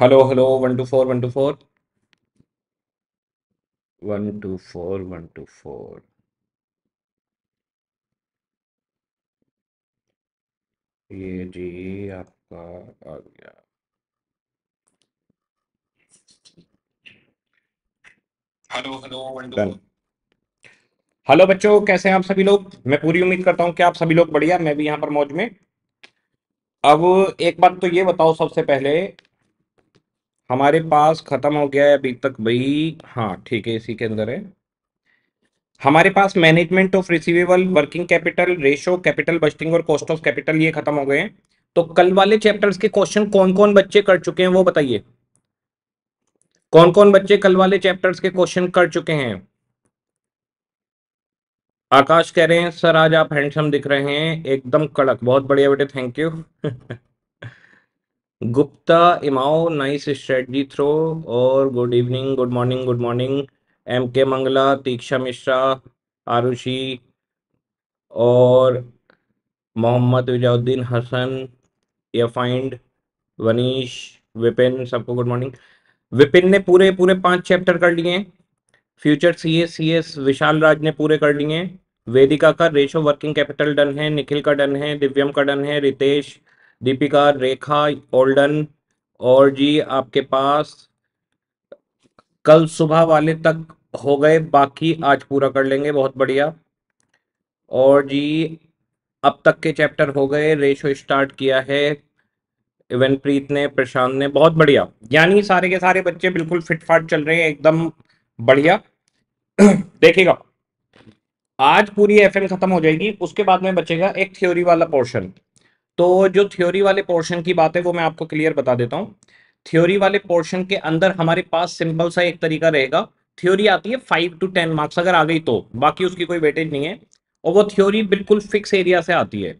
Hello hello one two four one two four one two four one two four ये जी आपका आ गया। Hello hello one two done hello बच्चों कैसे हैं आप सभी लोग? मैं पूरी उम्मीद करता हूँ कि आप सभी लोग बढ़िया मैं भी यहाँ पर मौज में। अब एक बात तो ये बताओ सबसे पहले हमारे पास खत्म हो गया है अभी तक भाई। हाँ ठीक है, इसी के अंदर है। हमारे पास management of receivable working capital ratio capital budgeting और कॉस्ट ऑफ़ कैपिटल ये खत्म हो गए हैं। तो कल वाले चैप्टर्स के क्वेश्चन कौन कौन बच्चे कर चुके हैं वो बताइए। कौन कौन बच्चे कल वाले चैप्टर्स के क्वेश्चन कर चुके हैं? आकाश कह रहे हैं, सर, आज आप हैंडसम दिख रहे हैं। एकदम कड़क। बहुत बढ़िया बेटे थैंक यू गुप्ता, इमाओ, नाइस स्ट्रेटजी थ्रो, और good evening, good morning good morning. M K Mangala, Tiksha Mishra, Arushi, और मोहम्मद विजाउद्दीन, हसन या फाइंड वनीश, विपिन, सबको गुड मॉर्निंग। विपिन ने पूरे पूरे पाँच चैप्टर कर लिए। Future C S C S Vishal Raj ने पूरे कर लिए। वेदिका का रेशो वर्किंग कैपिटल डन है, निखिल का डन है, दिव्यम का डन है, रितेश दीपिका, रेखा, ओल्डन और जी आपके पास। कल सुबह वाले तक हो गए, बाकी आज पूरा कर लेंगे, बहुत बढ़िया। और जी, अब तक के चैप्टर हो गए, रेशो स्टार्ट किया है इवेंटप्रीत ने, प्रशांत ने, बहुत बढ़िया। यानी सारे के सारे बच्चे बिल्कुल फिटफाट चल रहे हैं, एकदम बढ़िया। देखिएगा, आज पूरी एफएम खत्म हो जाएगी, उसके बाद में बचेगा एक थ्योरी वाला पोर्शन। तो जो थ्योरी वाले पोर्शन की बात है, वो मैं आपको क्लियर बता देता हूँ। थ्योरी वाले पोर्शन के अंदर हमारे पास सिंपल सा एक तरीका रहेगा। थ्योरी आती है फाइव टू टेन मार्क्स अगर आ गई तो बाकी उसकी कोई वेटेज नहीं है। और वो थ्योरी बिल्कुल फिक्स एरिया से आती है।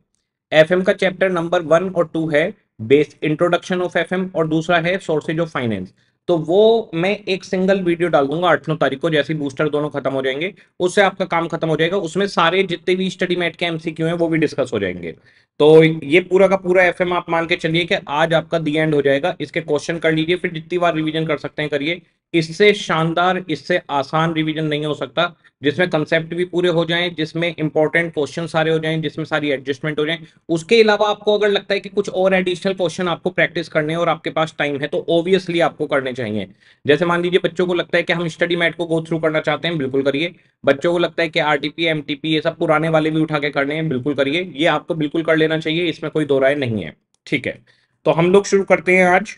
एफएम का चैप्टर नंबर वन और टू है बेस इंट्रोडक्शन ऑफ़ एफएम और दूसरा है सोर्सेज ऑफ़ फाइनेंस तो वो मैं एक सिंगल वीडियो डाल दूँगा आठ नौ तारीख को, जैसे बूस्टर दोनों खत्म हो जाएँगे, उससे आपका काम खत्म हो जाएगा। उसमें सारे जितने भी स्टडी मैट के एमसीक्यू हैं, वो भी डिस्कस हो जाएँगे। तो ये पूरा का पूरा एफएम आप मान के चलिए कि आज आपका दी एंड हो जाएगा। इसके क्वेश्चन कर लीजिए, फिर जितनी बार रिविजन कर सकते हैं, करिए। इससे शानदार, इससे आसान रिविजन नहीं हो सकता। जिसमें कंसेप्ट भी पूरे हो जाएँ, जिसमें इंपॉर्टेंट क्वेश्चन सारे हो जाएँ, जिसमें सारी एडजस्टमेंट हो जाएँ। उसके अलावा आपको अगर लगता है कि कुछ और एडिशनल क्वेश्चन आपको प्रैक्टिस करने और आपके पास टाइम है तो ऑब्वियसली आपको करने चाहिए। जैसे मान लीजिए बच्चों को लगता है कि हम स्टडी मैट को गो थ्रू करना चाहते हैं, बिल्कुल करिए। बच्चों को लगता है कि आरटीपी एमटीपी ये सब पुराने वाले भी उठा के करने हैं, बिल्कुल करिए। ये आपको बिल्कुल कर लेना चाहिए, इसमें कोई दो राय नहीं है। ठीक है। तो हम लोग शुरू करते हैं आज।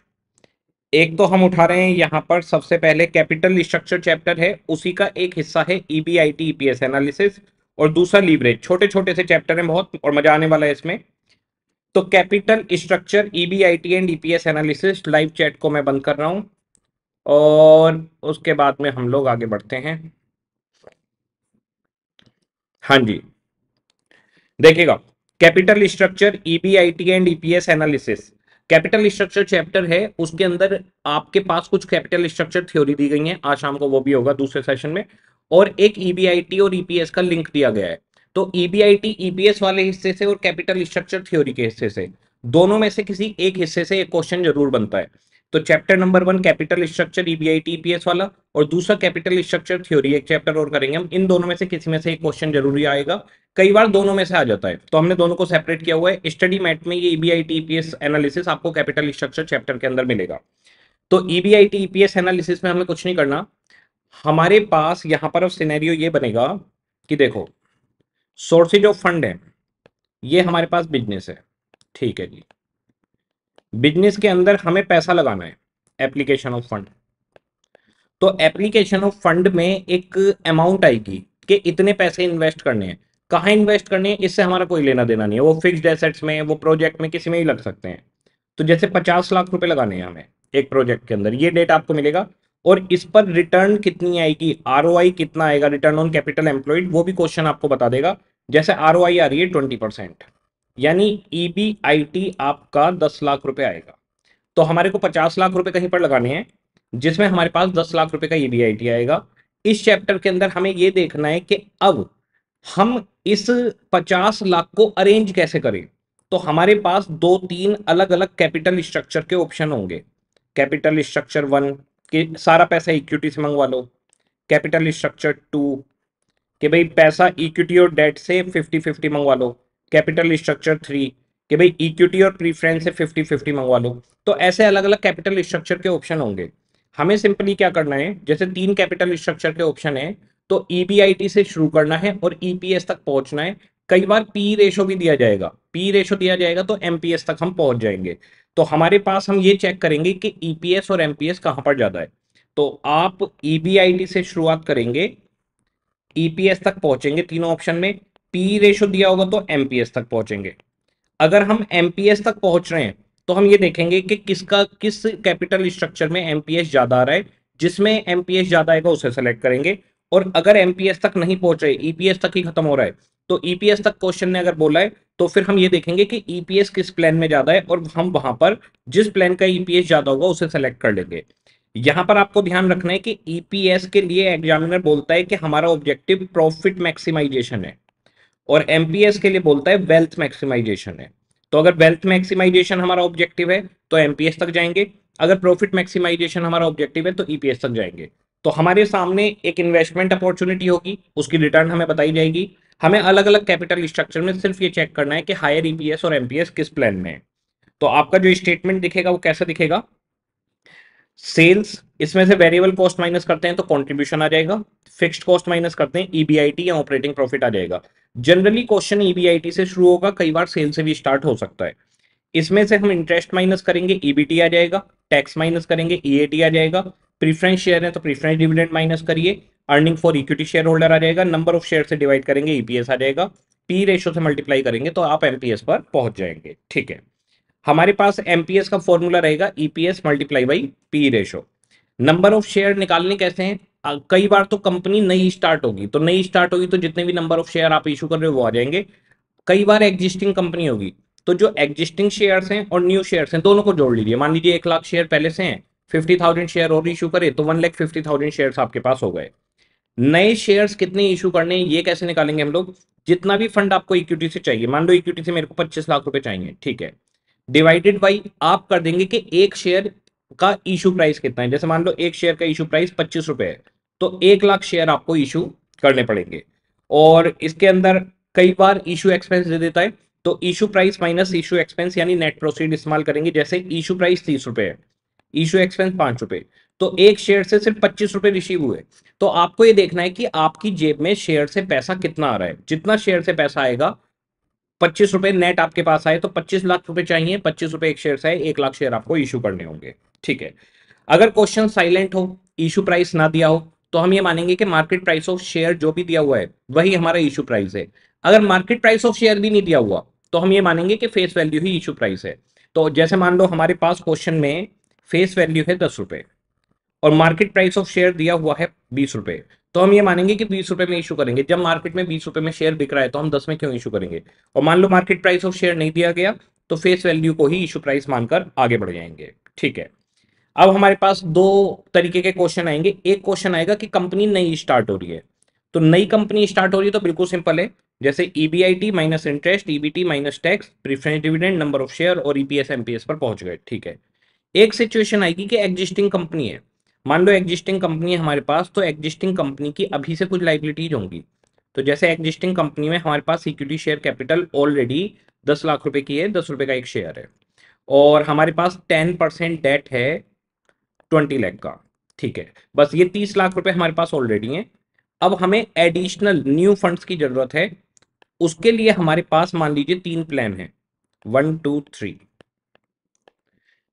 एक तो हम उठा रहे हैं यहाँ पर सबसे पहले कैपिटल स्ट्रक्चर चैप्टर है, उसी का एक हिस्सा है ईबीआईटी ईपीएस एनालिसिस और दूसरा लीवरेज छोटे छोटे से चैप्टर हैं बहुत, और मज़ा आने वाला है इसमें। तो capital structure EBIT and EPS analysis live chat को मैं बंद कर रहा हूँ, और उसके बाद में हम लोग आगे बढ़ते हैं। हाँ जी। देखिएगा capital structure EBIT and EPS analysis capital structure chapter है, उसके अंदर आपके पास कुछ कैपिटल स्ट्रक्चर थ्योरी दी गई है। आज शाम को वो भी होगा दूसरे सेशन में। और एक ईबीआईटी और ईपीएस का लिंक दिया गया है। तो ईबीआईटी ईपीएस वाले हिस्से से और कैपिटल स्ट्रक्चर थ्योरी के हिस्से से, दोनों में से किसी एक हिस्से से एक क्वेश्चन ज़रूर बनता है। तो chapter number one capital structure EBIT EPS वाला, और दूसरा कैपिटल स्ट्रक्चर थ्योरी एक चैप्टर और करेंगे हम। इन दोनों में से किसी में से एक क्वेश्चन ज़रूरी आएगा। कई बार दोनों में से आ जाता है। तो हमने दोनों को सेपरेट किया हुआ है। स्टडी मैट में ये ईबीआईटी ईपीएस एनालिसिस आपको कैपिटल स्ट्रक्चर चैप्टर के अंदर मिलेगा। तो ईबीआईटी ईपीएस एनालिसिस में हमें कुछ नहीं करना। हमारे पास यहाँ पर सिनेरियो ये बनेगा कि देखो सोर्सेज ऑफ़ फंड है। ये हमारे पास बिज़नेस है। ठीक है जी। बिज़नेस के अंदर हमें पैसा लगाना है एप्लीकेशन ऑफ़ फंड तो एप्लीकेशन ऑफ़ फंड में एक अमाउंट आएगी कि इतने पैसे इन्वेस्ट करने हैं। कहाँ इन्वेस्ट करने हैं? इससे हमारा कोई लेना देना नहीं है। वो फिक्स्ड एसेट्स में, वो प्रोजेक्ट में किसी में ही लग सकते हैं। तो जैसे पचास लाख रुपए लगाने हैं हमें एक प्रोजेक्ट के अंदर, ये डेट आपको मिलेगा। और इस पर रिटर्न कितनी आएगी? आरओआई कितना आएगा? रिटर्न ऑन कैपिटल एम्प्लॉयड वो भी क्वेश्चन आपको बता देगा। जैसे आरओआई आ रही है ट्वेंटी परसेंट यानी ईबीआईटी आपका दस लाख रुपए आएगा। तो हमारे को पचास लाख रुपए कहीं पर लगाने हैं, जिसमें हमारे पास दस लाख रुपए का ईबीआईटी आएगा। इस चैप्टर के अंदर हमें यह देखना है कि अब हम इस पचास लाख को अरेंज कैसे करें? तो हमारे पास दो तीन अलग अलग कैपिटल स्ट्रक्चर के ऑप्शन होंगे। कैपिटल स्ट्रक्चर वन, कि सारा पैसा इक्विटी से मंगवा लो। कैपिटल स्ट्रक्चर टू, कि भाई पैसा इक्विटी और डेट से फिफ्टी फिफ्टी मंगवा लो। कैपिटल स्ट्रक्चर थ्री कि भाई इक्विटी और प्रीफरेंस से फिफ्टी फिफ्टी मंगवा लो। तो ऐसे अलग अलग कैपिटल स्ट्रक्चर के ऑप्शन होंगे। हमें सिंपली क्या करना है? जैसे तीन कैपिटल स्ट्रक्चर के ऑप्शन है तो ईबीआईटी से शुरू करना है और ईपीएस तक पहुँचना है। कई बार पी रेशो भी दिया जाएगा। पी रेशो दिया जाएगा तो एमपीएस तक हम पहुँच जाएँगे। तो हमारे पास हम ये चेक करेंगे कि ईपीएस और एमपीएस कहाँ पर ज़्यादा है। तो आप ईबीआईटी से शुरुआत करेंगे ईपीएस तक पहुँचेंगे तीनों ऑप्शन में। पी रेशो दिया होगा तो एमपीएस तक पहुँचेंगे अगर हम एमपीएस तक पहुँच रहे हैं तो हम ये देखेंगे कि किसका किस कैपिटल स्ट्रक्चर में एमपीएस ज़्यादा आ रहा है जिसमें एमपीएस ज़्यादा आएगा उसे सेलेक्ट करेंगे और अगर एमपीएस तक नहीं पहुँच रहे ईपीएस तक ही खत्म हो रहा है तो ईपीएस तक क्वेश्चन ने अगर बोला है तो फिर हम ये देखेंगे कि ईपीएस किस प्लान में ज़्यादा है और हम वहाँ पर जिस प्लान का ईपीएस ज़्यादा होगा उसे सेलेक्ट कर लेंगे यहाँ पर आपको ध्यान रखना है कि ईपीएस के लिए एग्जामिनर बोलता है कि हमारा ऑब्जेक्टिव प्रॉफिट मैक्सिमाइजेशन है और एमपीएस के लिए बोलता है वेल्थ मैक्सिमाइजेशन है। तो अगर वेल्थ मैक्सिमाइजेशन हमारा ऑब्जेक्टिव है तो एमपीएस तक जाएँगे। अगर प्रॉफिट मैक्सिमाइजेशन हमारा ऑब्जेक्टिव है तो ईपीएस तक जाएँगे। तो हमारे सामने एक इन्वेस्टमेंट अपॉर्चुनिटी होगी, उसकी रिटर्न हमें बताई जाएगी। हमें अलग अलग कैपिटल स्ट्रक्चर में सिर्फ़ ये चेक करना है कि हायर ईपीएस और एमपीएस किस प्लान में है। तो आपका जो स्टेटमेंट दिखेगा, वो कैसे दिखेगा? सेल्स इसमें से वेरिएबल कॉस्ट माइनस करते हैं तो कंट्रीब्यूशन आ जाएगा। फिक्स्ड कॉस्ट माइनस करते हैं ईबीआईटी या ऑपरेटिंग प्रॉफिट आ जाएगा। जनरली क्वेश्चन ईबीआईटी से शुरू होगा, कई बार सेल से भी स्टार्ट हो सकता है। इसमें से हम इंटरेस्ट माइनस करेंगे ईबीटी आ जाएगा टैक्स माइनस करेंगे ईएटी आ जाएगा। प्रीफरेंस शेयर है तो प्रीफरेंस डिविडेंड माइनस करिए। Earning for equity share holder आ जाएगा। नंबर ऑफ़ शेयर से डिवाइड करेंगे ईपीएस आ जाएगा। पी रेशो से मल्टीप्लाई करेंगे तो आप एमपीएस पर पहुँच जाएँगे। ठीक है। हमारे पास एमपीएस का फॉर्मूला रहेगा EPS multiply by P ratio number of share निकालने कैसे हैं? कई बार तो कंपनी नई स्टार्ट होगी तो नई स्टार्ट होगी तो जितने भी नंबर ऑफ़ शेयर आप इशू कर रहे हो वो आ जाएँगे। कई बार एग्जिस्टिंग कंपनी होगी तो जो एग्जिस्टिंग शेयर्स हैं और न्यू शेयर्स हैं, दोनों को जोड़ लीजिए। मान लीजिए एक लाख शेयर पहले से हैं फिफ्टी थाउज़ेंड शेयर और इशू करे तो one lakh fifty thousand share आपके पास हो गए। नए शेयर्स कितने इशू करने ये कैसे निकालेंगे हम लोग? जितना भी फंड आपको इक्विटी से चाहिए, मान लो इक्विटी से मेरे को पच्चीस लाख रुपए चाहिए, ठीक है। डिवाइडेड बाई आप कर देंगे कि एक शेयर का इशू प्राइस कितना है। जैसे मान लो एक शेयर का इशू प्राइस पच्चीस रुपए है तो एक लाख शेयर आपको इशू करने पड़ेंगे। और इसके अंदर कई बार इशू एक्सपेंस दे देता है तो issue price minus issue expense यानी नेट प्रोसीड इस्तेमाल करेंगे, जैसे इशू प्राइस तीस रुपए है इशू एक्सपेंस पाँच रुपए। तो एक शेयर से सिर्फ़ पच्चीस रुपए रिसीव हुए। तो आपको ये देखना है कि आपकी जेब में शेयर से पैसा कितना आ रहा है। जितना शेयर से पैसा आएगा, पच्चीस रुपए नेट आपके पास आए तो पच्चीस लाख रुपए चाहिए, पच्चीस रुपए एक शेयर से आए, एक लाख शेयर आपको इशू करने होंगे। ठीक है। अगर क्वेश्चन साइलेंट हो इशू प्राइस ना दिया हो तो हम ये मानेंगे कि मार्केट प्राइस ऑफ़ शेयर जो भी दिया हुआ है, वही हमारा इशू प्राइस है। अगर मार्केट प्राइस ऑफ़ शेयर भी नहीं दिया हुआ तो हम ये मानेंगे कि फेस वैल्यू ही इशू प्राइस है। तो जैसे मान लो हमारे पास क्वेश्चन में फेस वैल्यू है दस रुपए और मार्केट प्राइस ऑफ़ शेयर दिया हुआ है बीस रुपए तो हम ये मानेंगे कि बीस रुपए में इशू करेंगे। जब मार्केट में बीस रुपए में शेयर बिक रहा है तो हम दस में क्यों इशू करेंगे? और मान लो मार्केट प्राइस ऑफ़ शेयर नहीं दिया गया तो फेस वैल्यू को ही इशू प्राइस मानकर आगे बढ़ जाएँगे। ठीक है। अब हमारे पास दो तरीके के क्वेश्चन आएँगे। एक क्वेश्चन आएगा कि कंपनी नई स्टार्ट हो रही है। तो नई कंपनी स्टार्ट हो रही है तो बिल्कुल सिंपल है। जैसे EBIT minus interest EBT minus tax preference dividend number of share और ईपीएस एमपीएस पर पहुँच गए। ठीक है। एक सिचुएशन आएगी कि एग्जिस्टिंग कंपनी है। मान लो एग्जिस्टिंग कंपनी है हमारे पास तो एग्जिस्टिंग कंपनी की अभी से कुछ लाइबिलिटीज होंगी। तो जैसे एग्जिस्टिंग कंपनी में हमारे पास इक्विटी शेयर कैपिटल ऑलरेडी दस लाख रुपए की है, दस रुपए का एक शेयर है। और हमारे पास टेन परसेंट डेट है ट्वेंटी लैख का। ठीक है, बस ये तीस लाख रुपए हमारे पास ऑलरेडी हैं। अब हमें एडिशनल न्यू फंड्स की ज़रूरत है। उसके लिए हमारे पास मान लीजिए तीन प्लान है। वन टू थ्री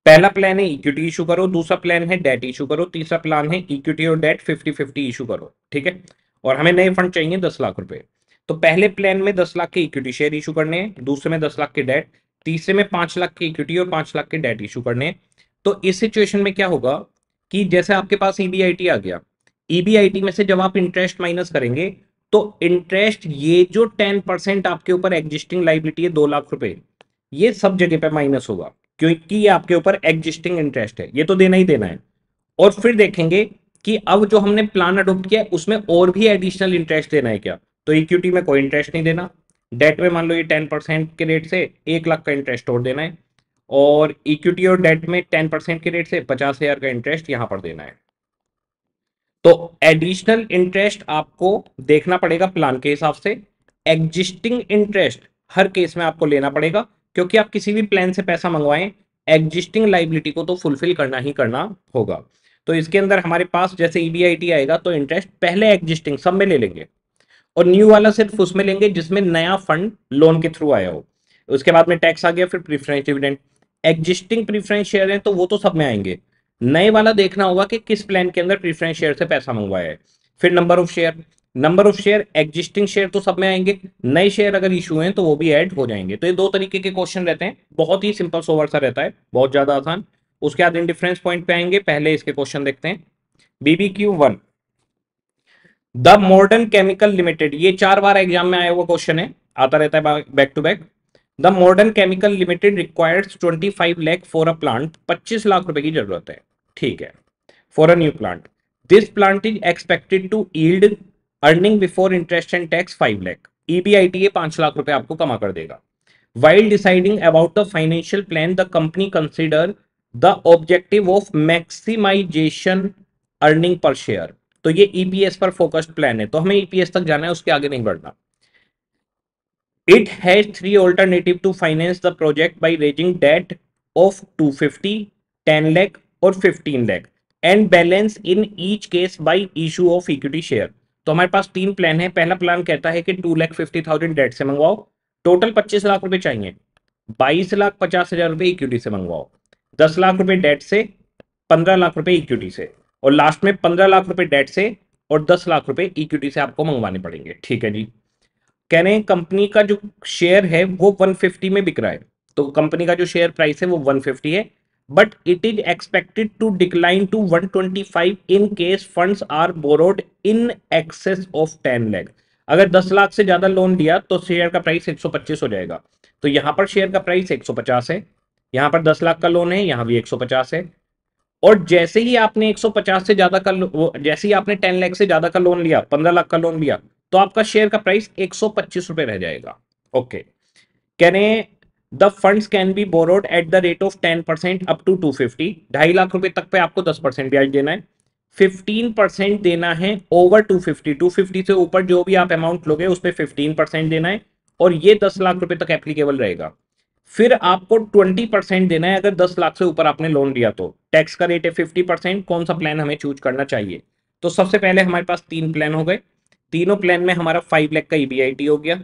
पहला प्लान है इक्विटी इशू करो, दूसरा प्लान है डेट इशू करो, तीसरा प्लान है इक्विटी और डेट फिफ्टी फिफ्टी इशू करो। ठीक है, और हमें नए फंड चाहिए दस लाख रुपए। तो पहले प्लान में दस लाख के इक्विटी शेयर इशू करने हैं, दूसरे में दस लाख के डेट तीसरे में पाँच लाख के इक्विटी और पाँच लाख के डेट इशू करने हैं। तो इस सिचुएशन में क्या होगा कि जैसे आपके पास ईबीआईटी आ गया ईबीआईटी में से जब आप इंटरेस्ट माइनस करेंगे तो इंटरेस्ट ये जो टेन परसेंट आपके ऊपर एग्जिस्टिंग लाइबिलिटी है, दो लाख रुपए, ये सब जगह पे माइनस होगा, क्योंकि ये आपके ऊपर एग्जिस्टिंग इंटरेस्ट है, ये तो देना ही देना है। और फिर देखेंगे कि अब जो हमने प्लान अडोप्ट किया, उसमें और भी एडिशनल इंटरेस्ट देना है क्या? तो इक्विटी में कोई इंटरेस्ट नहीं देना डेट में मान लो ये टेन परसेंट के रेट से एक लाख का इंटरेस्ट और देना है और इक्विटी और डेट में टेन परसेंट के रेट से पचास हज़ार का इंटरेस्ट यहाँ पर देना है। तो एडिशनल इंटरेस्ट आपको देखना पड़ेगा प्लान के हिसाब से। एग्जिस्टिंग इंटरेस्ट हर केस में आपको लेना पड़ेगा, क्योंकि आप किसी भी प्लान से पैसा मंगवाएँ एग्जिस्टिंग लाइबिलिटी को तो फुलफिल करना ही करना होगा। तो इसके अंदर हमारे पास जैसे ईबीआईटी आएगा तो इंटरेस्ट पहले एग्जिस्टिंग सब में ले लेंगे। और न्यू वाला सिर्फ़ उसमें लेंगे जिसमें नया फंड लोन के थ्रू आया हो। उसके बाद में टैक्स आ गया, फिर preference dividend existing preference share है तो वो तो सब में आएँगे। नए वाला देखना होगा कि किस प्लान के अंदर प्रीफरेंस शेयर से पैसा मंगवाया है। फिर number of share number of share existing share तो सब में आएँगे। नए शेयर अगर इशू हैं तो वो भी ऐड हो जाएँगे। तो ये दो तरीके के क्वेश्चन रहते हैं। बहुत ही सिंपल सोवर सा रहता है। बहुत ज़्यादा आसान। उसके बाद इंडिफरेंस पॉइंट पे आएँगे। पहले इसके क्वेश्चन देखते हैं। B B Q one the modern chemical limited. ये चार बार एग्ज़ाम में आया हुआ क्वेश्चन है। आता रहता है back to back the modern chemical limited requires 25 lakh for a plant 25 lakh रुपए की ज़रूरत है। ठीक है। For a new plant this plant is expected to yield earning before interest and tax five lakh EBIT पाँच लाख रुपए आपको कमा कर देगा। While deciding about the financial plan the company consider the objective of maximisation earning per share तो ये EPS पर focused plan है। तो हमें ईपीएस तक जाना है, उसके आगे नहीं बढ़ना। It has three alternative to finance the project by raising debt of 250, 10 lakh और 15 lakh and balance in each case by issue of equity share तो हमारे पास तीन प्लान है। पहला प्लान कहता है कि two lakh fifty thousand debt से मंगवाओ। टोटल पच्चीस लाख रुपए चाहिए। बाईस लाख पचास हज़ार रुपए इक्विटी से मंगवाओ। दस लाख रुपए डेट से पंद्रह लाख रुपए इक्विटी से और लास्ट में पंद्रह लाख रुपए डेट से और दस लाख रुपए इक्विटी से आपको मंगवाने पड़ेंगे। ठीक है जी। कह रहे हैं कंपनी का जो शेयर है, वो 150 में बिक रहा है। तो कंपनी का जो शेयर प्राइस है, वो 150 है। But it is expected to decline to 125 in case funds are borrowed in excess of 10 lakh अगर 10 लाख से ज़्यादा लोन लिया तो शेयर का प्राइस 125 हो जाएगा। तो यहाँ पर शेयर का प्राइस 150 है। यहाँ पर 10 लाख का लोन है, यहाँ भी 150 है। और जैसे ही आपने 150 से ज़्यादा का जैसे ही आपने 10 लाख से ज़्यादा का लोन लिया 15 लाख का लोन लिया तो आपका शेयर का प्राइस एक सौ रह जाएगा। ओके कहने the funds can be borrowed at the rate of ten percent up to two fifty ढाई लाख रुपए तक पे आपको दस परसेंट ब्याज देना है। फिफ्टीन परसेंट देना है over two fifty two fifty से ऊपर जो भी आप अमाउंट लोगे, उस पर फिफ्टीन परसेंट देना है और ये दस लाख रुपए तक एप्लीकेबल रहेगा। फिर आपको ट्वेंटी परसेंट देना है अगर दस लाख से ऊपर आपने लोन लिया तो। टैक्स का रेट है फिफ्टी परसेंट कौन सा प्लान हमें चूज़ करना चाहिए? तो सबसे पहले हमारे पास तीन प्लान हो गए। तीनों प्लान में हमारा फाइव लाख का ईबीआईटी हो गया।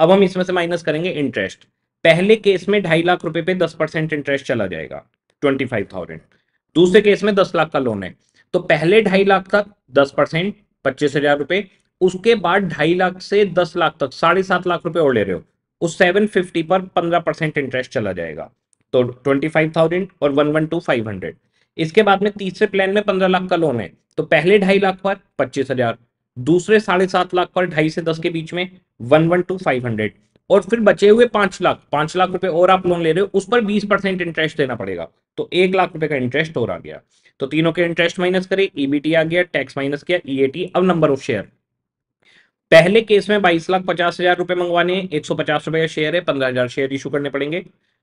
अब हम इसमें से माइनस करेंगे इंटरेस्ट पहले केस में ढाई लाख रुपए पे दस परसेंट इंटरेस्ट चला जाएगा ट्वेंटी फाइव थाउज़ेंड दूसरे केस में दस लाख का लोन है। तो पहले ढाई लाख तक दस परसेंट, पच्चीस हज़ार रुपए। उसके बाद ढाई लाख से दस लाख तक, साढ़े सात लाख रुपए और ले रहे हो। उस सेवन फिफ्टी पर पंद्रह परसेंट इंटरेस्ट चला जाएगा। तो ट्वेंटी फाइव थाउज़ेंड और one one two five hundred इसके बाद में तीसरे प्लान में पंद्रह लाख का लोन है। तो पहले ढाई लाख पर पच्चीस हज़ार दूसरे साढ़े सात लाख पर ढाई से दस के बीच में one one two five hundred. और फिर बचे हुए पाँच लाख पाँच लाख रुपए और आप लोन ले रहे हो, उस पर बीस परसेंट इंटरेस्ट देना पड़ेगा। तो एक लाख रुपए का इंटरेस्ट और आ गया। तो तीनों के इंटरेस्ट माइनस करे ईबीटी आ गया टैक्स माइनस किया ईएटी अब नंबर ऑफ़ शेयर पहले केस में बाईस लाख पचास हज़ार रुपए मंगवाने हैं, एक सौ पचास रुपए का शेयर है, पंद्रह हज़ार शेयर इशू करने पड़ेंगे।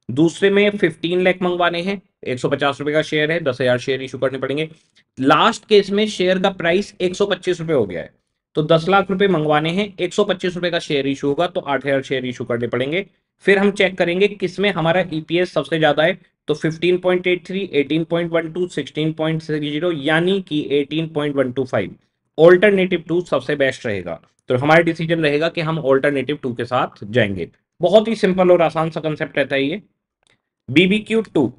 दूसरे में फिफ्टीन लाख मंगवाने हैं, एक सौ पचास रुपए का शेयर है, दस हज़ार शेयर इशू करने पड़ेंगे। लास्ट केस में शेयर का प्राइस एक सौ पच्चीस रुपए हो गया है। तो दस लाख रुपए मंगवाने हैं एक सौ पच्चीस रुपए का शेयर इशू होगा तो आठ हज़ार शेयर इशू करने पड़ेंगे। फिर हम चेक करेंगे किसमें हमारा ईपीएस e सबसे ज़्यादा है तो 15.83, 18.12, 16.60 यानी कि 18.125 ऑल्टरनेटिव टू सबसे बेस्ट रहेगा। तो हमारा डिसीज़न रहेगा कि हम ऑल्टरनेटिव टू के साथ जाएँगे। बहुत ही सिंपल और आसान सा कंसेप्ट रहता है ये। B B Q two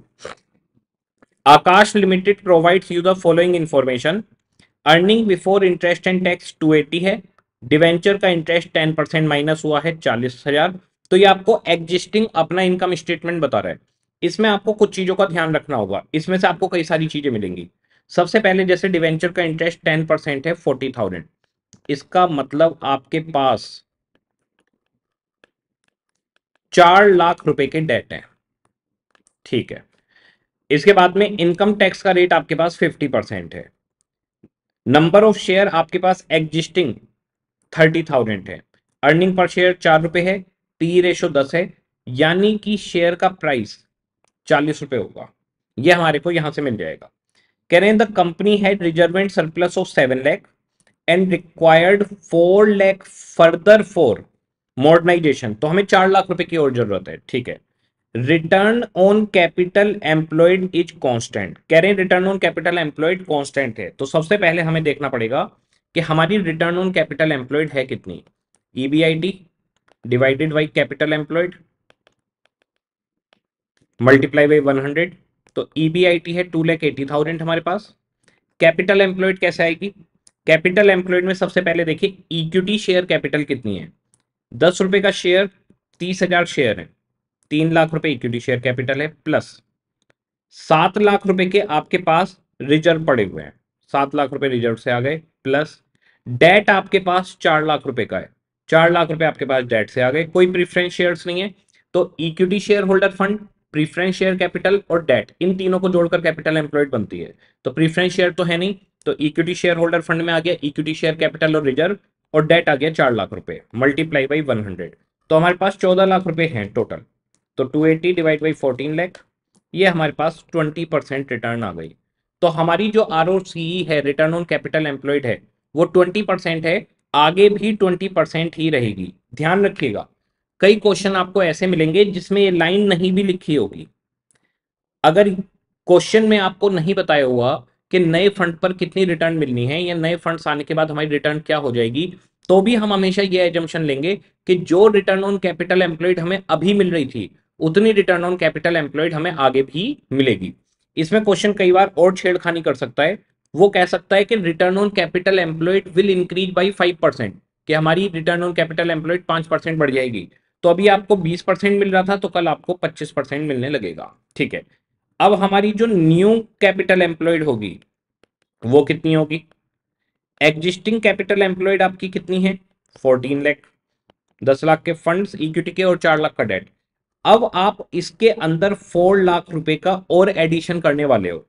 Akash limited provides you the following information earning before interest and tax 280 है। डिवेंचर का इंटरेस्ट 10 परसेंट माइनस हुआ है, चालीस हज़ार। तो ये आपको एग्जिस्टिंग अपना इनकम स्टेटमेंट बता रहा है। इसमें आपको कुछ चीज़ों का ध्यान रखना होगा। इसमें से आपको कई सारी चीज़ें मिलेंगी। सबसे पहले जैसे डिवेंचर का इंटरेस्ट टेन परसेंट है फोर्टी थाउज़ेंड इसका मतलब आपके पास चार लाख रुपए के डेट है। ठीक है। इसके बाद में इनकम टैक्स का रेट आपके पास फिफ्टी परसेंट है। नंबर ऑफ़ शेयर आपके पास एग्जिस्टिंग थर्टी थाउज़ेंड है। अर्निंग पर शेयर चार रुपए है, पी रेशो दस है, यानी कि शेयर का प्राइस चालीस रुपए होगा। ये हमारे को यहाँ से मिल जाएगा। कह रहे हैं, the company had reserve and surplus of seven lakh and required four lakh further for modernisation. तो हमें चार लाख रुपए की और ज़रूरत है, ठीक है। Return on capital employed is constant कह रहे हैं return on capital employed constant है। तो सबसे पहले हमें देखना पड़ेगा कि हमारी रिटर्न ऑन कैपिटल एम्प्लॉयड है कितनी? EBIT divided by capital employed multiply by one hundred तो ईबीआईटी है टू लैख एटी थाउज़ेंड हमारे पास। कैपिटल एम्प्लॉयड कैसे आएगी? कैपिटल एम्प्लॉयड में सबसे पहले देखिए इक्विटी शेयर कैपिटल कितनी है? दस रुपए का शेयर तीस हज़ार शेयर है। तीन लाख रुपए इक्विटी शेयर कैपिटल है प्लस सात लाख रुपए के आपके पास रिज़र्व पड़े हुए हैं। सात लाख रुपए रिज़र्व से आ गए प्लस डेट आपके पास चार लाख रुपए का है। चार लाख रुपए आपके पास डेट से आ गए, कोई प्रीफरेंस शेयर्स नहीं है। तो equity share holder fund preference share capital और डेट इन तीनों को जोड़कर कैपिटल एम्प्लॉयड बनती है। तो प्रीफरेंस शेयर तो है नहीं तो इक्विटी शेयर होल्डर फंड में आ गया इक्विटी शेयर कैपिटल और रिज़र्व और डेट आ गया चार लाख रुपए मल्टीप्लाई बाई वन हंड्रेड तो हमारे पास चौदह लाख रुपए हैं टोटल तो two eighty divide by fourteen lakh ये हमारे पास ट्वेंटी परसेंट रिटर्न आ गई। तो हमारी जो आर है रिटर्न ऑन कैपिटल एम्प्लॉयड है, वो ट्वेंटी परसेंट है, आगे भी ट्वेंटी परसेंट ही रहेगी। ध्यान रखिएगा, कई क्वेश्चन आपको ऐसे मिलेंगे जिसमें ये लाइन नहीं भी लिखी होगी। अगर क्वेश्चन में आपको नहीं बताया हुआ कि नए फंड पर कितनी रिटर्न मिलनी है, या नए फंड्स आने के बाद हमारी रिटर्न क्या हो जाएगी तो भी हम हमेशा ये एजम्पन लेंगे कि जो रिटर्न ऑन कैपिटल एम्प्लॉयड हमें अभी मिल रही थी उतनी रिटर्न ऑन कैपिटल एम्प्लॉयड हमें आगे भी मिलेगी। इसमें क्वेश्चन कई बार और छेड़खानी कर सकता है। वो कह सकता है कि return on capital employed will increase by five percent कि हमारी रिटर्न ऑन कैपिटल एम्प्लॉयड पाँच परसेंट बढ़ जाएगी। तो अभी आपको बीस परसेंट मिल रहा था तो कल आपको पच्चीस परसेंट मिलने लगेगा। ठीक है। अब हमारी जो न्यू कैपिटल एम्प्लॉयड होगी, वो कितनी होगी? एग्जिस्टिंग कैपिटल एम्प्लॉयड आपकी कितनी है? फोर्टीन लैख दस लाख के फंड्स इक्विटी के और चार लाख का डेट अब आप इसके अंदर फोर लाख रुपए का और एडिशन करने वाले हो।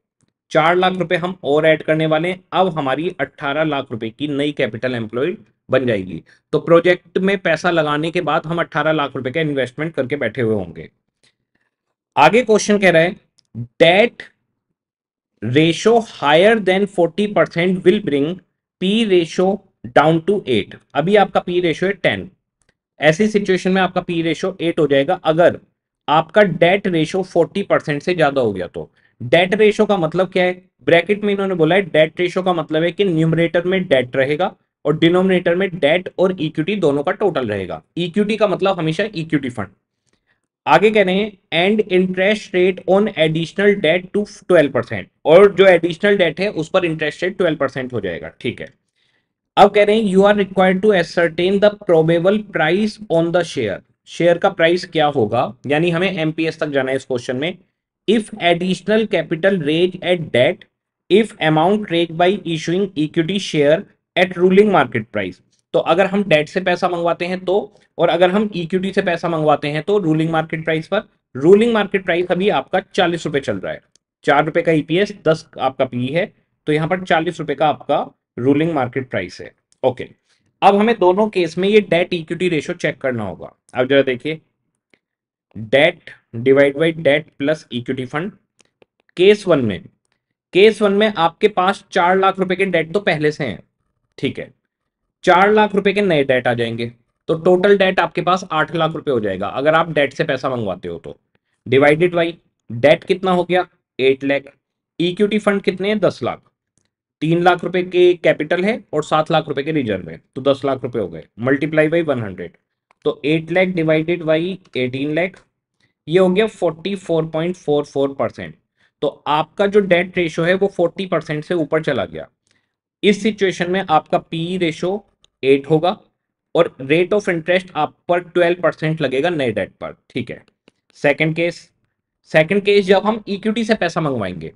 चार लाख रुपए हम और ऐड करने वाले हैं। अब हमारी अट्ठारह लाख रुपए की नई कैपिटल एम्प्लॉयड बन जाएगी। तो प्रोजेक्ट में पैसा लगाने के बाद हम अट्ठारह लाख रुपए का इन्वेस्टमेंट करके बैठे हुए होंगे। आगे क्वेश्चन कह रहा है debt ratio higher than forty percent will bring P ratio down to eight अभी आपका पी रेशो है टेन ऐसी सिचुएशन में आपका पी रेशो एट हो जाएगा। अगर आपका डेट रेशो फोर्टी परसेंट से ज़्यादा हो गया तो। डेट रेशो का मतलब क्या है? ब्रैकेट में इन्होंने बोला है डेट रेशो का मतलब है कि न्यूमरेटर में डेट रहेगा और डिनोमिनेटर में डेट और इक्विटी दोनों का टोटल रहेगा। इक्विटी का मतलब हमेशा इक्विटी फंड आगे कह रहे हैं and interest rate on additional debt to twelve percent और जो एडिशनल डेट है, उस पर इंटरेस्ट रेट ट्वेल्व परसेंट हो जाएगा। ठीक है। अब कह रहे हैं you are required to ascertain the probable price on the share share का प्राइस क्या होगा? यानी हमें एमपीएस तक जाना है इस क्वेश्चन में। If additional capital raised at debt, if amount raised by issuing equity share at ruling market price. तो अगर हम डेट से पैसा मंगवाते हैं तो और अगर हम इक्विटी से पैसा मंगवाते हैं तो रूलिंग मार्केट प्राइस पर। रूलिंग मार्केट प्राइस अभी आपका चालीस रुपए चल रहा है। चार रुपए का ईपीएस दस आपका पी है। तो यहाँ पर चालीस रुपए का आपका रूलिंग मार्केट प्राइस है। ओके अब हमें दोनों केस में ये डेट इक्विटी रेशियो चेक करना होगा। अब जरा देखिए debt divide by debt plus equity fund case one में केस वन में आपके पास चार लाख रुपए के डेट तो पहले से हैं। ठीक है, चार लाख रुपए के नए डेट आ जाएँगे। तो टोटल डेट आपके पास आठ लाख रुपए हो जाएगा। अगर आप डेट से पैसा मंगवाते हो तो। डिवाइडेड बाई डेट कितना हो गया? एट लैख इक्विटी फंड कितने हैं? दस लाख। तीन लाख रुपए के कैपिटल है और सात लाख रुपए के रिज़र्व है। तो दस लाख रुपए हो गए। मल्टीप्लाई बाई वन हंड्रेड तो eight lakh divided by eighteen lakh ये हो गया forty four point four four percent तो आपका जो डेट रेशो है वो फोर्टी परसेंट से ऊपर चला गया। इस सिचुएशन में आपका पी रेशो एट होगा और रेट ऑफ़ इंटरेस्ट आप पर ट्वेल्व परसेंट लगेगा नए डेट पर। ठीक है। सेकेंड केस सेकेंड केस जब हम इक्विटी से पैसा मंगवाएँगे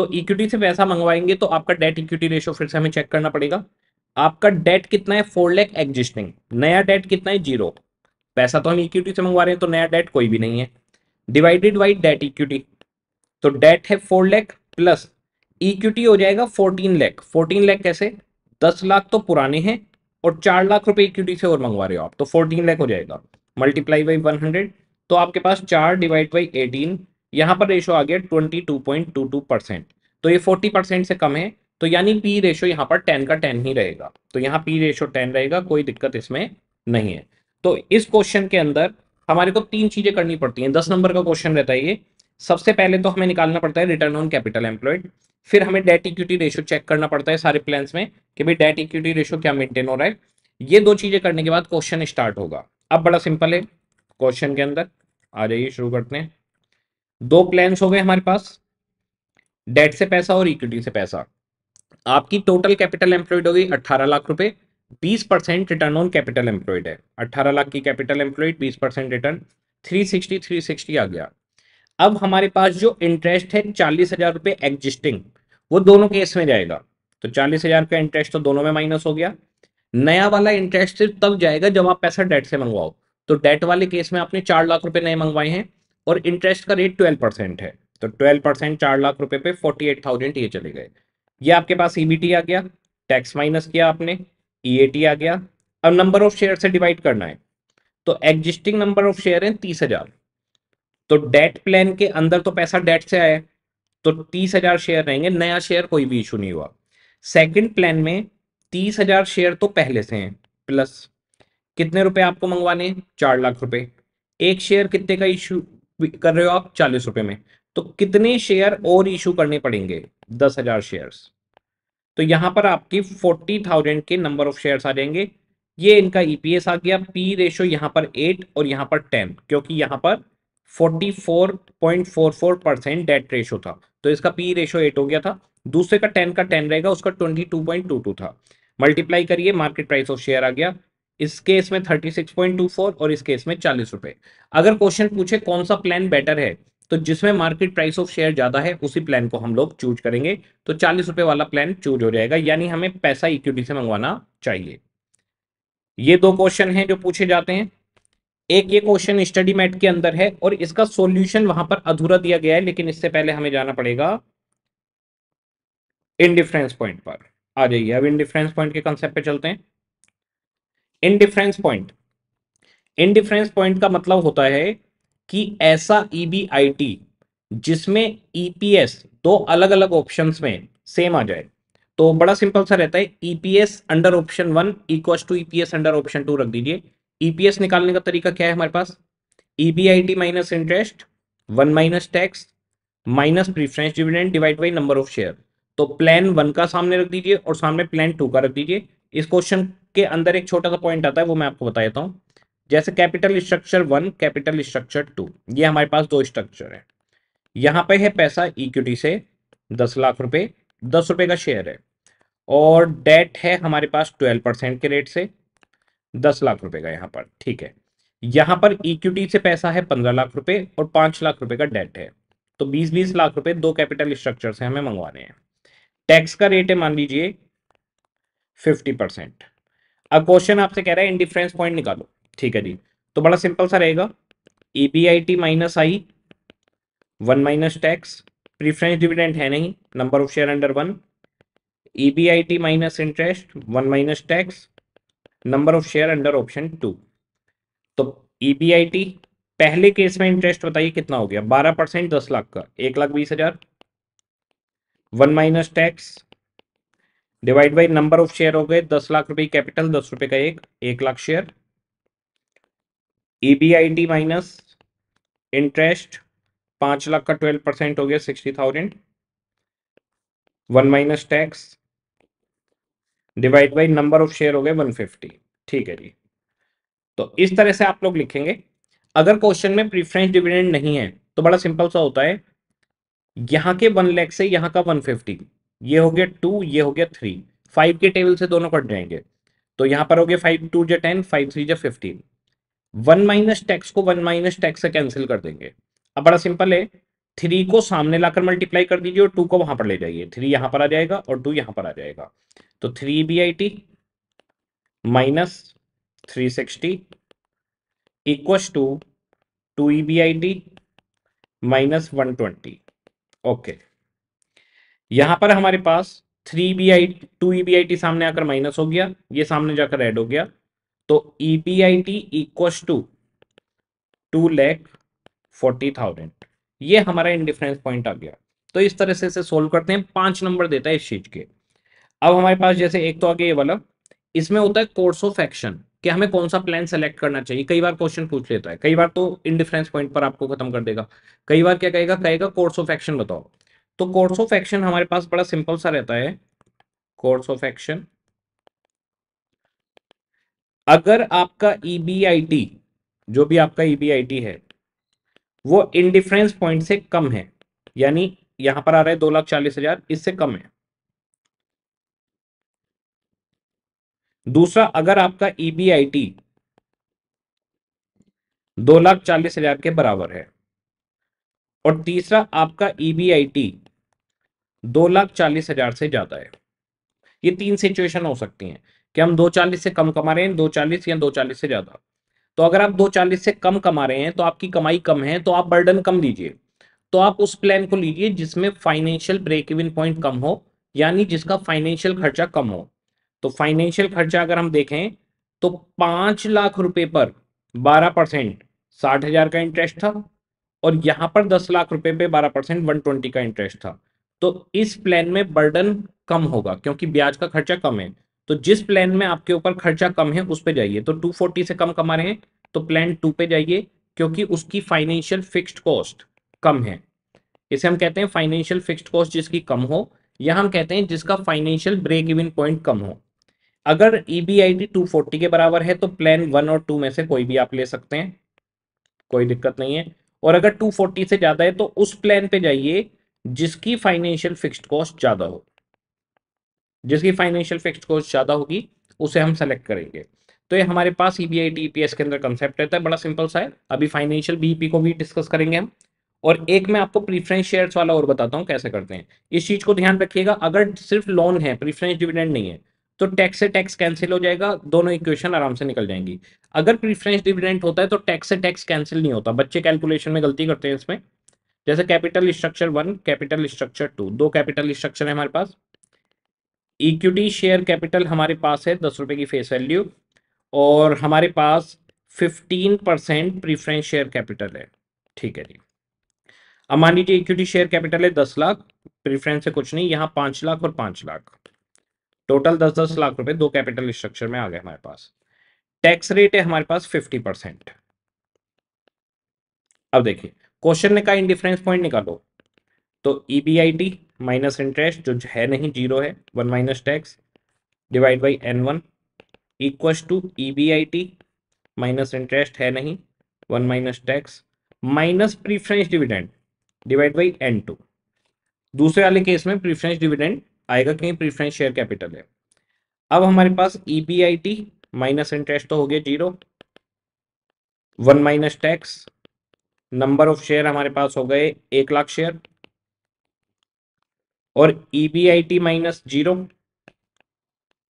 तो इक्विटी से पैसा मंगवाएँगे तो आपका डेट इक्विटी रेशो फिर से हमें चेक करना पड़ेगा। आपका डेट कितना है? फोर लैख एग्जिस्टिंग नया डेट कितना है? ज़ीरो पैसा तो हम इक्विटी से मंगवा रहे हैं तो नया डेट कोई भी नहीं है। डिवाइडेड बाई डेट इक्विटी तो डेट है फोर लैख प्लस इक्विटी हो जाएगा फोर्टीन लैख फोर्टीन लैख कैसे? दस लाख तो पुराने हैं और चार लाख रुपए इक्विटी से और मंगवा रहे हो आप तो फोर्टीन लैख हो जाएगा। मल्टीप्लाई बाई वन हंड्रेड तो आपके पास चार डिवाइड बाई एटीन यहाँ पर रेशो आ गया twenty two point two two percent तो ये फोर्टी परसेंट से कम है तो यानी पी रेशो यहाँ पर टेन का टेन ही रहेगा। तो यहाँ पी रेशो टेन रहेगा, कोई दिक्कत इसमें नहीं है। तो इस क्वेश्चन के अंदर हमारे को तीन चीज़ें करनी पड़ती हैं। दस नंबर का क्वेश्चन रहता है ये। सबसे पहले तो हमें निकालना पड़ता है रिटर्न ऑन कैपिटल एम्प्लॉयड फिर हमें डेट इक्विटी रेशो चेक करना पड़ता है सारे प्लान्स में कि भाई डेट इक्विटी रेशो क्या मेंटेन हो रहा है। ये दो चीज़ें करने के बाद क्वेश्चन स्टार्ट होगा। अब बड़ा सिंपल है क्वेश्चन के अंदर। आ जाइए, शुरू करते हैं। दो प्लान हो गए हमारे पास डेट से पैसा और इक्विटी से पैसा। आपकी टोटल कैपिटल एम्प्लॉयड हो गई अट्ठारह लाख रुपए, बीस percent return on capital employed है। अट्ठारह लाख की कैपिटल एम्प्लॉयड बीस percent return three sixty three sixty आ गया। अब हमारे पास जो इंटरेस्ट है, चालीस हज़ार रुपये एग्जिस्टिंग वो दोनों केस में जाएगा। तो चालीस हज़ार का इंटरेस्ट तो दोनों में माइनस हो गया। नया वाला इंटरेस्ट सिर्फ़ तब जाएगा जब आप पैसा डेट से मंगवाओ। तो डेट वाले केस में आपने चार लाख रुपए नए मंगवाए हैं। और इंटरेस्ट का रेट ट्वेल्व परसेंट है। तो ट्वेल्व परसेंट चार लाख रुपए पे फोर्टी एट थाउज़ेंड ये चले गए। ये आपके पास ईबीटी आ गया टैक्स माइनस किया आपने ईएटी आ गया। अब नंबर ऑफ़ शेयर से डिवाइड करना है। तो एग्जिस्टिंग नंबर ऑफ़ शेयर है तीस हज़ार। तो डेट प्लान के अंदर तो पैसा डेट से आया तो तीस हज़ार शेयर रहेंगे, नया शेयर कोई भी इशू नहीं हुआ। सेकंड प्लान में तीस हज़ार शेयर तो पहले से हैं प्लस कितने रुपए आपको मंगवाने चार लाख रुपए। एक शेयर कितने का इशू कर रहे हो आप चालीस रुपए में। तो कितने शेयर और इशू करने पड़ेंगे? दस हज़ार शेयर तो यहाँ पर आपकी फोर्टी थाउज़ेंड के नंबर ऑफ़ शेयर्स आ जाएँगे। ये इनका ईपीएस आ गया पी रेशो यहाँ पर एट और यहाँ पर टेन क्योंकि यहाँ पर forty four point four four percent debt ratio था। तो इसका पी रेशो एट हो गया था। दूसरे का टेन का टेन रहेगा, उसका twenty two point two two था। मल्टीप्लाई करिए मार्केट प्राइस ऑफ़ शेयर आ गया। इस केस में thirty six point two four और इस केस में चालीस रुपए। अगर क्वेश्चन पूछे कौन सा प्लान बेटर है तो जिसमें मार्केट प्राइस ऑफ़ शेयर ज़्यादा है, उसी प्लान को हम लोग चूज़ करेंगे। तो चालीस रुपए वाला प्लान चूज़ हो जाएगा, यानी हमें पैसा इक्विटी से मंगवाना चाहिए। ये दो क्वेश्चन हैं जो पूछे जाते हैं। एक ये क्वेश्चन स्टडी मैट के अंदर है और इसका सॉल्यूशन वहाँ पर अधूरा दिया गया है, लेकिन इससे पहले हमें जाना पड़ेगा इनडिफरेंस पॉइंट पर। आ जाइए, अब इनडिफरेंस पॉइंट के कंसेप्ट पे चलते हैं। इनडिफरेंस पॉइंट इनडिफरेंस पॉइंट का मतलब होता है कि ऐसा ईबीआईटी e जिसमें ईपीएस e दो अलग अलग ऑप्शंस में सेम आ जाए। तो बड़ा सिंपल सा रहता है EPS under option one equal to EPS under option two रख दीजिए। ईपीएस निकालने का तरीका क्या है हमारे पास? EBIT minus interest one minus tax minus preference dividend divide by number of share तो प्लान वन का सामने रख दीजिए और सामने प्लान टू का रख दीजिए। इस क्वेश्चन के अंदर एक छोटा सा पॉइंट आता है, वो मैं आपको बता देता हूँ। जैसे capital structure one capital structure two ये हमारे पास दो स्ट्रक्चर है। यहाँ पे है पैसा इक्विटी से दस लाख रुपए, दस रुपए का शेयर है। और डेट है हमारे पास ट्वेल्व परसेंट के रेट से, दस लाख रुपए का यहाँ पर, ठीक है। यहाँ पर इक्विटी से पैसा है पंद्रह लाख रुपए और पाँच लाख रुपए का डेट है। तो बीस बीस लाख रुपए दो कैपिटल स्ट्रक्चर से हमें मंगवाने हैं। टैक्स का रेट है मान लीजिए फिफ्टी अब क्वेश्चन आपसे कह रहा है इंडिफरेंस पॉइंट निकालो। ठीक है जी। तो बड़ा सिंपल सा रहेगा। E B I T minus I one minus tax preference dividend है नहीं number of share under one E B I T minus interest one minus tax number of share under option two तो E B I T पहले case में interest बताइए कितना हो गया? बारह परसेंट दस लाख का, एक लाख बीस हज़ार। One minus tax divide by number of share हो गए दस लाख रुपए कैपिटल दस रुपए का एक एक lakh share EBIT minus interest पाँच लाख का ट्वेल्व परसेंट हो गया sixty thousand one minus tax divide by number of share हो गए वन फिफ्टी ठीक है जी. तो इस तरह से आप लोग लिखेंगे। अगर क्वेश्चन में प्रीफरेंस डिविडेंड नहीं है तो बड़ा सिंपल सा होता है। यहाँ के वन लैख से यहाँ का वन फिफ्टी ये हो गया टू ये हो गया थ्री फाइव के टेबल से दोनों कट जाएँगे। तो यहाँ पर हो गया फाइव टू जो टेन फाइव थ्री जो फिफ्टीन वन माइनस टैक्स को वन माइनस टैक्स से कैंसिल कर देंगे। अब बड़ा सिंपल है। थ्री को सामने लाकर मल्टीप्लाई कर दीजिए और टू को वहाँ पर ले जाइए। थ्री यहाँ पर आ जाएगा और टू यहाँ पर आ जाएगा। तो three B I T minus three sixty equals to two B I T minus one twenty okay यहाँ पर हमारे पास three B I two E B I T सामने आकर माइनस हो गया, ये सामने जाकर ऐड हो गया। तो E B I T equal to two lakh forty thousand ये हमारा इंडिफरेंस पॉइंट आ गया। तो इस तरह से इसे सोल्व करते हैं। पाँच नंबर देता है इस चीज़ के। अब हमारे पास जैसे एक तो आ गया ये वाला। इसमें होता है कोर्स ऑफ़ एक्शन कि हमें कौन सा प्लान सेलेक्ट करना चाहिए। कई बार क्वेश्चन पूछ लेता है। कई बार तो इंडिफरेंस पॉइंट पर आपको खत्म कर देगा। कई बार क्या कहेगा? कहेगा कोर्स ऑफ़ एक्शन बताओ। तो कोर्स ऑफ़ एक्शन हमारे पास बड़ा सिंपल सा रहता है। कोर्स ऑफ़ एक्शन अगर आपका ईबीआईटी e जो भी आपका ईबीआईटी e है, वो इंडिफरेंस पॉइंट से कम है, यानी यहाँ पर आ रहा है दो लाख चालीस हज़ार, इससे कम है। दूसरा, अगर आपका ईबीआईटी e दो लाख चालीस हज़ार के बराबर है, और तीसरा, आपका ईबीआईटी दो लाख चालीस हज़ार से ज़्यादा है। ये तीन सिचुएशन हो सकती हैं कि हम दो चालीस से कम कमा रहे हैं, दो चालीस या दो चालीस से ज़्यादा। तो अगर आप दो चालीस से कम कमा रहे हैं तो आपकी कमाई कम है तो आप बर्डन कम लीजिए तो आप उस प्लान को लीजिए जिसमें फाइनेंशियल ब्रेक इवन पॉइंट कम हो, यानी जिसका फाइनेंशियल खर्चा कम हो। तो फाइनेंशियल खर्चा अगर हम देखें तो पाँच लाख रुपए पर बारह परसेंट साठ हज़ार का इंटरेस्ट था और यहाँ पर दस लाख रुपए पे बारह परसेंट वन ट्वेंटी का इंटरेस्ट था। तो इस प्लान में बर्डन कम होगा, क्योंकि ब्याज का खर्चा कम है। तो जिस प्लान में आपके ऊपर खर्चा कम है, उस पर जाइए। तो 240 से कम कमा रहे हैं तो प्लान टू पे जाइए, क्योंकि उसकी फाइनेंशियल फिक्स्ड कॉस्ट कम है। इसे हम कहते हैं फाइनेंशियल फिक्स्ड कॉस्ट जिसकी कम हो। या हम कहते हैं जिसका फाइनेंशियल ब्रेक इवन पॉइंट कम हो। अगर ईबीआईडी e 240 के बराबर है तो प्लान वन और टू में से कोई भी आप ले सकते हैं। कोई दिक्कत नहीं है। और अगर 240 से ज़्यादा है तो उस प्लान पे जाइए जिसकी फाइनेंशियल फिक्स्ड कॉस्ट ज़्यादा हो। जिसकी फाइनेंशियल फिक्स्ड कॉस्ट ज़्यादा होगी, उसे हम सेलेक्ट करेंगे। तो ये हमारे पास ईबीआई टीपीएस के अंदर कंसेप्ट रहता है, बड़ा सिंपल सा है। अभी फाइनेंशियल बीपी को भी डिस्कस करेंगे हम। और एक मैं आपको प्रीफरेंस शेयर्स वाला और बताता हूँ कैसे करते हैं। इस चीज़ को ध्यान रखिएगा, अगर सिर्फ़ लोन है प्रीफरेंस डिविडेंड नहीं है तो टैक्स से टैक्स कैंसिल हो जाएगा, दोनों इक्वेशन आराम से निकल जाएँगी। अगर प्रीफरेंस डिविडेंड होता है तो टैक्स से टैक्स कैंसिल नहीं होता। बच्चे कैलकुलेशन में गलती करते हैं इसमें। जैसे capital structure one, capital structure two, दो कैपिटल स्ट्रक्चर है हमारे पास। इक्विटी शेयर कैपिटल हमारे पास है दस रुपए की फेस वैल्यू और हमारे पास fifteen percent preference share capital है। ठीक है जी। अब मान लीजिए इक्विटी शेयर कैपिटल है दस लाख प्रीफरेंस से कुछ नहीं, यहाँ पाँच लाख और पाँच लाख। टोटल दस दस लाख रुपए दो कैपिटल स्ट्रक्चर में आ गए हमारे पास। टैक्स रेट है हमारे पास फिफ्टी परसेंट अब देखिए क्वेश्चन ने कहा इंडिफरेंस पॉइंट निकालो। तो ईबीआईटी माइनस इंटरेस्ट जो है नहीं ज़ीरो है one minus tax divide by N one equals to E B I T minus interest है नहीं one minus tax minus preference dividend divide by N two दूसरे वाले केस में प्रीफरेंस डिविडेंड आएगा क्योंकि प्रीफरेंस शेयर कैपिटल है। अब हमारे पास E B I T minus interest तो हो गया zero one minus tax number of share हमारे पास हो गए एक लाख शेयर और EBIT minus zero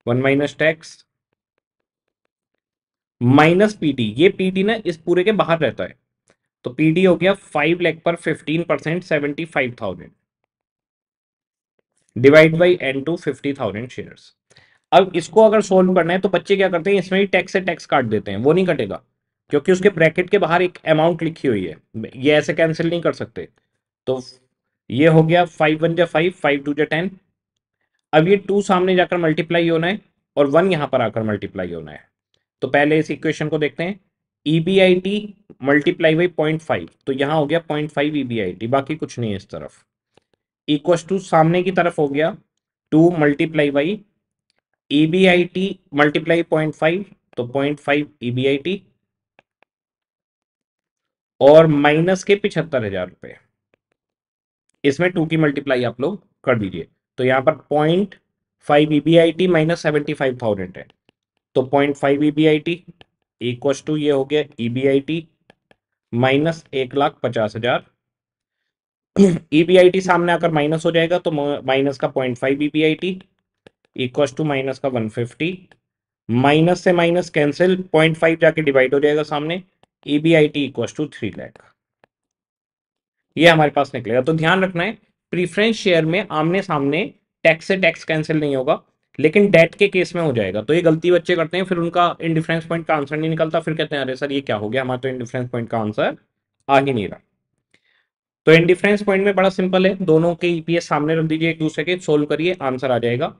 one minus tax minus PD ये पीटी ना इस पूरे के बाहर रहता है। तो पीडी हो गया फाइव लैख पर fifteen percent seventy five thousand divide by N two fifty thousand share अब इसको अगर सोल्व करना है तो बच्चे क्या करते हैं? इसमें ही टैक्स से टैक्स काट देते हैं। वो नहीं कटेगा। क्योंकि उसके ब्रैकेट के बाहर एक अमाउंट लिखी हुई है। ये ऐसे कैंसिल नहीं कर सकते। तो ये हो गया फाइव वन जा फाइव फाइव टू जा टेन अब ये टू सामने जाकर मल्टीप्लाई होना है और वन यहाँ पर आकर मल्टीप्लाई होना है। तो पहले इस इक्वेशन को देखते हैं। E B I T multiply by point five तो यहाँ हो गया point five E B I T बाकी कुछ नहीं है इस तरफ़। इक्वस टू सामने की तरफ़ हो गया। Two multiply by E B I T multiply point five तो point five E B I T और माइनस के पिछहत्तर हज़ार रुपए। इसमें टू की मल्टीप्लाई आप लोग कर दीजिए। तो यहाँ पर point five E B I T minus seventy five thousand है। तो point five E B I T equal to ये हो गया E B I T minus एक लाख पचास हज़ार। ई बी आई टी सामने आकर माइनस हो जाएगा तो माइनस का point five E B I T equal to minus का वन फिफ्टी। माइनस से माइनस कैंसिल, पॉइंट फाइव जाके डिवाइड हो जाएगा सामने। B I T three lakh ये हमारे पास निकलेगा। तो ध्यान रखना है प्रीफरेंस शेयर में आमने सामने टैक्स से टैक्स कैंसिल नहीं होगा, लेकिन डेट के केस में हो जाएगा। तो ये गलती बच्चे करते हैं, फिर उनका इंडिफरेंस पॉइंट का आंसर नहीं निकलता, फिर कहते हैं, अरे सर, ये क्या हो गया? हमारा तो इंडिफरेंस पॉइंट का आंसर आ ही नहीं रहा। तो इन डिफरेंस पॉइंट में बड़ा सिंपल है, दोनों के ईपीएस सामने रख दीजिए, एक दूसरे के सोल्व करिए आंसर आ जाएगा।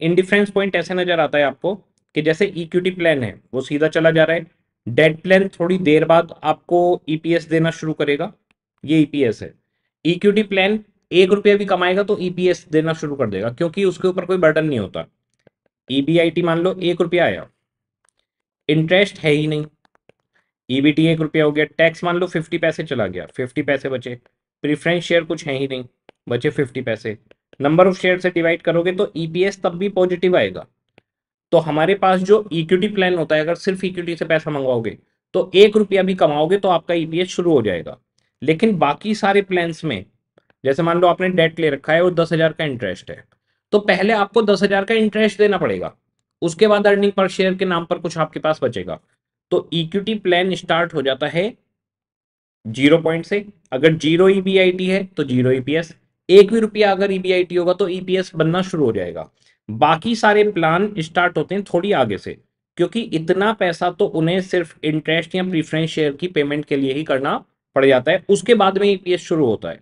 इन डिफरेंस पॉइंट ऐसे नज़र आता है आपको कि जैसे इक्विटी प्लान है, वो सीधा चला जा रहा है डेट प्लान थोड़ी देर बाद आपको ईपीएस देना शुरू करेगा। ये ईपीएस है। इक्विटी प्लान एक रुपया भी कमाएगा तो ईपीएस देना शुरू कर देगा, क्योंकि उसके ऊपर कोई बर्डन नहीं होता। ईबीआईटी मान लो, एक रुपया आया। इंटरेस्ट है ही नहीं। ईबीटी एक रुपया हो गया। टैक्स मान लो फिफ्टी पैसे चला गया। फिफ्टी पैसे बचे। प्रीफरेंस शेयर कुछ है ही नहीं। बचे फिफ्टी पैसे। नंबर ऑफ़ शेयर से डिवाइड करोगे तो ईपीएस तब भी पॉजिटिव आएगा। तो हमारे पास जो इक्विटी प्लान होता है, अगर सिर्फ़ इक्विटी से पैसा मंगवाओगे तो एक रुपया भी कमाओगे तो आपका ईपीएस शुरू हो जाएगा। लेकिन बाकी सारे प्लान्स में, जैसे मान लो आपने डेट ले रखा है और दस का इंटरेस्ट है तो पहले आपको दस हज़ार का इंटरेस्ट देना पड़ेगा। उसके बाद अर्निंग पर शेयर के नाम पर कुछ आपके पास बचेगा। तो इक्विटी प्लान स्टार्ट हो जाता है ज़ीरो पॉइंट से। अगर ज़ीरो ईबीआईटी है तो ज़ीरो ईपीएस एक भी रुपया अगर ईबीआईटी होगा तो ईपीएस बनना शुरू हो जाएगा। बाकी सारे प्लान स्टार्ट होते हैं थोड़ी आगे से, क्योंकि इतना पैसा तो उन्हें सिर्फ़ इंटरेस्ट या प्रीफरेंस शेयर की पेमेंट के लिए ही करना पड़ जाता है, उसके बाद में ईपीएस शुरू होता है।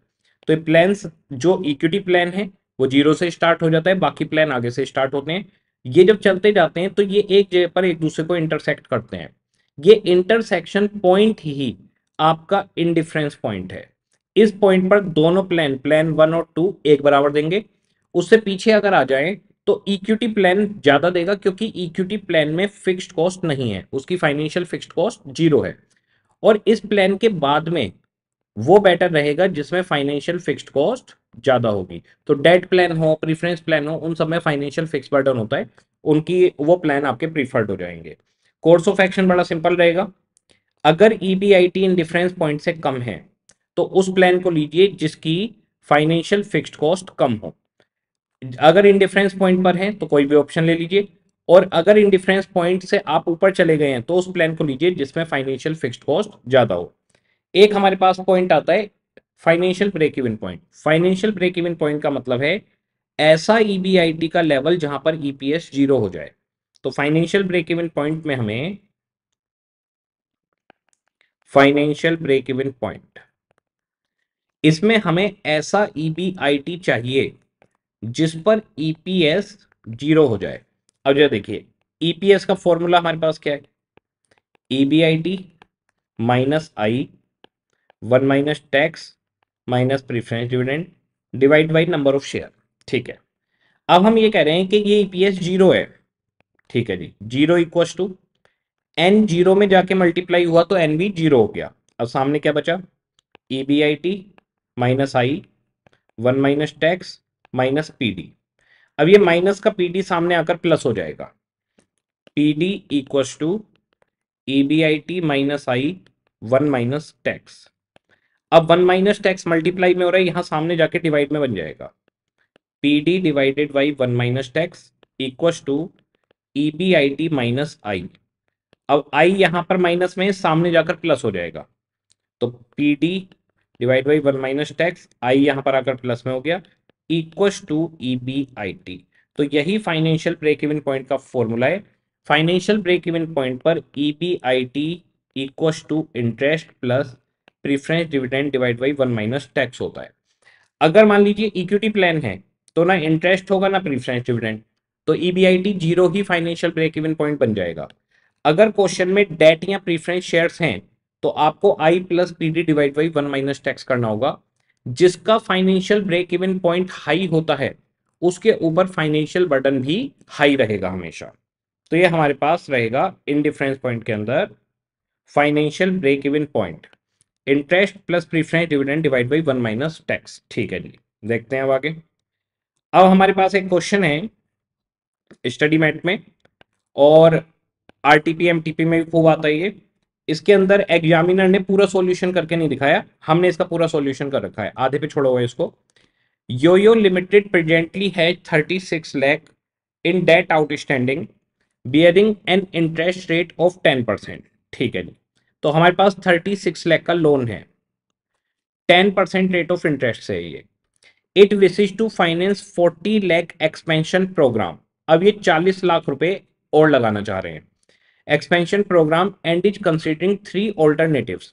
तो ये प्लान्स जो इक्विटी प्लान है, वो ज़ीरो से स्टार्ट हो जाता है, बाकी प्लान आगे से स्टार्ट होते हैं। ये जब चलते जाते हैं तो ये एक जगह पर एक दूसरे को इंटरसेक्ट करते हैं। ये इंटरसेक्शन पॉइंट ही आपका इनडिफरेंस पॉइंट है। इस पॉइंट पर दोनों प्लान प्लान वन और टू एक बराबर देंगे। उससे पीछे अगर आ जाए तो इक्विटी प्लान ज़्यादा देगा क्योंकि इक्विटी प्लान में फिक्स्ड कॉस्ट नहीं है। उसकी फाइनेंशियल फिक्स्ड कॉस्ट ज़ीरो है। और इस प्लान के बाद में वो बेटर रहेगा जिसमें फाइनेंशियल फिक्स्ड कॉस्ट ज़्यादा होगी। तो डेट प्लान हो प्रीफरेंस प्लान हो, उन सब में फाइनेंशियल फिक्स बर्डन होता है। उनकी वो प्लान आपके प्रीफर्ड हो जाएँगे। कोर्स ऑफ़ एक्शन बड़ा सिंपल रहेगा। अगर ईबीआईटी इन डिफरेंस पॉइंट से कम है तो उस प्लान को लीजिए जिसकी फाइनेंशियल फिक्स्ड कॉस्ट कम हो। अगर इन डिफरेंस पॉइंट पर है तो कोई भी ऑप्शन ले लीजिए। और अगर इन डिफरेंस पॉइंट से आप ऊपर चले गए हैं तो उस प्लान को लीजिए जिसमें फाइनेंशियल फिक्स्ड कॉस्ट ज़्यादा हो। एक हमारे पास पॉइंट आता है financial break even point financial break even point का मतलब है, ऐसा ईबीआईटी का लेवल जहाँ पर ईपीएस ज़ीरो हो जाए। तो फाइनेंशियल ब्रेक इवन पॉइंट में हमें फाइनेंशियल ब्रेक इवन पॉइंट इसमें हमें ऐसा ईबीआईटी चाहिए जिस पर ईपीएस ज़ीरो हो जाए। अब जरा देखिए ईपीएस का फॉर्मूला हमारे पास क्या है? EBIT minus I one minus tax minus preference dividend divide by number of share ठीक है। अब हम ये कह रहे हैं कि ये ईपीएस ज़ीरो है। ठीक है जी। Zero equal to N zero में जाके मल्टीप्लाई हुआ तो एन भी ज़ीरो हो गया। अब सामने क्या बचा? E B I T minus I one minus tax minus P D. अब ये माइनस का पी डी सामने आकर प्लस हो जाएगा। P D equal to E B I T minus I one minus tax. अब वन माइनस टैक्स मल्टीप्लाई में हो रहा है, यहाँ सामने जाके डिवाइड में बन जाएगा। P D divided by one minus tax equal to E B I T minus I. अब आई यहाँ पर माइनस में सामने जाकर प्लस हो जाएगा। तो P D divide by one minus tax, I यहाँ पर आकर प्लस में हो गया। Equal to E B I T तो यही फाइनेंशियल ब्रेक इवन पॉइंट का फॉर्मूला है। फाइनेंशियल ब्रेक इवन पॉइंट पर E B I T equal to interest plus preference dividend divide by one minus tax होता है। अगर मान लीजिए इक्विटी प्लान है तो ना इंटरेस्ट होगा ना प्रीफरेंस डिविडेंड तो ईबीआईटी e ज़ीरो ही फाइनेंशियल ब्रेक इवन पॉइंट बन जाएगा। अगर क्वेश्चन में डेट या प्रीफरेंस शेयर्स हैं तो आपको I plus P D divide by one minus tax करना होगा। जिसका financial break even point high होता है, उसके ऊपर फाइनेंशियल बर्डन भी हाई रहेगा हमेशा। तो ये हमारे पास रहेगा इन डिफरेंस पॉइंट के अंदर financial break even point interest plus preference dividend divide by one minus tax ठीक है जी, देखते हैं अब आगे। अब हमारे पास एक क्वेश्चन है स्टडी मैट में और R T P M T P में भी खूब आता है ये। इसके अंदर एग्जामिनर ने पूरा सॉल्यूशन करके नहीं दिखाया। हमने इसका पूरा सॉल्यूशन कर रखा है। आधे पे छोड़ा हुआ इसको। योयो लिमिटेड प्रेजेंटली है thirty six lakh in debt outstanding bearing an interest rate of ten percent ठीक है जी। तो हमारे पास थर्टी सिक्स लैख का लोन है। Ten percent rate of interest से ये। It wishes to finance forty lakh expansion program अब ये चालीस लाख रुपए और लगाना चाह रहे हैं। Expansion program and is considering three alternatives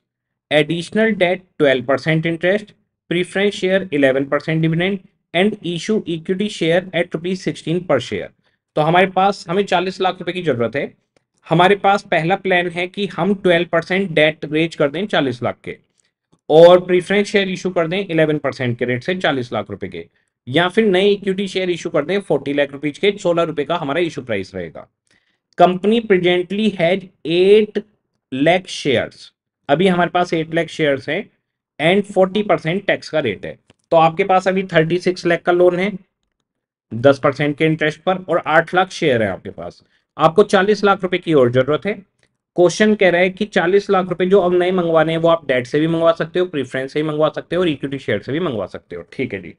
additional debt twelve percent interest preference share 11 percent dividend and issue equity share at rupees sixteen per share तो हमारे पास, हमें 40 लाख रुपए की ज़रूरत है। हमारे पास पहला प्लान है कि हम 12 परसेंट डेट रेज कर दें 40 लाख के, और प्रीफरेंस शेयर इशू कर दें 11 परसेंट के रेट से 40 लाख रुपए के, या फिर नए इक्विटी शेयर इशू कर दें 40 लाख रुपीज़ के 16 रुपए का हमारा इशू प्राइस रहेगा। Company presently has 8 lakh shares अभी हमारे पास 8 लाख शेयर्स हैं एंड 40 परसेंट टैक्स का रेट है। तो आपके पास अभी 36 लाख का लोन है 10 परसेंट के इंटरेस्ट पर और आठ लाख शेयर है आपके पास। आपको 40 लाख रुपए की और ज़रूरत है। क्वेश्चन कह रहा है कि 40 लाख रुपए जो अब नए मंगवाने हैं, वो आप डेट से भी मंगवा सकते हो प्रीफरेंस से भी मंगवा सकते हो और इक्विटी शेयर से भी मंगवा सकते हो। ठीक है जी।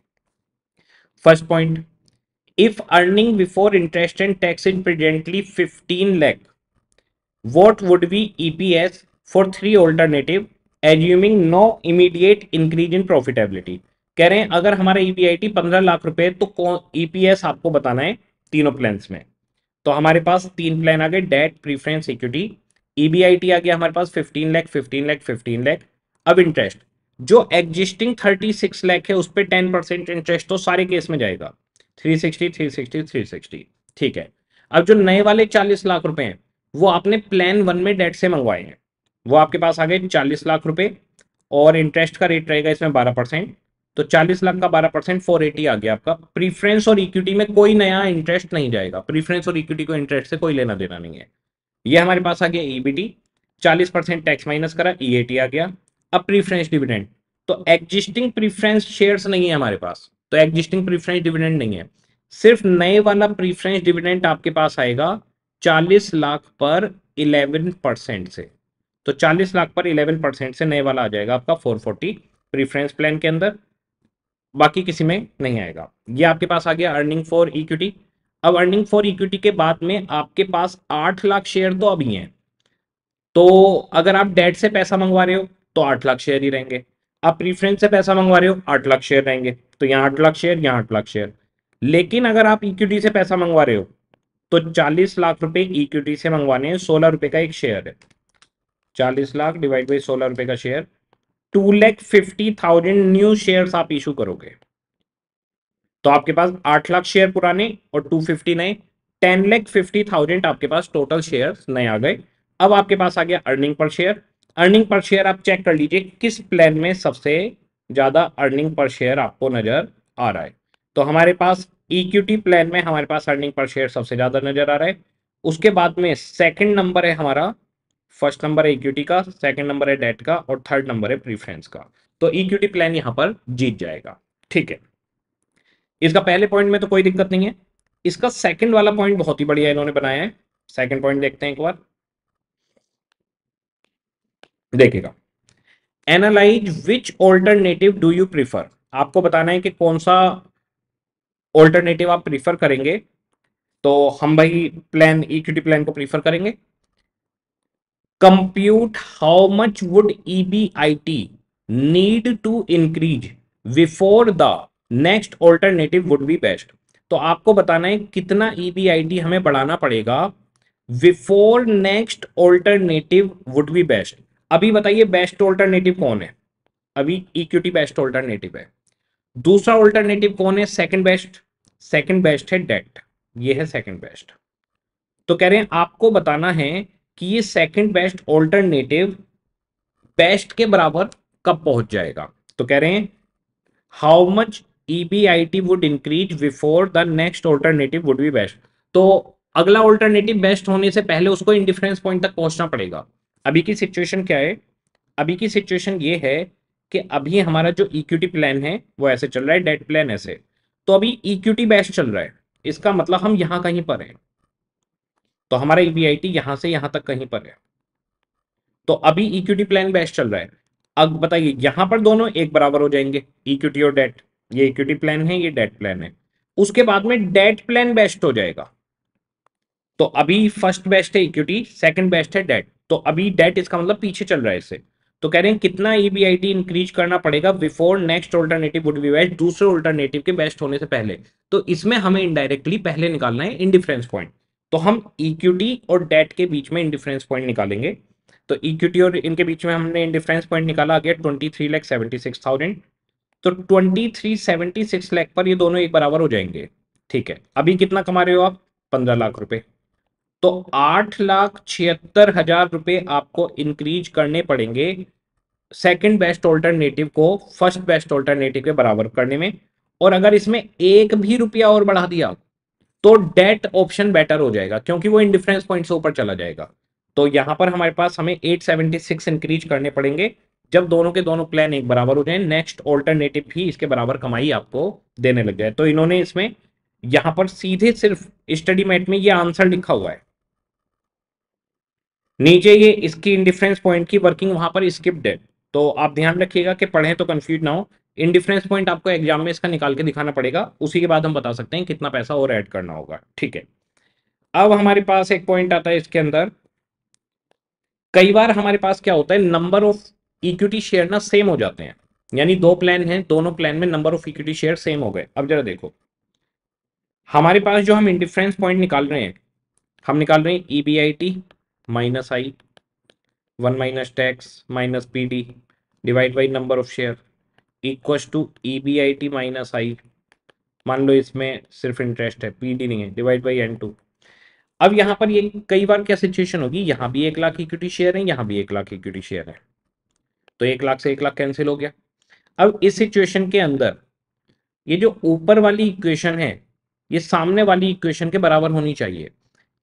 First point if earning before interest and tax is presently 15 lakh, what would be EPS for three alternative assuming no immediate increase in profitability? कह रहे हैं, अगर हमारा ईपीआईटी e 15 लाख रुपए तो ईपीएस e आपको बताना है तीनों प्लान में। तो हमारे पास तीन प्लान आ गए डेट प्रीफरेंस इक्विटी ईबीआईटी आ गया हमारे पास 15 लाख 15 लाख 15 लाख अब इंटरेस्ट जो एग्जिस्टिंग थर्टी सिक्स लैख है, उस पर टेन परसेंट इंटरेस्ट तो सारे केस में जाएगा। 360 360 360 ठीक है। अब जो नए वाले 40 लाख रुपए हैं, वो आपने प्लान वन में डेट से मंगवाए हैं। वो आपके पास आ गए चालीस लाख रुपए और इंटरेस्ट का रेट रहेगा इसमें बारह परसेंट। तो 40 लाख का 12 परसेंट फोर आ गया आपका। प्रीफरेंस और इक्विटी में कोई नया इंटरेस्ट नहीं जाएगा। प्रीफरेंस और इक्विटी को इंटरेस्ट से कोई लेना देना नहीं है। ये हमारे पास आ गया EBT e 40 percent tax minus करा ई e आ गया। अब प्रीफरेंस डिविडेंड तो एग्जिस्टिंग प्रीफरेंस शेयर्स नहीं है हमारे पास। तो एग्जिस्टिंग प्रीफरेंस डिविडेंड नहीं है। सिर्फ़ नए वाला प्रीफरेंस डिविडेंड आपके पास आएगा 40 लाख पर 11 परसेंट से। तो 40 लाख पर 11 परसेंट से नए वाला आ जाएगा आपका 440 प्रीफरेंस प्लान के अंदर। बाकी किसी में नहीं आएगा। ये आपके पास आ गया अर्निंग फॉर इक्विटी अब अर्निंग फॉर इक्विटी के बाद में आपके पास आठ लाख शेयर तो अभी हैं। तो अगर आप डेट से पैसा मंगवा रहे हो तो आठ लाख शेयर ही रहेंगे। आप प्रीफरेंस से पैसा मंगवा रहे हो, आठ लाख शेयर रहेंगे। तो यहाँ आठ लाख शेयर यहाँ आठ लाख शेयर लेकिन अगर आप इक्विटी से पैसा मंगवा रहे हो तो चालीस लाख रुपए इक्विटी से मंगवाने हैं, सोलह रुपए का एक शेयर है। चालीस लाख डिवाइड बाई सोलह रुपए का share two lakh fifty thousand new share आप इशू करोगे। तो आपके पास आठ लाख शेयर पुराने और टू फिफ्टी नए टेन लैख फिफ्टी थाउज़ेंड आपके पास टोटल शेयर नए आ गए। अब आपके पास आ गया earning per share earning per share आप चेक कर लीजिए किस प्लान में सबसे ज़्यादा अर्निंग पर शेयर आपको नज़र आ रहा है। तो हमारे पास इक्विटी प्लान में हमारे पास अर्निंग पर शेयर सबसे ज़्यादा नज़र आ रहा है। उसके बाद में सेकंड नंबर है हमारा फ़र्स्ट नंबर है इक्विटी का सेकंड नंबर है डेट का और थर्ड नंबर है प्रीफरेंस का। तो इक्विटी प्लान यहाँ पर जीत जाएगा। ठीक है। इसका पहले पॉइंट में तो कोई दिक्कत नहीं है। इसका सेकंड वाला पॉइंट बहुत ही बढ़िया इन्होंने बनाया है। सेकंड पॉइंट देखते हैं एक बार। देखिएगा। Analyse which alternative do you prefer आपको बताना है कि कौन सा ऑल्टरनेटिव आप प्रीफर करेंगे तो हम भाई प्लान इक्विटी प्लान को प्रीफर करेंगे। Compute how much would EBIT need to increase before the next alternative would be best तो आपको बताना है कितना EBIT हमें बढ़ाना पड़ेगा before next alternative would be best अभी बताइए बेस्ट ऑल्टरनेटिव कौन है? अभी इक्विटी बेस्ट ऑल्टरनेटिव है। दूसरा ऑल्टरनेटिव कौन है? सेकंड बेस्ट सेकंड बेस्ट है डेट ये है सेकंड बेस्ट तो कह रहे हैं, आपको बताना है कि ये सेकंड बेस्ट ऑल्टरनेटिव बेस्ट के बराबर कब पहुँच जाएगा? तो कह रहे हैं how much EBIT would increase before the next alternative would be best तो अगला ऑल्टरनेटिव बेस्ट होने से पहले उसको इंडिफरेंस पॉइंट तक पहुँचना पड़ेगा। अभी की सिचुएशन क्या है? अभी की सिचुएशन ये है कि अभी हमारा जो इक्विटी प्लान है, वो ऐसे चल रहा है डेट प्लान ऐसे। तो अभी इक्विटी बेस्ट चल रहा है। इसका मतलब हम यहाँ कहीं पर हैं। तो हमारा ईबीआईटी e यहाँ से यहाँ तक कहीं पर है। तो अभी इक्विटी प्लान बेस्ट चल रहा है। अब बताइए, यहाँ पर दोनों एक बराबर हो जाएँगे इक्विटी और डेट ये इक्विटी प्लान है, ये डेट प्लान है। उसके बाद में डेट प्लान बेस्ट हो जाएगा। तो अभी फ़र्स्ट बेस्ट है इक्विटी सेकंड बेस्ट है डेट तो अभी डेट इसका मतलब पीछे चल रहा है इससे। तो कह रहे हैं कितना ईबीआईटी इंक्रीज करना पड़ेगा before next alternative would be best दूसरे ऑल्टरनेटिव के बेस्ट होने से पहले। तो इसमें हमें इनडायरेक्टली पहले निकालना है इंडिफरेंस पॉइंट तो हम इक्विटी और डेट के बीच में इंडिफरेंस पॉइंट निकालेंगे। तो इक्विटी और इनके बीच में हमने इंडिफरेंस पॉइंट निकाला गया twenty three lakh seventy six thousand तो twenty three seventy six lakh पर ये दोनों एक बराबर हो जाएँगे। ठीक है। अभी कितना कमा रहे हो आप? पंद्रह लाख रुपए। तो आठ लाख छिहत्तर हज़ार रुपए आपको इंक्रीज करने पड़ेंगे सेकंड बेस्ट ऑल्टरनेटिव को फ़र्स्ट बेस्ट ऑल्टरनेटिव के बराबर करने में। और अगर इसमें एक भी रुपया और बढ़ा दिया तो डेट ऑप्शन बेटर हो जाएगा, क्योंकि वो इंडिफरेंस पॉइंट से ऊपर चला जाएगा। तो यहाँ पर हमारे पास हमें 876 इंक्रीज करने पड़ेंगे, जब दोनों के दोनों प्लान एक बराबर हो जाए नेक्स्ट ऑल्टरनेटिव भी इसके बराबर कमाई आपको देने लग जाए। तो इन्होंने इसमें यहाँ पर सीधे सिर्फ़ स्टडी मेट में ये आंसर लिखा हुआ है। नीचे ये इसकी इंडिफरेंस पॉइंट की वर्किंग वहाँ पर स्किप्ड है। तो आप ध्यान रखिएगा कि पढ़ें तो कंफ्यूज ना हो। इंडिफरेंस पॉइंट आपको एग्ज़ाम में इसका निकाल के दिखाना पड़ेगा। उसी के बाद हम बता सकते हैं कितना पैसा और ऐड करना होगा। ठीक है। अब हमारे पास एक पॉइंट आता है इसके अंदर। कई बार हमारे पास क्या होता है नंबर ऑफ़ इक्विटी शेयर ना सेम हो जाते हैं। यानी दो प्लान हैं, दोनों प्लान में number of equity share same हो गए। अब जरा देखो। हमारे पास जो हम इंडिफरेंस पॉइंट निकाल रहे हैं, हम निकाल रहे हैं EBIT minus I one minus tax minus P D divide by number of share equals to E B I T minus I मान लो इसमें सिर्फ़ इंटरेस्ट है पी डी नहीं है डिवाइड बाई एन टू अब यहाँ पर ये कई बार क्या सिचुएशन होगी? यहाँ भी एक लाख इक्विटी शेयर है, यहाँ भी एक लाख इक्विटी शेयर है। तो एक लाख से एक लाख कैंसिल हो गया। अब इस सिचुएशन के अंदर ये जो ऊपर वाली इक्वेशन है, ये सामने वाली इक्वेशन के बराबर होनी चाहिए।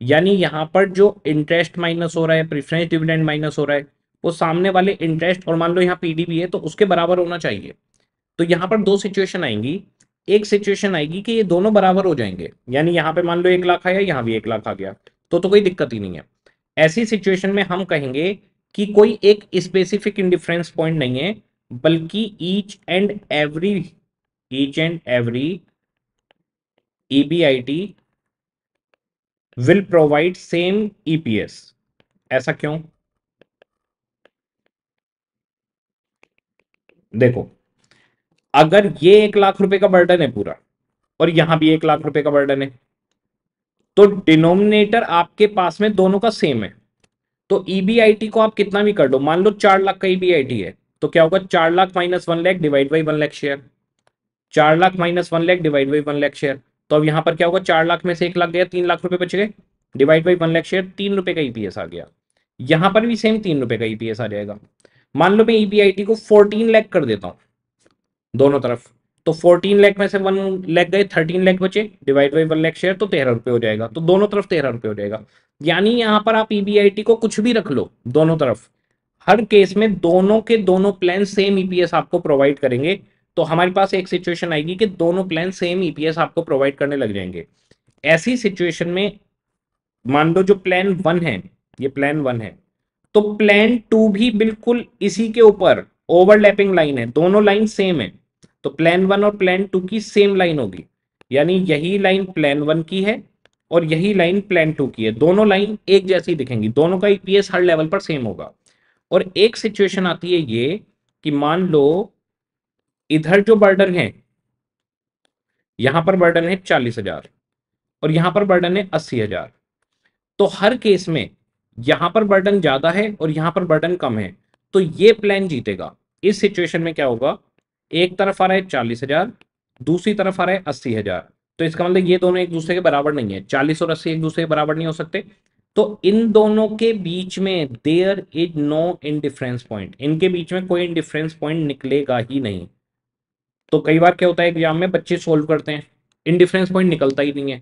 यानी यहाँ पर जो इंटरेस्ट माइनस हो रहा है प्रिफरेंस डिविडेंड माइनस हो रहा है, वो सामने वाले इंटरेस्ट और मान लो यहाँ पीडी भी है तो उसके बराबर होना चाहिए। तो यहाँ पर दो सिचुएशन आएँगी। एक सिचुएशन आएगी कि ये दोनों बराबर हो जाएँगे। यानी यहाँ पे मान लो एक लाख आया, यहाँ भी एक लाख आ गया। तो तो कोई दिक्कत ही नहीं है। ऐसी सिचुएशन में हम कहेंगे कि कोई एक स्पेसिफिक इंडिफरेंस पॉइंट नहीं है, बल्कि each and every each and every EBIT will provide same EPS ऐसा क्यों? देखो, अगर ये एक लाख रुपए का बर्डन है पूरा, और यहाँ भी एक लाख रुपए का बर्डन है तो डिनोमिनेटर आपके पास में दोनों का सेम है। तो ईबीआईटी e को आप कितना भी कर दो मान लो चार लाख का ईबीआईटी e है तो क्या होगा? चार lakh minus one lakh divide by one lakh share चार lakh minus one lakh divide by one lakh share तो अब यहाँ पर क्या होगा? चार लाख में से एक लाख गया, तीन लाख रुपए बच गए। Divide by one lakh share तीन रुपए का ईपीएस e आ गया। यहाँ पर भी सेम तीन रुपए का ईपीएस आ जाएगा। मान लो मैं ईबीआईटी को फोर्टीन लैख कर देता हूँ, दोनों तरफ़। तो फोर्टीन लैख में से वन लैख गए थर्टीन लैख बचे। Divide by one lakh share तो तेरह रुपए हो जाएगा। तो दोनों तरफ़ तेरह रुपए हो जाएगा। यानी यहाँ पर आप ईबीआईटी को कुछ भी रख लो, दोनों तरफ़। हर केस में दोनों के दोनों प्लान सेम ईपीएस आपको प्रोवाइड करेंगे। तो हमारे पास एक सिचुएशन आएगी कि दोनों प्लान सेम ईपीएस आपको प्रोवाइड करने लग जाएँगे। ऐसी सिचुएशन में मान लो जो प्लान वन है, ये प्लान वन है तो प्लान टू भी बिल्कुल इसी के ऊपर ओवरलैपिंग लाइन है, दोनों लाइन सेम है तो प्लान वन और प्लान टू की सेम लाइन होगी। यानी यही लाइन प्लान वन की है और यही लाइन प्लान टू की है। दोनों लाइन एक जैसी दिखेंगी, दोनों का ईपीएस हर लेवल पर सेम होगा। और एक सिचुएशन आती है ये कि मान लो इधर जो बर्डन है, यहाँ पर बर्डन है चालीस हज़ार और यहाँ पर बर्डन है अस्सी हज़ार। तो हर केस में यहाँ पर बर्डन ज़्यादा है और यहाँ पर बर्डन कम है। तो ये प्लान जीतेगा। इस सिचुएशन में क्या होगा? एक तरफ़ आ रहा है चालीस हज़ार, दूसरी तरफ़ आ रहा है अस्सी हज़ार। तो इसका मतलब ये दोनों एक दूसरे के बराबर नहीं है। चालीस और अस्सी एक दूसरे के बराबर नहीं हो सकते। तो इन दोनों के बीच में there is no indifference point इनके बीच में कोई इनडिफरेंस पॉइंट निकलेगा ही नहीं। तो कई बार क्या होता है, एग्ज़ाम में बच्चे सोल्व करते हैं। इनडिफरेंस पॉइंट निकलता ही नहीं है।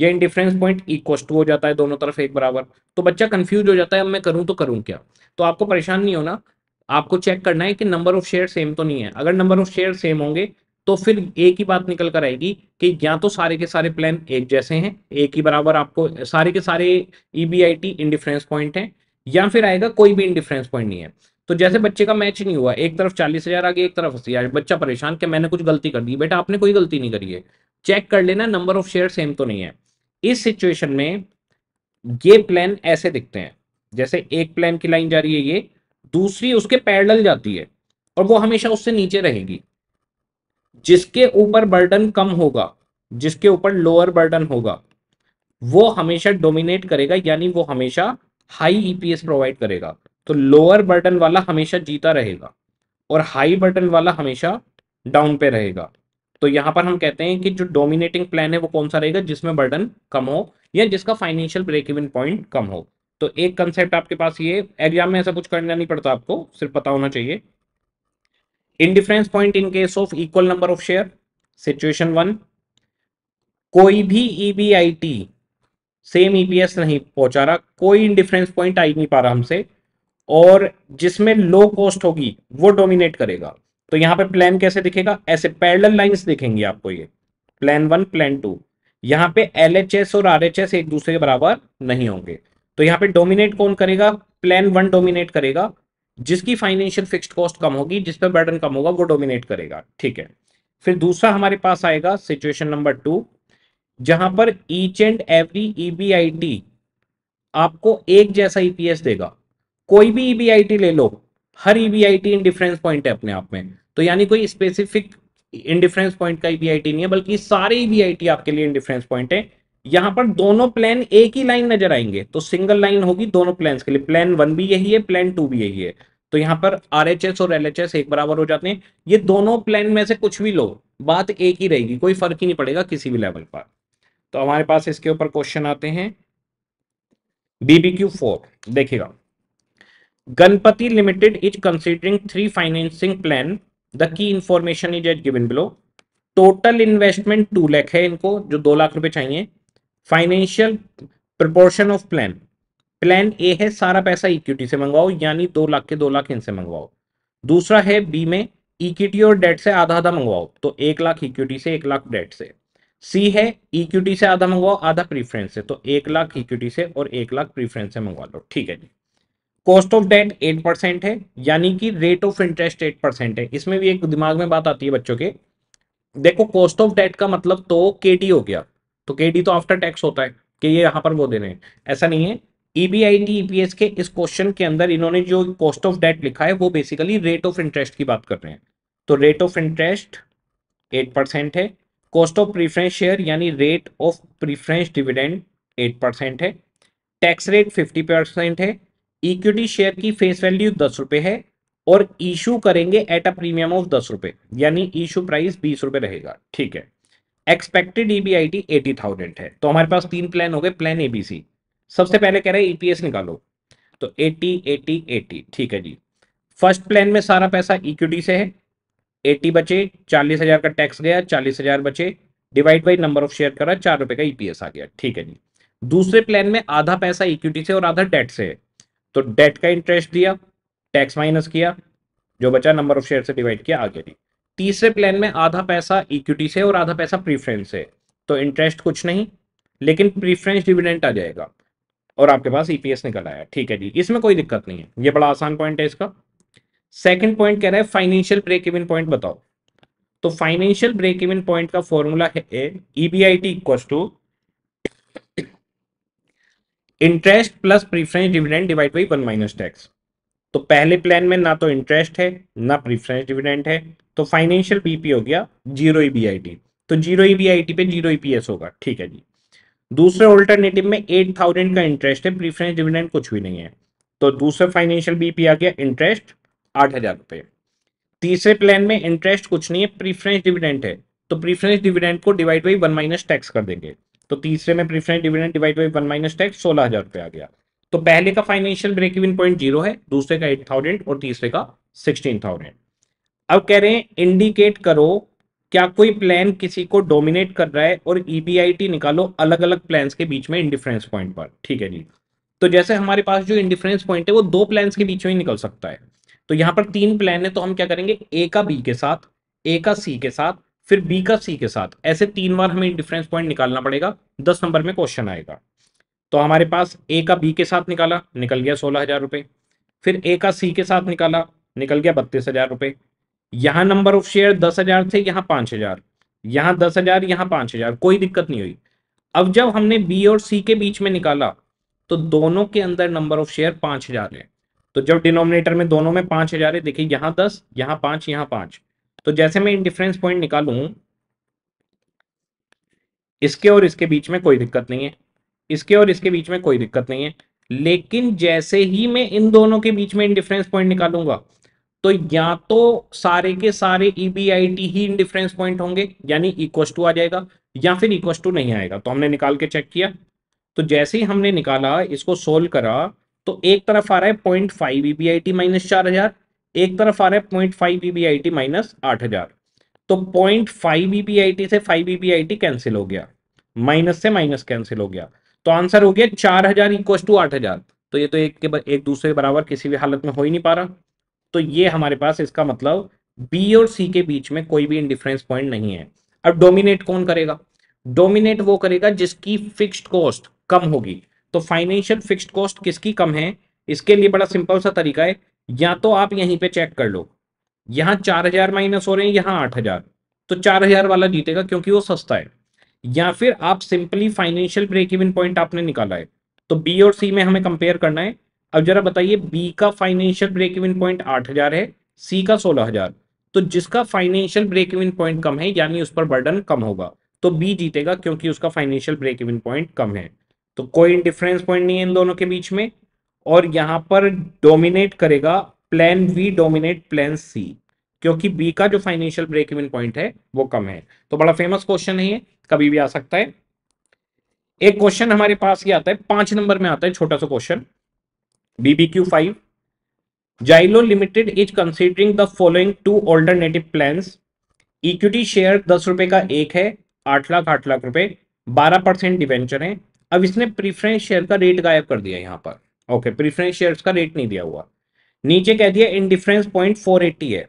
या इनडिफरेंस पॉइंट इक्व टू हो जाता है, दोनों तरफ़ एक बराबर। तो बच्चा कंफ्यूज हो जाता है, अब मैं करूँ तो करूँ क्या? तो आपको परेशान नहीं होना। आपको चेक करना है कि नंबर ऑफ़ शेयर सेम तो नहीं है। अगर नंबर ऑफ़ शेयर सेम होंगे तो फिर एक ही बात निकल कर आएगी कि या तो सारे के सारे प्लान एक जैसे हैं, एक ही बराबर आपको, सारे के सारे ईबीआईटी इंडिफरेंस पॉइंट हैं, या फिर आएगा कोई भी इंडिफरेंस पॉइंट नहीं है। तो जैसे बच्चे का मैच नहीं हुआ एक तरफ़ चालीस हज़ार आ आगे एक तरफ़ अस्सी हज़ार बच्चा परेशान कि मैंने कुछ गलती कर दी। बेटा आपने कोई गलती नहीं करी है। चेक कर लेना नंबर ऑफ़ शेयर सेम तो नहीं है। इस सिचुएशन में ये प्लान ऐसे दिखते हैं। जैसे एक प्लान की लाइन जा रही है ये दूसरी उसके पैरेलल जाती है और वो हमेशा उससे नीचे रहेगी। जिसके ऊपर बर्डन कम होगा जिसके ऊपर लोअर बर्डन होगा वो हमेशा डोमिनेट करेगा यानी वो हमेशा हाई ईपीएस प्रोवाइड करेगा। तो लोअर बर्डन वाला हमेशा जीता रहेगा और हाई बर्डन वाला हमेशा डाउन पे रहेगा। तो यहाँ पर हम कहते हैं कि जो डोमिनेटिंग प्लान है वो कौन सा रहेगा? जिसमें बर्डन कम हो या जिसका फाइनेंशियल ब्रेक इवन पॉइंट कम हो। तो एक कंसेप्ट आपके पास ये एग्ज़ाम में ऐसा कुछ करना नहीं पड़ता आपको, सिर्फ़ पता होना चाहिए। Indifference point in case of equal number of share situation one कोई भी ईबीआईटी सेम ईपीएस नहीं पहुँचा रहा, कोई इंडिफरेंस पॉइंट आई नहीं पा रहा हमसे। और जिसमें लो कॉस्ट होगी, वो डोमिनेट करेगा। तो यहाँ पे प्लान कैसे दिखेगा? ऐसे पैरेलल लाइंस दिखेंगी आपको ये। प्लान वन प्लान टू यहाँ पे एलएचएस और आरएचएस एक दूसरे के बराबर नहीं होंगे। तो यहाँ पे डोमिनेट कौन करेगा? प्लान वन डोमिनेट करेगा। जिसकी फाइनेंशियल फिक्स्ड कॉस्ट कम होगी, जिस पर बर्डन कम होगा, वो डोमिनेट करेगा। ठीक है। फिर दूसरा हमारे पास आएगा सिचुएशन नंबर टू जहाँ पर ईच एंड एवरी ईबीआईटी आपको एक जैसा ईपीएस देगा। कोई भी ईबीआईटी ले लो, हर ईबीआईटी इंडिफरेंस पॉइंट है अपने आप में। तो यानी कोई स्पेसिफिक इंडिफरेंस पॉइंट का ईबीआईटी नहीं है, बल्कि सारे ईबीआईटी आपके लिए इंडिफरेंस पॉइंट है। यहाँ पर दोनों प्लान एक ही लाइन नज़र आएँगे तो सिंगल लाइन होगी दोनों प्लान के लिए। प्लान वन भी यही है प्लान टू भी यही है। तो यहाँ पर RHS और LHS एक बराबर हो जाते हैं। ये दोनों प्लान में से कुछ भी लो, बात एक ही रहेगी, कोई फ़र्क ही नहीं पड़ेगा किसी भी लेवल पर। तो हमारे पास इसके ऊपर क्वेश्चन आते हैं। बीबीक्यू फोर देखिएगा। Ganpati limited is considering three financing plan the key information is as given below total investment two lakh है इनको, जो दो लाख रुपए चाहिए। Financial proportion of plan plan A है, सारा पैसा इक्विटी से मंगवाओ, यानी दो लाख के दो लाख इनसे मंगवाओ। दूसरा है बी में इक्विटी और डेट से आधा आधा मंगवाओ तो एक लाख इक्विटी से एक लाख डेट से। सी है इक्विटी से आधा मंगवाओ, आधा प्रीफरेंस से तो एक लाख इक्विटी से और एक लाख प्रीफरेंस से मंगवा लो। ठीक है जी। Cost of debt eight percent है, यानी कि rate of interest eight percent है। इसमें भी एक दिमाग में बात आती है बच्चों के। देखो, कॉस्ट ऑफ़ डेट का मतलब तो केटी हो गया। तो केटी तो आफ्टर टैक्स होता है कि ये यहाँ पर वो दे रहे हैं। ऐसा नहीं है। ईबीआईटी ईपीएस के इस क्वेश्चन के अंदर इन्होंने जो कॉस्ट ऑफ़ डेट लिखा है, वो बेसिकली रेट ऑफ़ इंटरेस्ट की बात कर रहे हैं। तो rate of interest eight percent है। कॉस्ट ऑफ़ प्रीफरेंस शेयर यानी rate of preference dividend eight percent है। टैक्स रेट फिफ्टी परसेंट है। इक्विटी शेयर की फेस वैल्यू दस रुपए है और इशू करेंगे एट अ प्रीमियम ऑफ़ दस रुपए, यानी इशू प्राइस बीस रुपए रहेगा, ठीक है? एक्सपेक्टेड ईबीआईटी एटी थाउज़ेंड है। तो हमारे पास तीन प्लान हो गए प्लान एबीसी सबसे पहले कह रहे हैं ईपीएस निकालो। तो एटी एटी एटी ठीक है जी। फ़र्स्ट प्लान में सारा पैसा इक्विटी से है। एटी बचे, चालीस हज़ार का टैक्स गया, चालीस हज़ार बचे divide by number of share करा, चार रुपए का ईपीएस आ गया, ठीक है जी। दूसरे प्लान में आधा पैसा इक्विटी से और आधा डेट से है। तो डेट का इंटरेस्ट दिया टैक्स माइनस किया, जो बचा नंबर ऑफ़ शेयर से डिवाइड किया, आगे जी तीसरे प्लान में आधा पैसा इक्विटी से और आधा पैसा प्रीफरेंस से। तो इंटरेस्ट कुछ नहीं, लेकिन प्रीफरेंस डिविडेंट आ जाएगा। और आपके पास ईपीएस निकल आया। ठीक है जी, इसमें कोई दिक्कत नहीं है। ये बड़ा आसान पॉइंट है इसका। सेकंड पॉइंट कह रहा है फाइनेंशियल ब्रेक इवन पॉइंट बताओ। तो फाइनेंशियल ब्रेक इवन पॉइंट का फॉर्मूला है EBIT equal to interest plus preference dividend divide by one minus tax तो पहले प्लान में ना तो इंटरेस्ट है, ना प्रीफरेंस डिविडेंड है तो फाइनेंशियल बीपी हो गया ज़ीरो ईबीआईटी तो ज़ीरो ईबीआईटी पे ज़ीरो ईपीएस होगा, ठीक है जी। दूसरे ऑल्टरनेटिव में एट थाउज़ेंड का इंटरेस्ट है प्रीफरेंस डिविडेंड कुछ भी नहीं है। तो दूसरे फाइनेंशियल बीपी आ गया इंटरेस्ट आठ हज़ार रुपए तीसरे प्लान में इंटरेस्ट कुछ नहीं है प्रीफरेंस डिविडेंड है तो प्रीफरेंस डिविडेंड को divide by one minus tax कर देंगे। तो तीसरे में preference dividend divide by one minus tax सोलह हज़ार रुपए आ गया। तो पहले का financial break even point zero है, दूसरे का एट थाउज़ेंड और तीसरे का सिक्सटीन थाउज़ेंड अब कह रहे हैं इंडिकेट करो, क्या कोई प्लान किसी को डोमिनेट कर रहा है और ईबीआईटी निकालो अलग अलग प्लान्स के बीच में इंडिफरेंस पॉइंट पर। ठीक है जी। तो जैसे हमारे पास जो इंडिफरेंस पॉइंट है, वो दो प्लान्स के बीच में ही निकल सकता है। तो यहाँ पर तीन प्लान है तो हम क्या करेंगे? ए का बी के साथ ए का सी के साथ फिर बी का सी के साथ। ऐसे तीन बार हमें डिफरेंस पॉइंट निकालना पड़ेगा। दस नंबर में क्वेश्चन आएगा। तो हमारे पास ए का बी के साथ निकाला, निकल गया सोलह हज़ार रुपए फिर ए का सी के साथ निकाला, निकल गया बत्तीस हज़ार रुपए यहाँ नंबर ऑफ़ शेयर दस हज़ार थे, यहाँ पाँच हज़ार। यहाँ दस हज़ार, यहाँ पाँच हज़ार। कोई दिक्कत नहीं हुई। अब जब हमने बी और सी के बीच में निकाला तो दोनों के अंदर नंबर ऑफ़ शेयर पाँच हज़ार है। तो जब डिनोमिनेटर में दोनों में पाँच हज़ार है, देखिए यहाँ दस, यहाँ पाँच यहाँ पाँच। तो जैसे मैं इंडिफरेंस पॉइंट निकालू, इसके और इसके बीच में कोई दिक्कत नहीं है। इसके और इसके बीच में कोई दिक्कत नहीं है। लेकिन जैसे ही मैं इन दोनों के बीच में इंडिफरेंस पॉइंट निकालूँगा तो या तो सारे के सारे ईबीआईटी ही इंडिफरेंस पॉइंट होंगे, यानी इक्वस टू आ जाएगा, या फिर इक्वस टू नहीं आएगा। तो हमने निकाल के चेक किया। तो जैसे ही हमने निकाला, इसको सोल्व करा तो एक तरफ़ आ रहा है पॉइंट फाइव ईबीआईटी माइनस चार हज़ार एक तरफ़ आ रहा है पॉइंट फाइव ईबीआईटी माइनस आठ हज़ार। तो पॉइंट फाइव ईबीआईटी से फाइव ईबीआईटी कैंसिल हो गया। माइनस से माइनस कैंसिल हो गया। तो आंसर हो गया चार हज़ार इक्व टू आठ हज़ार। तो ये तो एक के एक दूसरे के बराबर किसी भी हालत में हो ही नहीं पा रहा। तो ये हमारे पास इसका मतलब बी और सी के बीच में कोई भी इंडिफरेंस पॉइंट नहीं है। अब डोमिनेट कौन करेगा? डोमिनेट वो करेगा जिसकी फिक्स्ड कॉस्ट कम होगी। तो फाइनेंशियल फिक्स्ड कॉस्ट किसकी कम है? इसके लिए बड़ा सिंपल सा तरीका है। या तो आप यहीं पे चेक कर लो। यहाँ चार हज़ार माइनस हो रहे हैं, यहाँ आठ हज़ार। तो चार हज़ार वाला जीतेगा क्योंकि वो सस्ता है। या फिर आप simply financial break even point आपने निकाला है। तो बी और सी में हमें कंपेयर करना है। अब जरा बताइए बी का फाइनेंशियल ब्रेक इवन पॉइंट आठ हज़ार है सी का सोलह हज़ार। तो जिसका फाइनेंशियल ब्रेक इवन पॉइंट कम है, यानी उस पर बर्डन कम होगा तो बी जीतेगा क्योंकि उसका फाइनेंशियल ब्रेक इवन पॉइंट कम है। तो कोई डिफरेंस पॉइंट नहीं है इन दोनों के बीच में। और यहाँ पर डोमिनेट करेगा plan B dominate plan C क्योंकि बी का जो फाइनेंशियल ब्रेक इवन पॉइंट है, वो कम है। तो बड़ा फ़ेमस क्वेश्चन है ये, कभी भी आ सकता है। एक क्वेश्चन हमारे पास ये आता है, पाँच नंबर में आता है छोटा सा question BBQ five Xylo limited is considering the following two alternative plan equity share दस रुपए का एक है, आठ लाख आठ लाख रुपए, बारह परसेंट डिवेंचर है। अब इसने प्रीफरेंस शेयर का रेट गायब कर दिया यहाँ पर। ओके प्रीफरेंस शेयर का रेट नहीं दिया हुआ। नीचे कह दिया इंडिफरेंस पॉइंट फोर एट्टी है।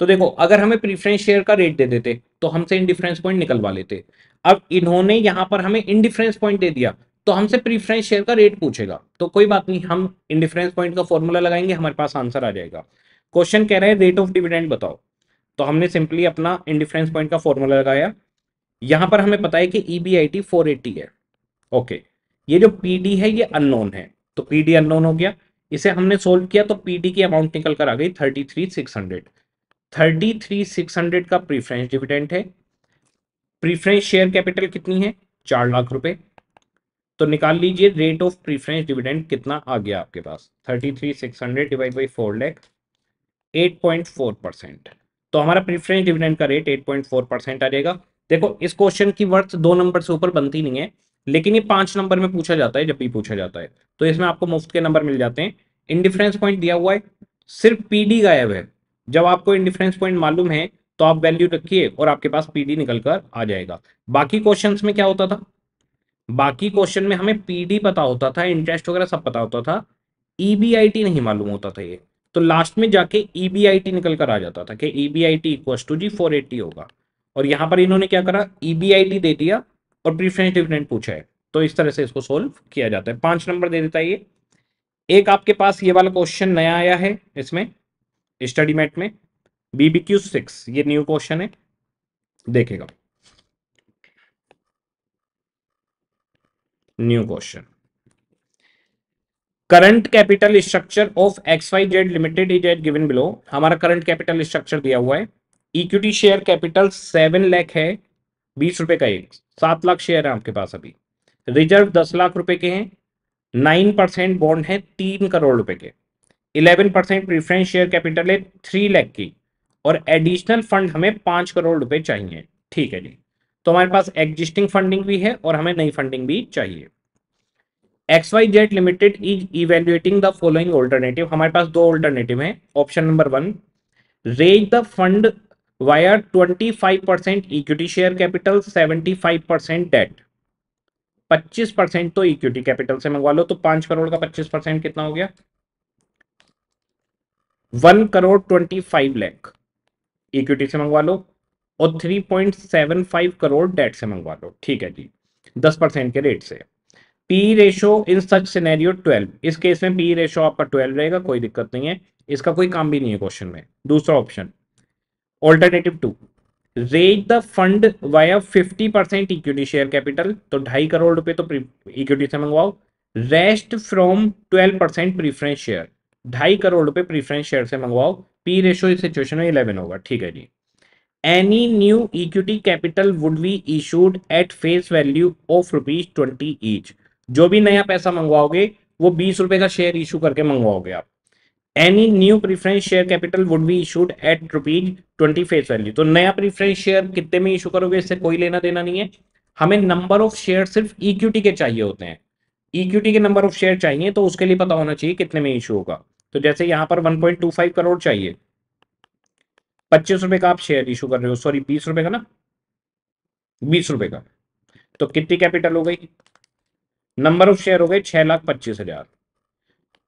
तो देखो, अगर हमें प्रीफरेंस शेयर का रेट दे देते तो हमसे इंडिफरेंस पॉइंट निकलवा लेते। अब इन्होंने यहाँ पर हमें इंडिफरेंस पॉइंट दे दिया तो हमसे प्रीफरेंस शेयर का रेट पूछेगा। तो कोई बात नहीं, हम इंडिफरेंस पॉइंट का फॉर्मूला लगाएँगे, हमारे पास आंसर आ जाएगा। क्वेश्चन कह रहा है रेट ऑफ़ डिविडेंड बताओ। तो हमने सिंपली अपना इंडिफरेंस पॉइंट का फॉर्मूला लगाया। यहाँ पर हमें पता है कि ईबीआईटी फोर एट्टी है। ओके ये जो पीडी है, ये अननोन है। तो पीडी अननोन हो गया। इसे हमने सोल्व किया तो पीडी की अमाउंट निकल कर आ गई thirty three six hundred thirty three six hundred का प्रीफरेंस डिविडेंड है। प्रीफरेंस शेयर कैपिटल कितनी है? चार लाख रुपए। तो निकाल लीजिए रेट ऑफ़ प्रीफरेंस डिविडेंड कितना आ गया आपके पास? Thirty three six hundred divide by four lakh eight point four percent तो हमारा प्रीफरेंस डिविडेंड का rate eight point four percent आ जाएगा। देखो, इस क्वेश्चन की वर्थ दो नंबर से ऊपर बनती नहीं है। लेकिन ये पाँच नंबर में पूछा जाता है, जब भी पूछा जाता है। तो इसमें आपको मुफ़्त के नंबर मिल जाते हैं। इंडिफरेंस पॉइंट दिया हुआ है। सिर्फ़ पीडी गायब है। जब आपको इंडिफरेंस पॉइंट मालूम है तो आप वैल्यू रखिए और आपके पास पीडी निकल कर आ जाएगा। बाकी क्वेश्चंस में क्या होता था? बाकी क्वेश्चन में हमें पीडी पता होता था इंटरेस्ट वगैरह सब पता होता था। ईबीआईटी नहीं मालूम होता था ये। तो लास्ट में जाके ईबीआईटी निकल कर आ जाता था कि ईबीआईटी इक्वल टू जी फोर एट्टी होगा। और यहाँ पर इन्होंने क्या करा? ईबीआईटी दे दिया। और प्रीफरेंस डिविडेंड पूछा है। तो इस तरह से इसको सोल्व किया जाता है। पाँच नंबर दे देता है ये। एक आपके पास ये वाला क्वेश्चन नया आया है इसमें स्टडी मैट में। बीबीक्यू सिक्स ये न्यू क्वेश्चन है। देखेगा। New question current capital structure of X Y Z limited is at given below हमारा करंट कैपिटल स्ट्रक्चर दिया हुआ है। Equity share capital seven lakh है। बीस रुपए का एक, सात लाख शेयर है आपके पास अभी। रिज़र्व दस लाख रुपए के हैं नाइन परसेंट बॉन्ड है, तीन करोड़ रुपए के। Eleven percent preference share capital है थ्री लैख की। और एडिशनल फंड हमें पाँच करोड़ रुपए चाहिए। ठीक है जी। तो हमारे पास एग्जिस्टिंग फंडिंग भी है और हमें नई फंडिंग भी चाहिए। X Y Z limited is evaluating the following alternative हमारे पास दो ऑल्टरनेटिव हैं। Option number one raise the fund via 25 percent equity share capital 75 percent debt 25 percent तो इक्विटी कैपिटल से मंगवा लो तो पाँच करोड़ का 25 परसेंट कितना हो गया? One crore twenty five lakh equity से मंगवा लो और three point seven five crore debt से मंगवा लो। ठीक है जी, दस परसेंट के रेट से। P ratio in such scenario twelve इस केस में पी रेशो आपका ट्वेल्व रहेगा, कोई दिक्कत नहीं है। इसका कोई काम भी नहीं है क्वेश्चन में। दूसरा option alternative two raise the fund via fifty percent equity share capital तो ढाई करोड़ रुपए तो इक्विटी से मंगवाओ। Rest from twelve percent preference share ढाई करोड़ रुपए प्रीफरेंस शेयर से मंगवाओ। पी रेशो इस सिचुएशन में इलेवन होगा, ठीक है जी। Any new equity capital would be issued at face value of rupees twenty each जो भी नया पैसा मंगवाओगे, वो बीस रुपए का शेयर इशू करके मंगवाओगे आप। Any new preference share capital would be issued at rupees twenty face value तो नया प्रीफरेंस शेयर कितने में इशू करोगे? इससे कोई लेना देना नहीं है। हमें नंबर ऑफ़ शेयर सिर्फ़ इक्विटी के चाहिए होते हैं। इक्विटी के नंबर ऑफ़ शेयर चाहिए तो उसके लिए पता होना चाहिए कितने में इशू होगा। तो जैसे यहाँ पर 1.25 करोड़ चाहिए। पच्चीस रुपए का आप शेयर इशू कर रहे हो। सॉरी बीस रुपए का ना? बीस रुपए का। तो कितनी कैपिटल हो गई? नंबर ऑफ़ शेयर हो गए छह लाख पच्चीस हज़ार।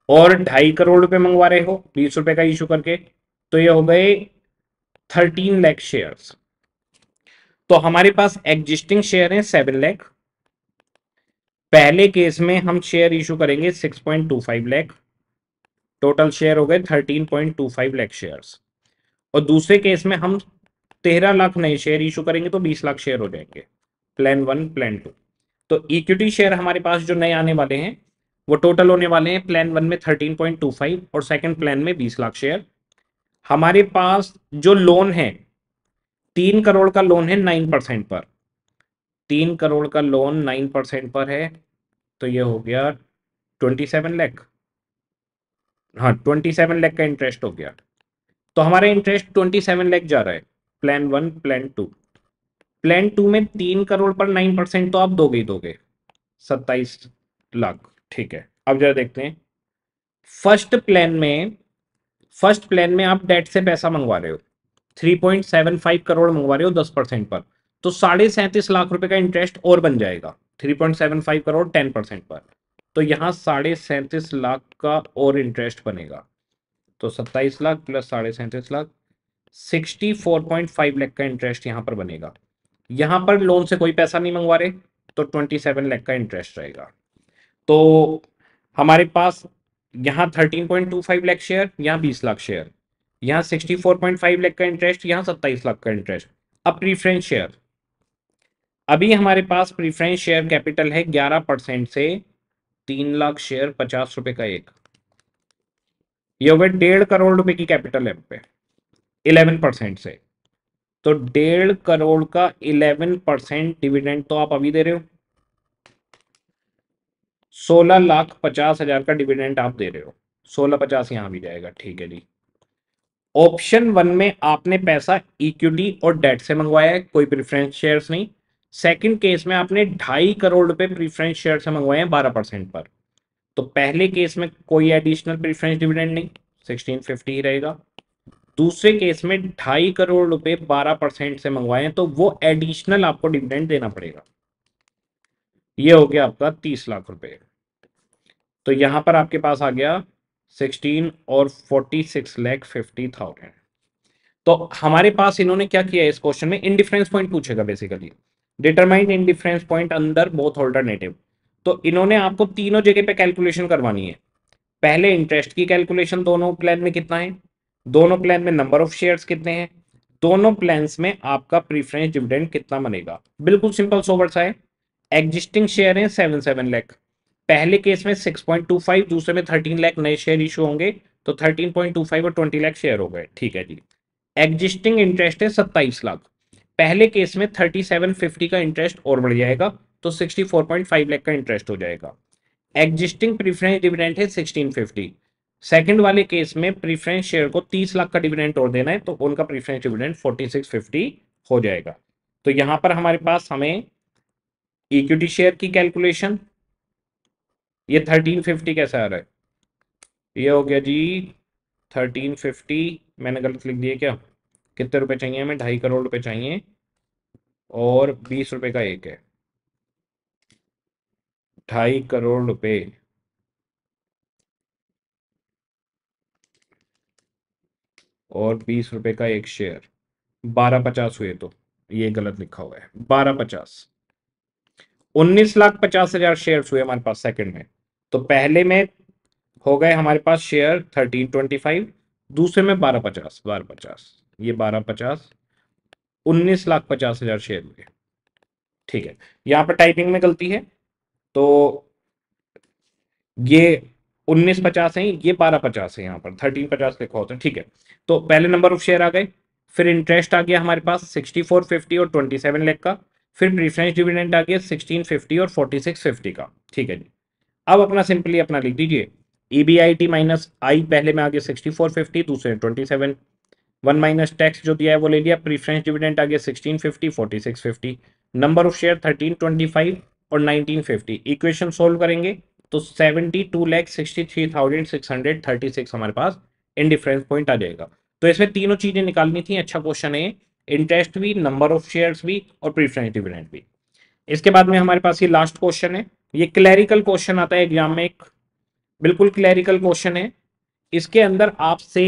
और ढाई करोड़ रुपए मंगवा रहे हो, बीस रुपए का इशू करके तो ये हो गए थर्टीन लैख शेयर्स तो हमारे पास एग्जिस्टिंग शेयर है सेवन लैख पहले केस में हम शेयर इशू करेंगे six point two five lakh total share हो गए thirteen point two five lakh shares और दूसरे केस में हम तेरह लाख नए शेयर इशू करेंगे तो बीस लाख शेयर हो जाएँगे. प्लान वन प्लान टू तो इक्विटी शेयर हमारे पास जो नए आने वाले हैं वो टोटल होने वाले हैं प्लान वन में थर्टीन पॉइंट टू फाइव और सेकेंड प्लान में बीस लाख शेयर हमारे पास जो लोन है, तीन करोड़ का लोन है नाइन परसेंट पर। तीन करोड़ का लोन नाइन परसेंट पर है तो ये हो गया ट्वेंटी सेवन लैख हाँ ट्वेंटी सेवन लैख का इंटरेस्ट हो गया। तो हमारा इंटरेस्ट ट्वेंटी सेवन लैख जा रहा है plan one plan two plan two में तीन करोड़ पर नाइन परसेंट तो आप दोगे ही दोगे, सत्ताईस लाख। ठीक है, अब जरा देखते हैं। फ़र्स्ट प्लान में फ़र्स्ट प्लान में आप डेट से पैसा मंगवा रहे हो। Three point seven five crore मंगवा रहे हो दस परसेंट पर। तो साढ़े सैंतीस लाख रुपए का इंटरेस्ट और बन जाएगा। Three point seven five crore ten percent पर। तो यहाँ साढ़े सैंतीस लाख का और इंटरेस्ट बनेगा। तो सत्ताईस लाख प्लस साढ़े सैंतीस lakh sixty four point five lakh का इंटरेस्ट यहाँ पर बनेगा। यहाँ पर लोन से कोई पैसा नहीं मंगवा रहे तो ट्वेंटी सेवन लाख का इंटरेस्ट रहेगा। तो हमारे पास यहाँ thirteen point two five lakh share यहाँ बीस लाख शेयर यहाँ sixty four point five lakh का इंटरेस्ट यहाँ सत्ताईस लाख का इंटरेस्ट अब प्रीफरेंस शेयर अभी हमारे पास प्रीफरेंस शेयर कैपिटल है ग्यारह परसेंट से तीन लाख शेयर पचास रुपए का एक। ये हो डेढ़ करोड़ रुपए की कैपिटल है पे इलेवन परसेंट से। तो डेढ़ करोड़ का इलेवन परसेंट डिविडेंड तो आप अभी दे रहे हो। सोलह लाख पचास हज़ार का डिविडेंट आप दे रहे हो। सोलह पचास यहाँ भी जाएगा, ठीक है जी। ऑप्शन वन में आपने पैसा इक्विटी और डेट से मंगवाया है, कोई प्रीफरेंस शेयर्स नहीं। सेकंड केस में आपने ढाई करोड़ रुपए प्रीफरेंस शेयर से मंगवाए हैं, बारह परसेंट पर। तो पहले केस में कोई एडिशनल प्रीफरेंस डिविडेंड नहीं सिक्सटीन फिफ्टी ही रहेगा। दूसरे केस में ढाई करोड़ रुपए बारह परसेंट से मंगवाए तो वो एडिशनल आपको डिविडेंड देना पड़ेगा। ये हो गया आपका तीस लाख रुपए। तो यहाँ पर आपके पास आ गया सिक्सटीन और forty six lakh fifty thousand. तो हमारे पास इन्होंने क्या किया इस क्वेश्चन में? इंडिफरेंस पॉइंट पूछेगा basically determine indifference point under both alternative तो इन्होंने आपको तीनों जगह पे कैलकुलेशन करवानी है। पहले इंटरेस्ट की कैलकुलेशन दोनों प्लान में कितना है? दोनों प्लान में नंबर ऑफ़ शेयर्स कितने हैं? दोनों प्लान्स में आपका प्रीफरेंस डिविडेंड कितना बनेगा? बिल्कुल सिंपल सोवर सा है। एग्जिस्टिंग शेयर है सेवन सेवन लैख पहले केस में सिक्स पॉइंट टू फाइव दूसरे में थर्टीन लैख नए शेयर इशू होंगे तो थर्टीन पॉइंट टू फाइव और ट्वेंटी लैख शेयर हो गए। ठीक है जी। एग्जिस्टिंग इंटरेस्ट है सत्ताईस लाख। पहले केस में थर्टी सेवन फिफ्टी का इंटरेस्ट और बढ़ जाएगा तो 64.5 लाख का इंटरेस्ट हो जाएगा। एग्जिस्टिंग प्रीफरेंस डिविडेंट है 1650 सेकंड वाले केस में प्रीफरेंस शेयर को 30 लाख का डिविडेंड और देना है तो उनका प्रीफरेंस डिविडेंड 4650 हो जाएगा। तो यहाँ पर हमारे पास हमें इक्विटी शेयर की कैलकुलेशन, ये 1350 कैसा आ रहा है? ये हो गया जी 1350 मैंने गलत लिख दिया क्या? कितने रुपए चाहिए हमें? ढाई करोड़ रुपए चाहिए, और बीस रुपए का एक है। ढाई करोड़ रुपए। और बीस रुपए का एक शेयर। बारह पचास हुए तो ये गलत लिखा हुआ है। बारह पचास। उन्नीस लाख पचास हज़ार शेयर हुए हमारे पास सेकंड में। तो पहले में हो गए हमारे पास शेयर थर्टीन ट्वेंटी फाइव दूसरे में बारह पचास बारह पचास, ये बारह पचास, उन्नीस लाख पचास हज़ार शेयर हुए। ठीक है, यहाँ पर टाइपिंग में गलती है तो ये उन्नीस पचास है, ये बारह पचास है यहाँ पर थर्टीन पचास लिखा होता है ठीक है। तो पहले नंबर ऑफ़ शेयर आ गए, फिर इंटरेस्ट आ गया हमारे पास सिक्सटी फोर फिफ्टी और ट्वेंटी सेवन लेख का। फिर प्रीफरेंस डिविडेंड आ गया सिक्सटीन फिफ्टी और फोर्टी सिक्स फिफ्टी का। ठीक है जी। अब अपना सिंपली अपना लिख दीजिए। ईबीआईटी माइनस आई पहले में आगे सिक्सटी फोर फिफ्टी दूसरे twenty seven one minus tax जो दिया है वो ले लिया। प्रीफरेंस डिविडेंड आगे sixteen fifty forty six fifty number of share thirteen twenty five और नाइनटीन फिफ्टी इक्वेशन सोल्व करेंगे तो seventy two lakh sixty three thousand six hundred thirty six हमारे पास इन डिफरेंस पॉइंट आ जाएगा। तो इसमें तीनों चीज़ें निकालनी थी। अच्छा क्वेश्चन है इंटरेस्ट भी नंबर ऑफ़ शेयर्स भी और प्रीफरेंस डिविडेंड भी। इसके बाद में हमारे पास ये लास्ट क्वेश्चन है। ये क्लैरिकल क्वेश्चन आता है एग्ज़ाम में एक। बिल्कुल क्लैरिकल क्वेश्चन है। इसके अंदर आपसे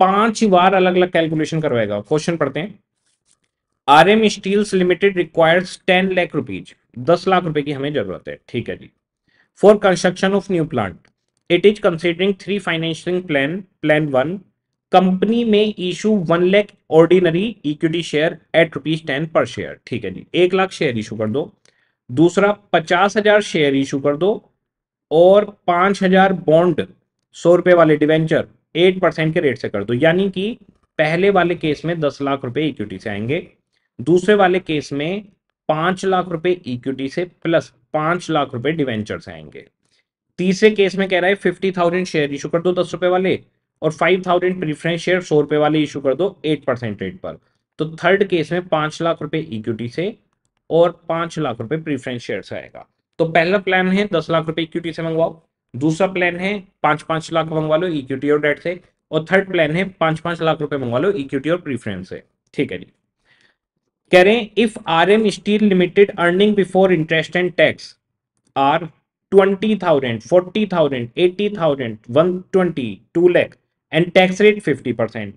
पाँच बार अलग अलग कैलकुलेशन करवाएगा। क्वेश्चन पढ़ते हैं। R M steels limited requires ten lakh rupees दस लाख रुपए की हमें ज़रूरत है। ठीक है जी। For construction of new plant it is considering three financing plan plan one company में issue one lakh ordinary equity share at rupees ten per share. ठीक है जी, एक लाख शेयर इशू कर दो, दूसरा पचास हज़ार शेयर इशू कर दो, और पाँच हज़ार बॉन्ड सौ रुपए वाले डिवेंचर एट परसेंट के रेट से कर दो। यानी कि पहले वाले केस में दस लाख रुपए इक्विटी से आएँगे, दूसरे वाले केस में पाँच लाख रुपए इक्विटी से प्लस पाँच लाख रुपए डिवेंचर से आएँगे। तीसरे केस में कह रहा है फिफ्टी थाउज़ेंड शेयर इशू कर दो दस रुपए वाले और फाइव थाउज़ेंड प्रीफरेंस शेयर सौ रुपए वाले इशू कर दो एट परसेंट रेट पर। तो थर्ड केस में पाँच लाख रुपए इक्विटी से और पाँच लाख रुपए प्रीफरेंस शेयर से आएगा। तो पहला प्लान है दस लाख रुपए इक्विटी से मंगवाओ। दूसरा प्लान है पाँच पाँच लाख मंगवा लो इक्विटी और डेट से। और थर्ड प्लान है पाँच पाँच लाख रुपए मंगवा लो इक्विटी और प्रीफरेंस से। ठीक है जी। कह रहे हैं if R M steel limited earning before interest and tax are twenty thousand forty thousand eighty thousand one twenty two lakh tax rate fifty percent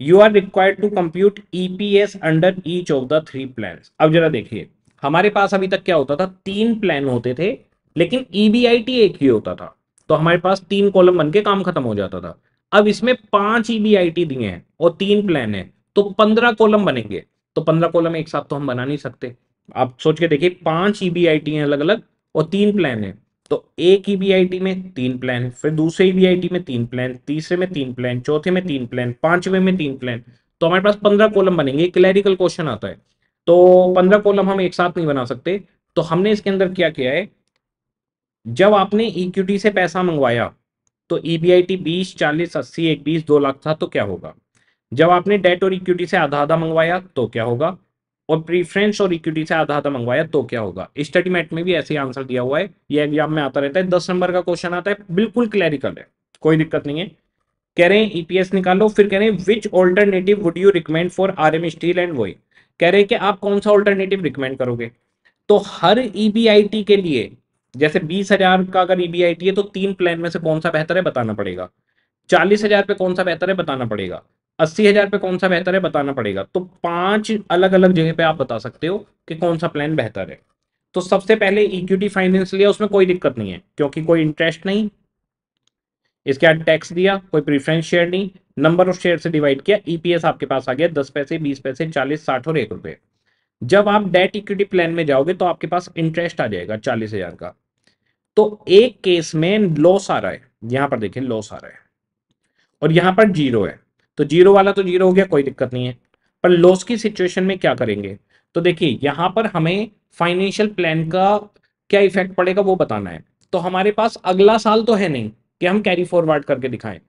you are required to compute EPS under each of the three plan अब जरा देखिए, हमारे पास अभी तक क्या होता था? तीन प्लान होते थे, लेकिन ईबीआईटी एक ही होता था। तो हमारे पास तीन कॉलम बन के काम खत्म हो जाता था। अब इसमें पाँच ईबीआईटी दिए हैं और तीन प्लान है तो पंद्रह कॉलम बनेंगे। तो पंद्रह कॉलम एक साथ तो हम बना नहीं सकते। आप सोच के देखिए, पाँच ईबीआईटी हैं अलग अलग और तीन प्लान है। तो एक ईबीआईटी में तीन प्लान फिर दूसरे ईबीआईटी में तीन प्लान तीसरे में तीन प्लान चौथे में तीन प्लान पांचवे में तीन प्लान तो हमारे पास पंद्रह कॉलम बनेंगे क्लैरिकल क्वेश्चन आता है। तो पंद्रह कॉलम हम एक साथ नहीं बना सकते। तो हमने इसके अंदर क्या किया है? जब आपने इक्विटी से पैसा मंगवाया तो ईबीआईटी बीस, चालीस, अस्सी एक बीस दो लाख था तो क्या होगा? जब आपने डेट और इक्विटी से आधा आधा मंगवाया तो क्या होगा? और प्रीफरेंस और इक्विटी से आधा आधा मंगवाया तो क्या होगा? स्टडी मैट में भी ऐसे आंसर दिया हुआ है। ये एग्ज़ाम में आता रहता है। दस नंबर का क्वेश्चन आता है। बिल्कुल क्लैरिकल है। कोई दिक्कत नहीं है। कह रहे हैं ईपीएस निकालो। फिर कह रहे हैं which alternative would you recommend for R M steel and वही कह रहे हैं कि आप कौन सा ऑल्टरनेटिव रिकमेंड करोगे? तो हर ईबीआईटी के लिए, जैसे बीस हज़ार का अगर ईबीआईटी है तो तीन प्लान में से कौन सा बेहतर है बताना पड़ेगा। चालीस हज़ार पे कौन सा बेहतर है बताना पड़ेगा। अस्सी हज़ार पे कौन सा बेहतर है, बताना पड़ेगा। तो पाँच अलग अलग जगह पे आप बता सकते हो कि कौन सा प्लान बेहतर है। तो सबसे पहले इक्विटी फाइनेंस लिया, उसमें कोई दिक्कत नहीं है, क्योंकि कोई इंटरेस्ट नहीं। इसके बाद टैक्स दिया, कोई प्रीफरेंस शेयर नहीं। नंबर ऑफ़ शेयर से डिवाइड किया ईपीएस आपके पास आ गया, दस पैसे, बीस पैसे, चालीस, साठ और एक रुपए। जब आप डेट इक्विटी प्लान में जाओगे तो आपके पास इंटरेस्ट आ जाएगा, चालीस हज़ार का। तो एक केस में लॉस आ रहा है। यहाँ पर देखिए लॉस आ रहा है। और यहाँ पर ज़ीरो है। तो ज़ीरो वाला तो ज़ीरो हो गया, कोई दिक्कत नहीं है। पर लॉस की सिचुएशन में क्या करेंगे? तो देखिए, यहाँ पर हमें फाइनेंशियल प्लान का क्या इफ़ेक्ट पड़ेगा वो बताना है। तो हमारे पास अगला साल तो है नहीं कि हम कैरी फॉरवर्ड करके दिखाएँ।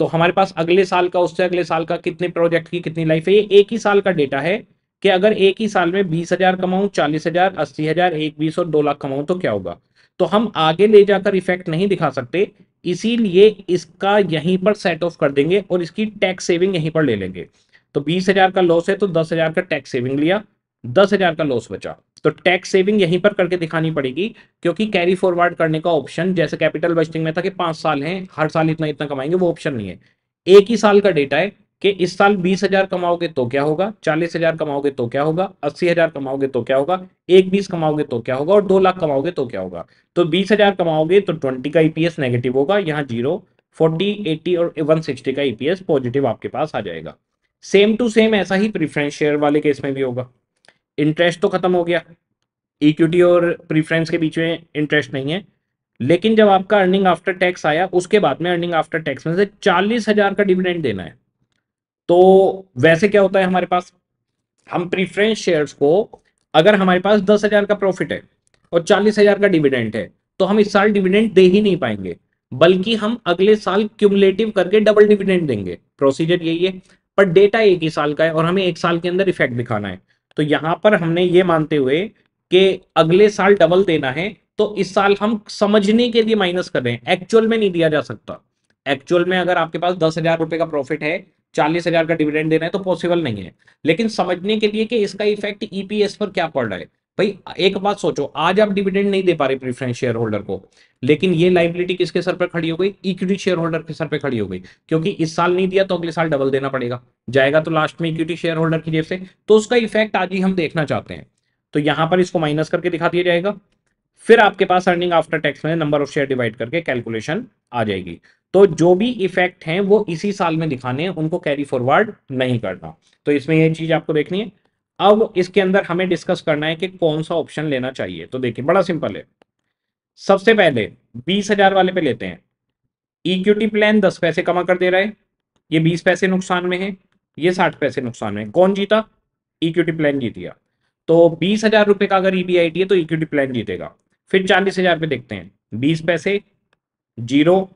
तो हमारे पास अगले साल का, उससे अगले साल का कितने प्रोजेक्ट की, कितनी लाइफ है, ये एक ही साल का डेटा है कि अगर एक ही साल में बीस हज़ार कमाऊं, चालीस हज़ार, अस्सी हज़ार, एक, बीस और दो लाख कमाऊं तो क्या होगा? तो हम आगे ले जाकर इफ़ेक्ट नहीं दिखा सकते इसीलिए इसका यहीं पर सेट ऑफ़ कर देंगे और इसकी टैक्स सेविंग यहीं पर ले लेंगे। तो बीस हज़ार का लॉस है तो दस हज़ार का टैक्स सेविंग लिया, दस हज़ार का लॉस बचा। तो टैक्स सेविंग यहीं पर करके दिखानी पड़ेगी, क्योंकि कैरी फॉरवर्ड करने का ऑप्शन जैसे कैपिटल बजटिंग में था कि पाँच साल हैं, हर साल इतना इतना कमाएँगे, वो ऑप्शन नहीं है। एक ही साल का डेटा है कि इस साल बीस हज़ार कमाओगे तो क्या होगा? चालीस हज़ार कमाओगे तो क्या होगा? अस्सी हज़ार कमाओगे तो क्या होगा? एक बीस कमाओगे तो क्या होगा? और दो लाख कमाओगे तो क्या होगा? तो बीस हज़ार कमाओगे तो ट्वेंटी का ईपीएस नेगेटिव होगा। यहाँ ज़ीरो फोर्टी एट्टी और वन सिक्सटी का ईपीएस पॉजिटिव आपके पास आ जाएगा। सेम टू सेम ऐसा ही प्रीफरेंस शेयर वाले केस में भी होगा। इंटरेस्ट तो खत्म हो गया। इक्विटी और प्रीफरेंस के बीच में इंटरेस्ट नहीं है। लेकिन जब आपका अर्निंग आफ्टर टैक्स आया, उसके बाद में अर्निंग आफ्टर टैक्स में से चालीस हज़ार का डिविडेंड देना है। तो वैसे क्या होता है हमारे पास? हम प्रीफरेंस शेयर्स को अगर हमारे पास दस हज़ार का प्रॉफिट है और चालीस हज़ार का डिविडेंट है तो हम इस साल डिविडेंट दे ही नहीं पाएँगे। बल्कि हम अगले साल क्यूमुलेटिव करके डबल डिविडेंड देंगे। प्रोसीजर यही है। पर डेटा एक ही साल का है और हमें एक साल के अंदर इफ़ेक्ट दिखाना है। तो यहाँ पर हमने ये मानते हुए कि अगले साल डबल देना है तो इस साल हम समझने के लिए माइनस कर रहे हैं। एक्चुअल में नहीं दिया जा सकता। एक्चुअल में अगर आपके पास दस हज़ार रुपए का प्रॉफिट है चालीस हज़ार का डिविडेंड देना है तो पॉसिबल नहीं है। लेकिन समझने के लिए कि इसका इफ़ेक्ट ईपीएस पर क्या पड़ रहा है। भाई, एक बात सोचो, आज आप डिविडेंड नहीं दे पा रहे प्रीफरेंस शेयर होल्डर को, लेकिन ये लाइबिलिटी किसके सर पर खड़ी हो गई? इक्विटी शेयर होल्डर के सर पर खड़ी हो गई, क्योंकि इस साल नहीं दिया तो अगले साल डबल देना पड़ेगा। जाएगा तो लास्ट में इक्विटी शेयर होल्डर की जेब से। तो उसका इफ़ेक्ट आज ही हम देखना चाहते हैं। तो यहाँ पर इसको माइनस करके दिखा दिया जाएगा। फिर आपके पास अर्निंग आफ्टर टैक्स में नंबर ऑफ़ शेयर डिवाइड करके कैलकुलेशन आ जाएगी। तो जो भी इफ़ेक्ट हैं, वो इसी साल में दिखाने हैं, उनको कैरी फॉरवर्ड नहीं करना। तो इसमें ये चीज़ आपको देखनी है। अब इसके अंदर हमें डिस्कस करना है कि कौन सा ऑप्शन लेना चाहिए। तो देखिए, बड़ा सिंपल है। सबसे पहले, बीस हज़ार वाले पे लेते हैं। इक्विटी प्लान दस पैसे कमा कर दे रहा है। ये बीस पैसे नुकसान में है, ये साठ पैसे नुकसान में कौन जीता? इक्विटी प्लान जीत गया तो बीस हज़ार रुपए का अगर ईबीआईटी है तो इक्विटी प्लान जीतेगा। फिर चालीस हज़ार पे देखते हैं। बीस पैसे, ज़ीरो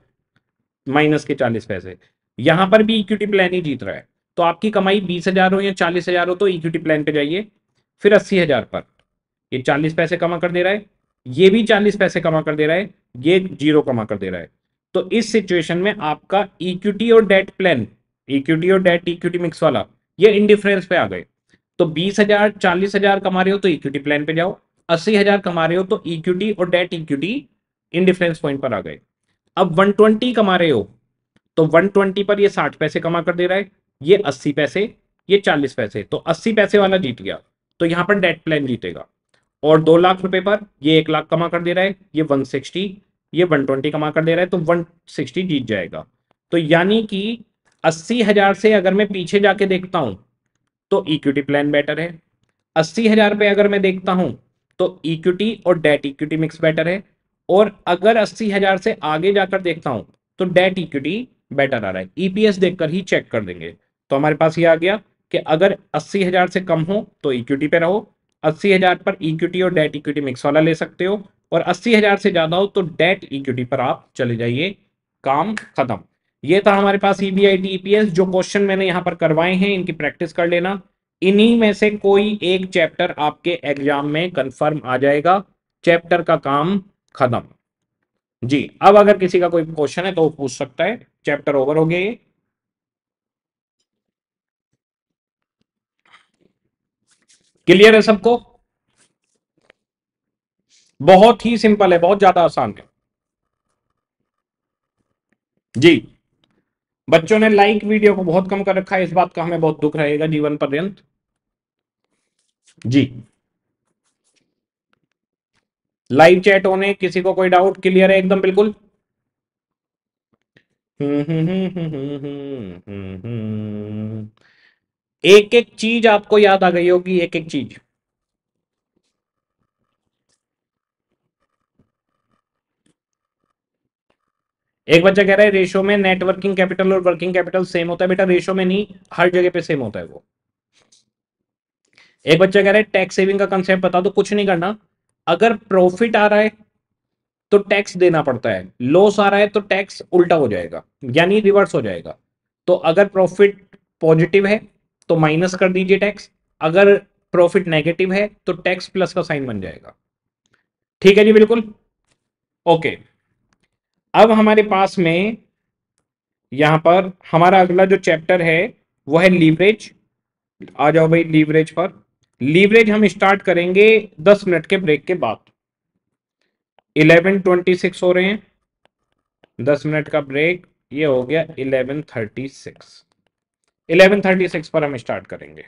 माइनस के चालीस पैसे। यहाँ पर भी इक्विटी प्लान ही जीत रहा है। तो आपकी कमाई बीस हज़ार हो या चालीस हज़ार हो तो इक्विटी प्लान पे जाइए, फिर अस्सी हज़ार पर। ये चालीस पैसे कमा कर दे रहा है, ये भी चालीस पैसे कमा कर दे रहा है, ये ज़ीरो कमा कर दे रहा है। तो इस सिचुएशन में आपका इक्विटी और डेट प्लान इक्विटी और डेट इक्विटी मिक्स वाला, ये इंडिफरेंस पे आ गए। तो बीस हज़ार, चालीस हज़ार कमा रहे हो तो इक्विटी प्लान पे जाओ, अस्सी हज़ार कमा रहे हो तो इक्विटी और डेट इक्विटी इंडिफरेंस पॉइंट पर आ गए। अब 120 कमा रहे हो तो 120 पर ये 60 पैसे कमा कर दे रहा है, ये 80 पैसे, ये 40 पैसे तो 80 पैसे वाला जीत गया तो यहाँ पर डेट प्लान जीतेगा। और दो लाख रुपए पर ये एक लाख कमा कर दे रहा है, ये 160 ये 120 कमा कर दे रहा है तो 160 जीत जाएगा। तो यानी कि अस्सी हज़ार से अगर मैं पीछे जाके देखता हूँ तो इक्विटी प्लान बेटर है। अस्सी हज़ार पे अगर मैं देखता हूँ तो इक्विटी और डेट इक्विटी मिक्स बेटर है। और अगर अस्सी हज़ार से आगे जाकर देखता हूँ तो डेट इक्विटी बेटर आ रहा है। ईपीएस देखकर ही चेक कर देंगे। तो हमारे पास ये आ गया कि अगर अस्सी हज़ार से कम हो तो इक्विटी पे रहो। अस्सी हज़ार पर इक्विटी और डेट इक्विटी मिक्स वाला ले सकते हो। और अस्सी हज़ार से ज़्यादा हो तो डेट इक्विटी पर आप चले जाइए। काम खत्म। ये था हमारे पास ईबीआईटी ईपीएस जो क्वेश्चन मैंने यहाँ पर करवाए हैं, इनकी प्रैक्टिस कर लेना। इन्हीं में से कोई एक चैप्टर आपके एग्ज़ाम में कंफर्म आ जाएगा। चैप्टर का काम खत्म। जी, अब अगर किसी का कोई क्वेश्चन है तो पूछ सकता है। चैप्टर ओवर हो गया ये। क्लियर है सबको? बहुत ही सिंपल है, बहुत ज़्यादा आसान है। जी, बच्चों ने लाइक वीडियो को बहुत कम कर रखा है, इस बात का हमें बहुत दुख रहेगा जीवन पर्यंत। जी। लाइव चैट होने, किसी को कोई डाउट क्लियर है एकदम बिल्कुल? एक एक चीज़ आपको याद आ गई होगी एक एक चीज़। एक बच्चा कह रहा है, रेशो में नेटवर्किंग कैपिटल और वर्किंग कैपिटल सेम होता है। बेटा, रेशो में नहीं, हर जगह पे सेम होता है वो। एक बच्चा कह रहा है टैक्स सेविंग का कंसेप्ट बता दो, कुछ नहीं करना। अगर प्रॉफिट आ रहा है तो टैक्स देना पड़ता है। लॉस आ रहा है तो टैक्स उल्टा हो जाएगा, यानी रिवर्स हो जाएगा। तो अगर प्रॉफिट पॉजिटिव है तो माइनस कर दीजिए टैक्स अगर प्रॉफिट नेगेटिव है तो टैक्स प्लस का साइन बन जाएगा। ठीक है जी, बिल्कुल? ओके अब हमारे पास में यहाँ पर हमारा अगला जो चैप्टर है, वो है लीवरेज आ जाओ भाई लीवरेज पर। लीवरेज हम स्टार्ट करेंगे 10 मिनट के ब्रेक के बाद। 11:26 हो रहे हैं। 10 मिनट का ब्रेक ये हो गया 11:36 11:36 पर हम स्टार्ट करेंगे।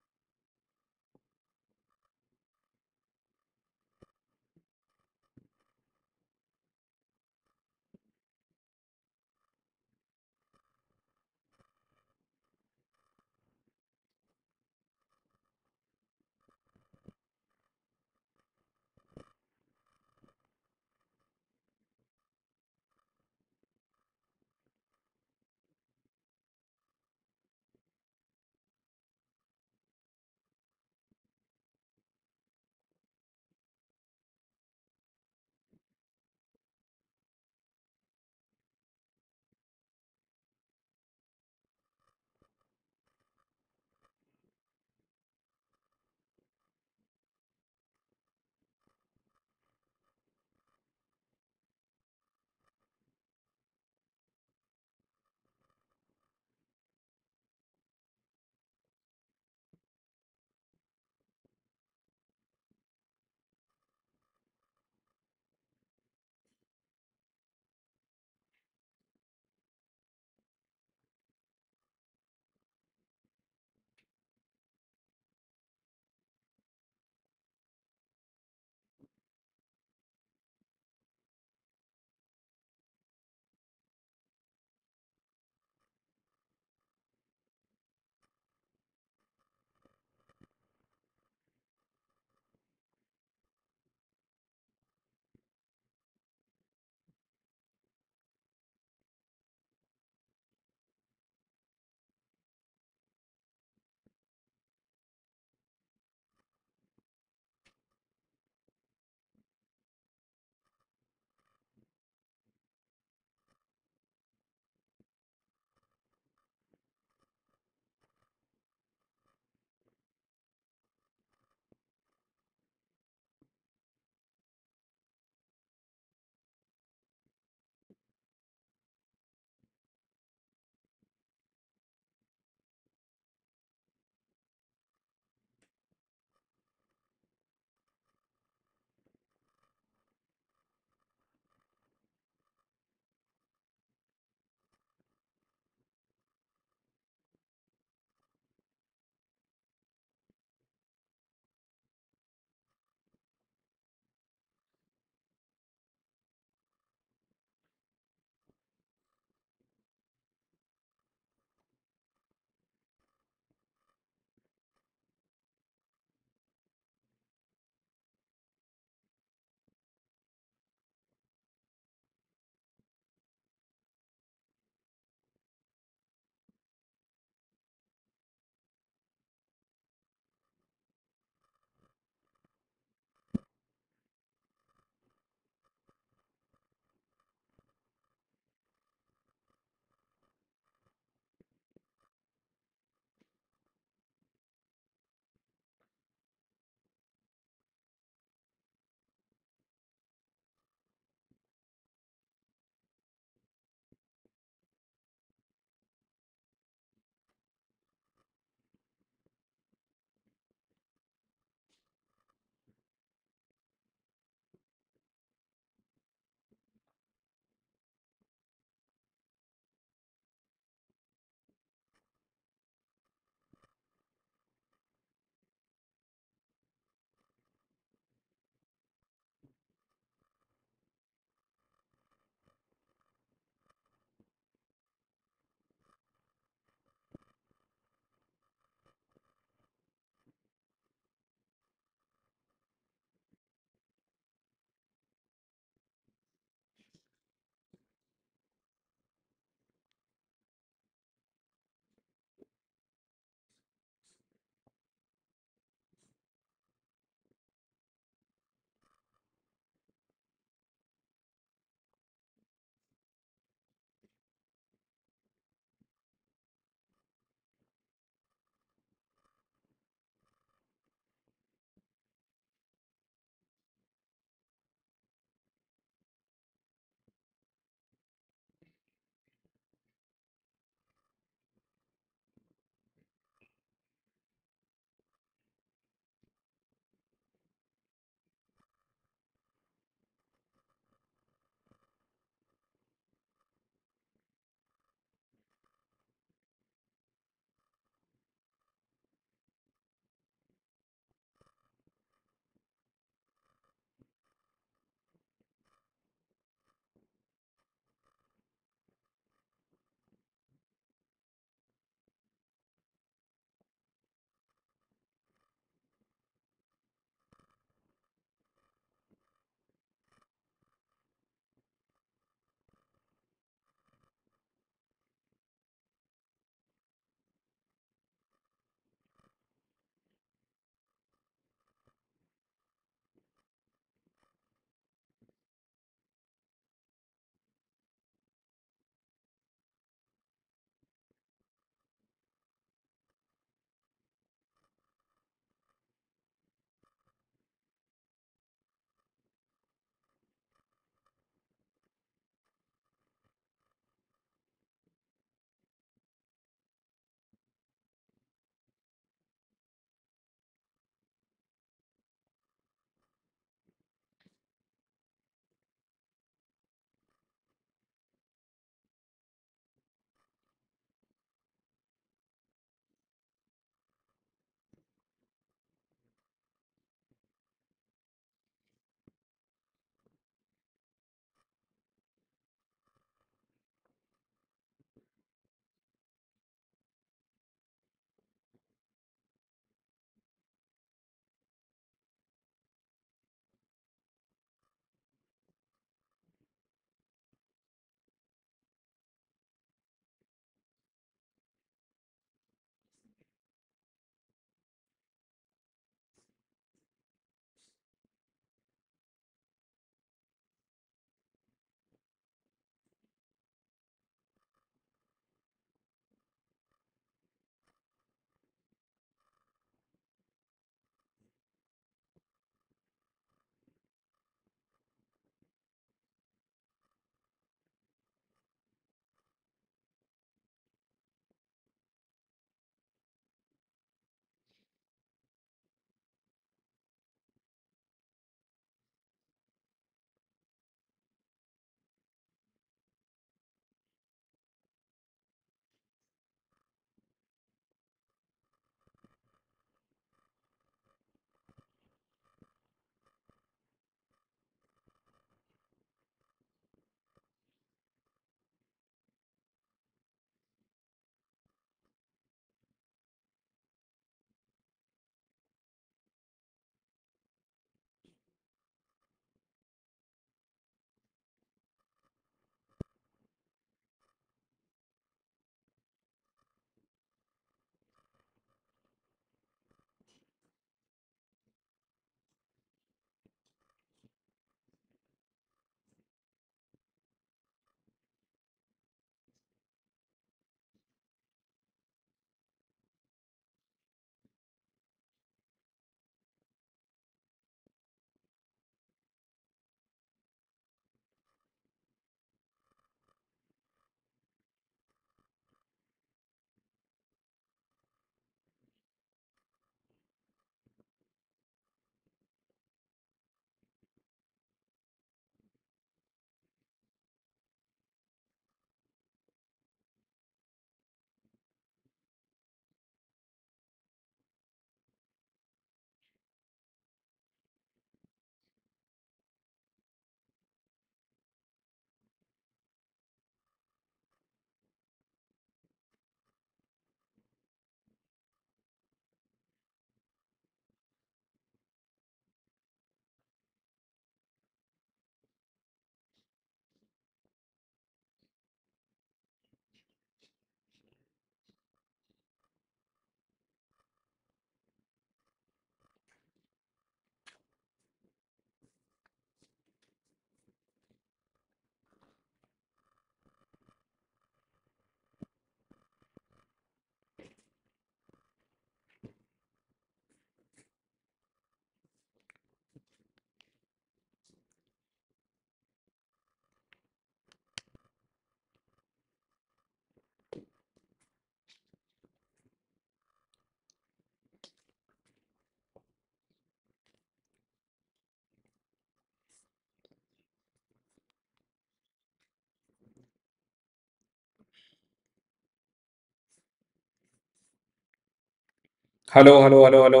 Hello hello hello hello.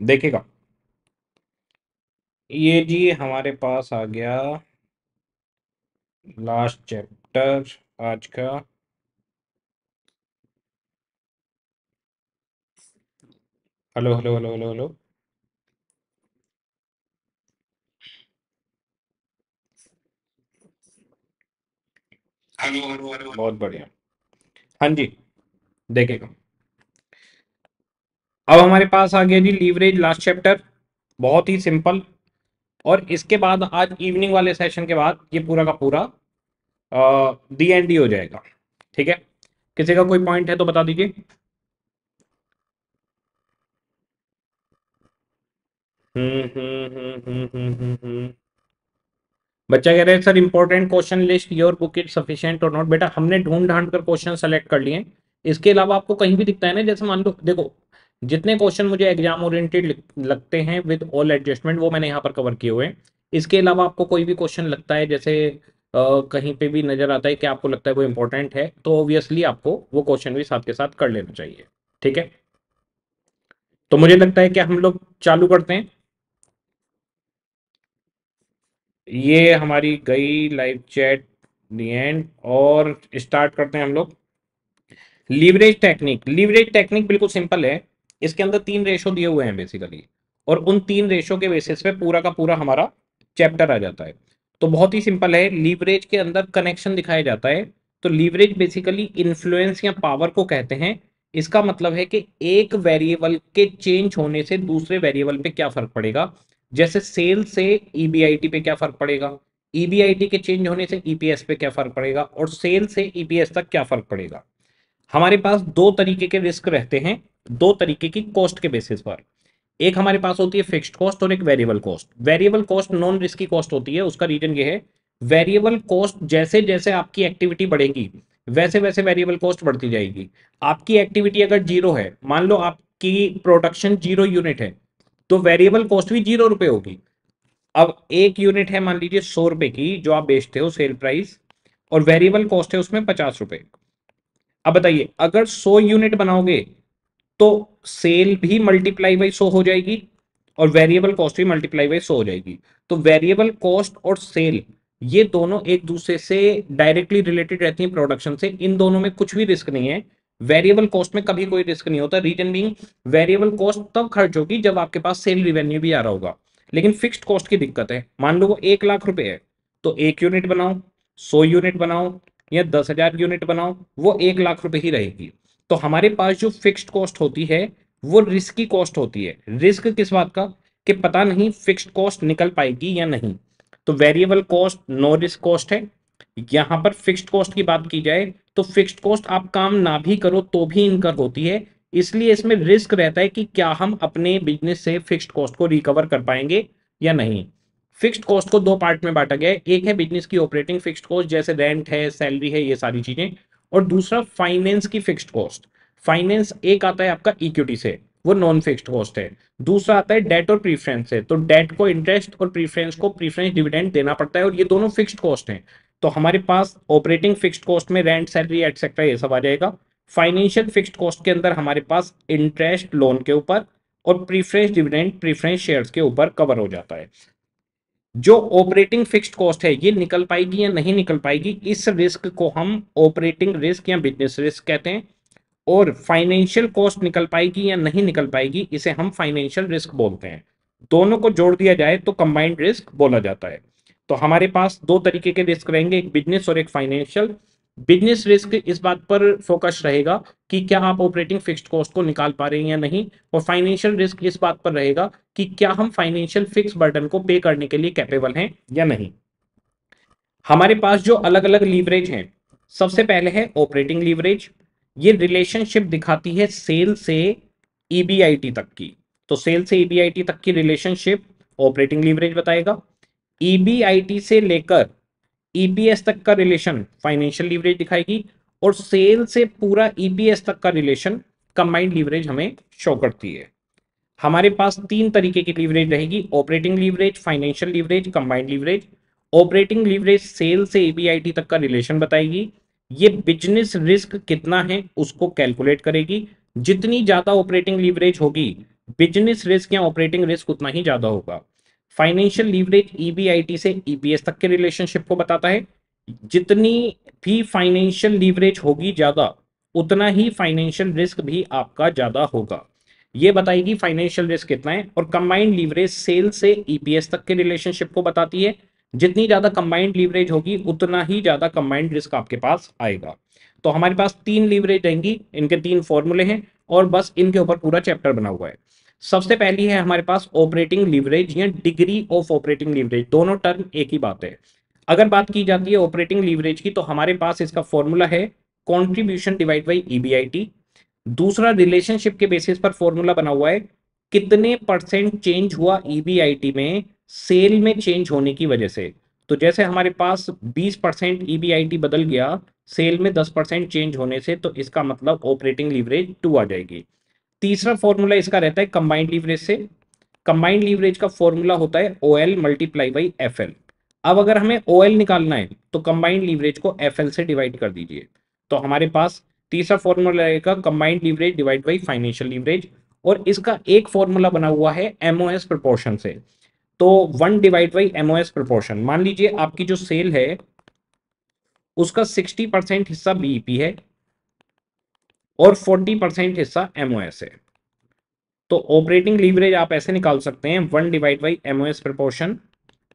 देखेगा ये जी हमारे पास आ गया। लास्ट चैप्टर आज का। Hello hello hello hello hello. Hello hello hello बहुत बढ़िया। हाँ जी देखेगा अब हमारे पास आ गया जी लीवरेज लास्ट चैप्टर बहुत ही सिंपल और इसके बाद आज इवनिंग वाले सेशन के बाद ये पूरा का पूरा डी एंड डी हो जाएगा। ठीक है? किसी का कोई पॉइंट है तो बता दीजिए। हम्म हम्म हम्म बच्चा कह रहे हैं, sir important question list your book is sufficient or not बेटा, हमने ढूंढ ढांड कर क्वेश्चन सेलेक्ट कर लिए। इसके अलावा आपको कहीं भी दिखता है ना, जैसे मान लो, देखो जितने क्वेश्चन मुझे एग्ज़ाम ओरिएंटेड लगते हैं विद ऑल एडजस्टमेंट वो मैंने यहाँ पर कवर किए हुए हैं। इसके अलावा आपको कोई भी क्वेश्चन लगता है जैसे आ, कहीं पे भी नज़र आता है कि आपको लगता है वो इंपॉर्टेंट है तो ऑब्वियसली आपको वो क्वेश्चन भी साथ के साथ कर लेना चाहिए ठीक है? तो मुझे लगता है कि हम लोग चालू करते हैं। ये हमारी गई लाइव चैट दी एंड और स्टार्ट करते हैं हम लोग। लीवरेज टेक्निक लीवरेज टेक्निक बिल्कुल सिंपल है। इसके अंदर तीन रेशो दिए हुए हैं बेसिकली और उन तीन रेशो के बेसिस पे पूरा का पूरा हमारा चैप्टर आ जाता है। तो बहुत ही सिंपल है लीवरेज के अंदर कनेक्शन दिखाया जाता है। तो लीवरेज बेसिकली इन्फ्लुएंस या पावर को कहते हैं। इसका मतलब है कि एक वेरिएबल के चेंज होने से दूसरे वेरिएबल पे क्या फ़र्क पड़ेगा? जैसे सेल से ईबीआईटी पे क्या फ़र्क पड़ेगा? ईबीआईटी के चेंज होने से ईपीएस पे क्या फ़र्क पड़ेगा? और सेल से ईपीएस तक क्या फ़र्क पड़ेगा? हमारे पास दो तरीके के रिस्क रहते हैं, दो तरीके की कॉस्ट के बेसिस पर। एक हमारे पास होती है फिक्स्ड कॉस्ट और एक variable cost variable cost non risky cost होती है, उसका रीजन ये है वेरिएबल कॉस्ट जैसे जैसे आपकी एक्टिविटी बढ़ेगी, वैसे वैसे वेरिएबल कॉस्ट बढ़ती जाएगी। आपकी एक्टिविटी अगर ज़ीरो है, मान लो आपकी प्रोडक्शन ज़ीरो यूनिट है तो वेरिएबल कॉस्ट भी ज़ीरो रुपए होगी। अब एक यूनिट है, मान लीजिए सौ रुपए की, जो आप बेचते हो सेल प्राइस और वेरिएबल कॉस्ट है उसमें पचास रुपए। अब बताइए, अगर सौ यूनिट बनाओगे तो सेल भी मल्टीप्लाई बाई सौ हो जाएगी और वेरिएबल कॉस्ट भी मल्टीप्लाई बाई सौ हो जाएगी। तो वेरिएबल कॉस्ट और सेल ये दोनों एक दूसरे से डायरेक्टली रिलेटेड रहती हैं प्रोडक्शन से। इन दोनों में कुछ भी रिस्क नहीं है। वेरिएबल कॉस्ट में कभी कोई रिस्क नहीं होता। रीजन बीइंग वेरिएबल कॉस्ट तब खर्च होगी जब आपके पास सेल रिवेन्यू भी आ रहा होगा। लेकिन फिक्स्ड कॉस्ट की दिक्कत है। मान लो वो एक लाख रुपए है तो एक यूनिट बनाओ, सौ यूनिट बनाओ या दस हज़ार यूनिट बनाओ, वो एक लाख रुपए ही रहेगी। तो हमारे पास जो फिक्स्ड कॉस्ट होती है, वो रिस्क की कॉस्ट होती है। रिस्क किस बात का? कि पता नहीं फिक्स्ड कॉस्ट निकल पाएगी या नहीं। तो variable cost no risk cost है। यहाँ पर फिक्स्ड कॉस्ट की बात की जाए तो फिक्स्ड कॉस्ट आप काम ना भी करो तो भी इनकर होती है। इसलिए इसमें रिस्क रहता है कि क्या हम अपने बिज़नेस से फिक्स्ड कॉस्ट को रिकवर कर पाएँगे या नहीं। फिक्स्ड कॉस्ट को दो पार्ट में बांटा गया है। एक है बिज़नेस की ऑपरेटिंग फिक्स्ड कॉस्ट, जैसे रेंट है, सैलरी है, ये सारी चीज़ें। और दूसरा, फाइनेंस की फिक्स्ड कॉस्ट। फाइनेंस एक आता है आपका इक्विटी से, वो नॉन फिक्स्ड कॉस्ट है। दूसरा आता है डेट और प्रीफरेंस से। तो डेट को इंटरेस्ट और प्रीफरेंस को प्रीफरेंस डिविडेंड देना पड़ता है और ये दोनों फिक्स्ड कॉस्ट हैं। तो हमारे पास ऑपरेटिंग फिक्स्ड कॉस्ट में रेंट सैलरी एटसेट्रा ये सब आ जाएगा। फाइनेंशियल फिक्स्ड कॉस्ट के अंदर हमारे पास इंटरेस्ट लोन के ऊपर और प्रीफरेंस डिविडेंड प्रीफरेंस शेयर्स के ऊपर कवर हो जाता है। जो ऑपरेटिंग फिक्स्ड कॉस्ट है, ये निकल पाएगी या नहीं निकल पाएगी, इस रिस्क को हम ऑपरेटिंग रिस्क या बिज़नेस रिस्क कहते हैं। और फाइनेंशियल कॉस्ट निकल पाएगी या नहीं निकल पाएगी, इसे हम फाइनेंशियल रिस्क बोलते हैं। दोनों को जोड़ दिया जाए तो कंबाइंड रिस्क बोला जाता है। तो हमारे पास दो तरीके के रिस्क रहेंगे, एक बिज़नेस और एक फाइनेंशियल बिज़नेस रिस्क इस बात पर फोकस रहेगा कि क्या आप ऑपरेटिंग फिक्स्ड कॉस्ट को निकाल पा रहे हैं या नहीं, और फाइनेंशियल रिस्क इस बात पर रहेगा कि क्या हम फाइनेंशियल फिक्स बर्डन को पे करने के लिए कैपेबल हैं या नहीं। हमारे पास जो अलग अलग लीवरेज हैं, सबसे पहले है ऑपरेटिंग लीवरेज। ये रिलेशनशिप दिखाती है सेल से ईबीआईटी तक की। तो सेल से ईबीआईटी तक की रिलेशनशिप ऑपरेटिंग लीवरेज बताएगा। ईबीआईटी से लेकर ईपीएस e तक का रिलेशन फाइनेंशियल लीवरेज दिखाएगी और सेल से पूरा ईपीएस e तक का रिलेशन कंबाइंड लीवरेज हमें शो करती है। हमारे पास तीन तरीके की लीवरेज रहेगी operating leverage financial leverage combined leverage operating leverage sale से एबीआईटी तक का रिलेशन बताएगी। ये बिज़नेस रिस्क कितना है उसको कैलकुलेट करेगी। जितनी ज़्यादा ऑपरेटिंग लीवरेज होगी बिज़नेस रिस्क या ऑपरेटिंग रिस्क उतना ही ज़्यादा होगा। फाइनेंशियल लीवरेज ईबीआईटी से ईपीएस तक के रिलेशनशिप को बताता है। जितनी भी फाइनेंशियल लीवरेज होगी ज़्यादा, उतना ही फाइनेंशियल रिस्क भी आपका ज़्यादा होगा। ये बताएगी फाइनेंशियल रिस्क कितना है और कंबाइंड लीवरेज सेल से ईपीएस तक के रिलेशनशिप को बताती है। जितनी ज़्यादा कंबाइंड लीवरेज होगी, उतना ही ज़्यादा कंबाइंड रिस्क आपके पास आएगा। तो हमारे पास तीन लीवरेज रहेंगी, इनके तीन फॉर्मूले हैं और बस इनके ऊपर पूरा चैप्टर बना हुआ है। सबसे पहली है हमारे पास ऑपरेटिंग लीवरेज या डिग्री ऑफ़ ऑपरेटिंग लीवरेज दोनों टर्म एक ही बात है। अगर बात की जाती है ऑपरेटिंग लीवरेज की तो हमारे पास इसका फॉर्मूला है कॉन्ट्रीब्यूशन डिवाइड बाई ईबीआईटी दूसरा रिलेशनशिप के बेसिस पर फॉर्मूला बना हुआ है, कितने परसेंट चेंज हुआ ईबीआईटी में सेल में चेंज होने की वजह से। तो जैसे हमारे पास 20 परसेंट ईबीआईटी बदल गया सेल में 10 परसेंट चेंज होने से तो इसका मतलब ऑपरेटिंग लीवरेज टू आ जाएगी। तीसरा फॉर्मूला इसका रहता है कंबाइंड लीवरेज से। कंबाइंड लीवरेज का फॉर्मूला होता है O L multiply by F L अब अगर हमें ओ एल निकालना है तो कंबाइंड लीवरेज को एफ़ एल से डिवाइड कर दीजिए। तो हमारे पास तीसरा फॉर्मूला रहेगा combined leverage divide by financial leverage और इसका एक फॉर्मूला बना हुआ है एमओएस प्रोपोर्शन से। तो one divide by MOS proportion मान लीजिए आपकी जो सेल है, उसका सिक्सटी परसेंट हिस्सा बीईपी है। और फोर्टी परसेंट हिस्सा एमओएस है। तो ऑपरेटिंग लीवरेज आप ऐसे निकाल सकते हैं one divide by MOS proportion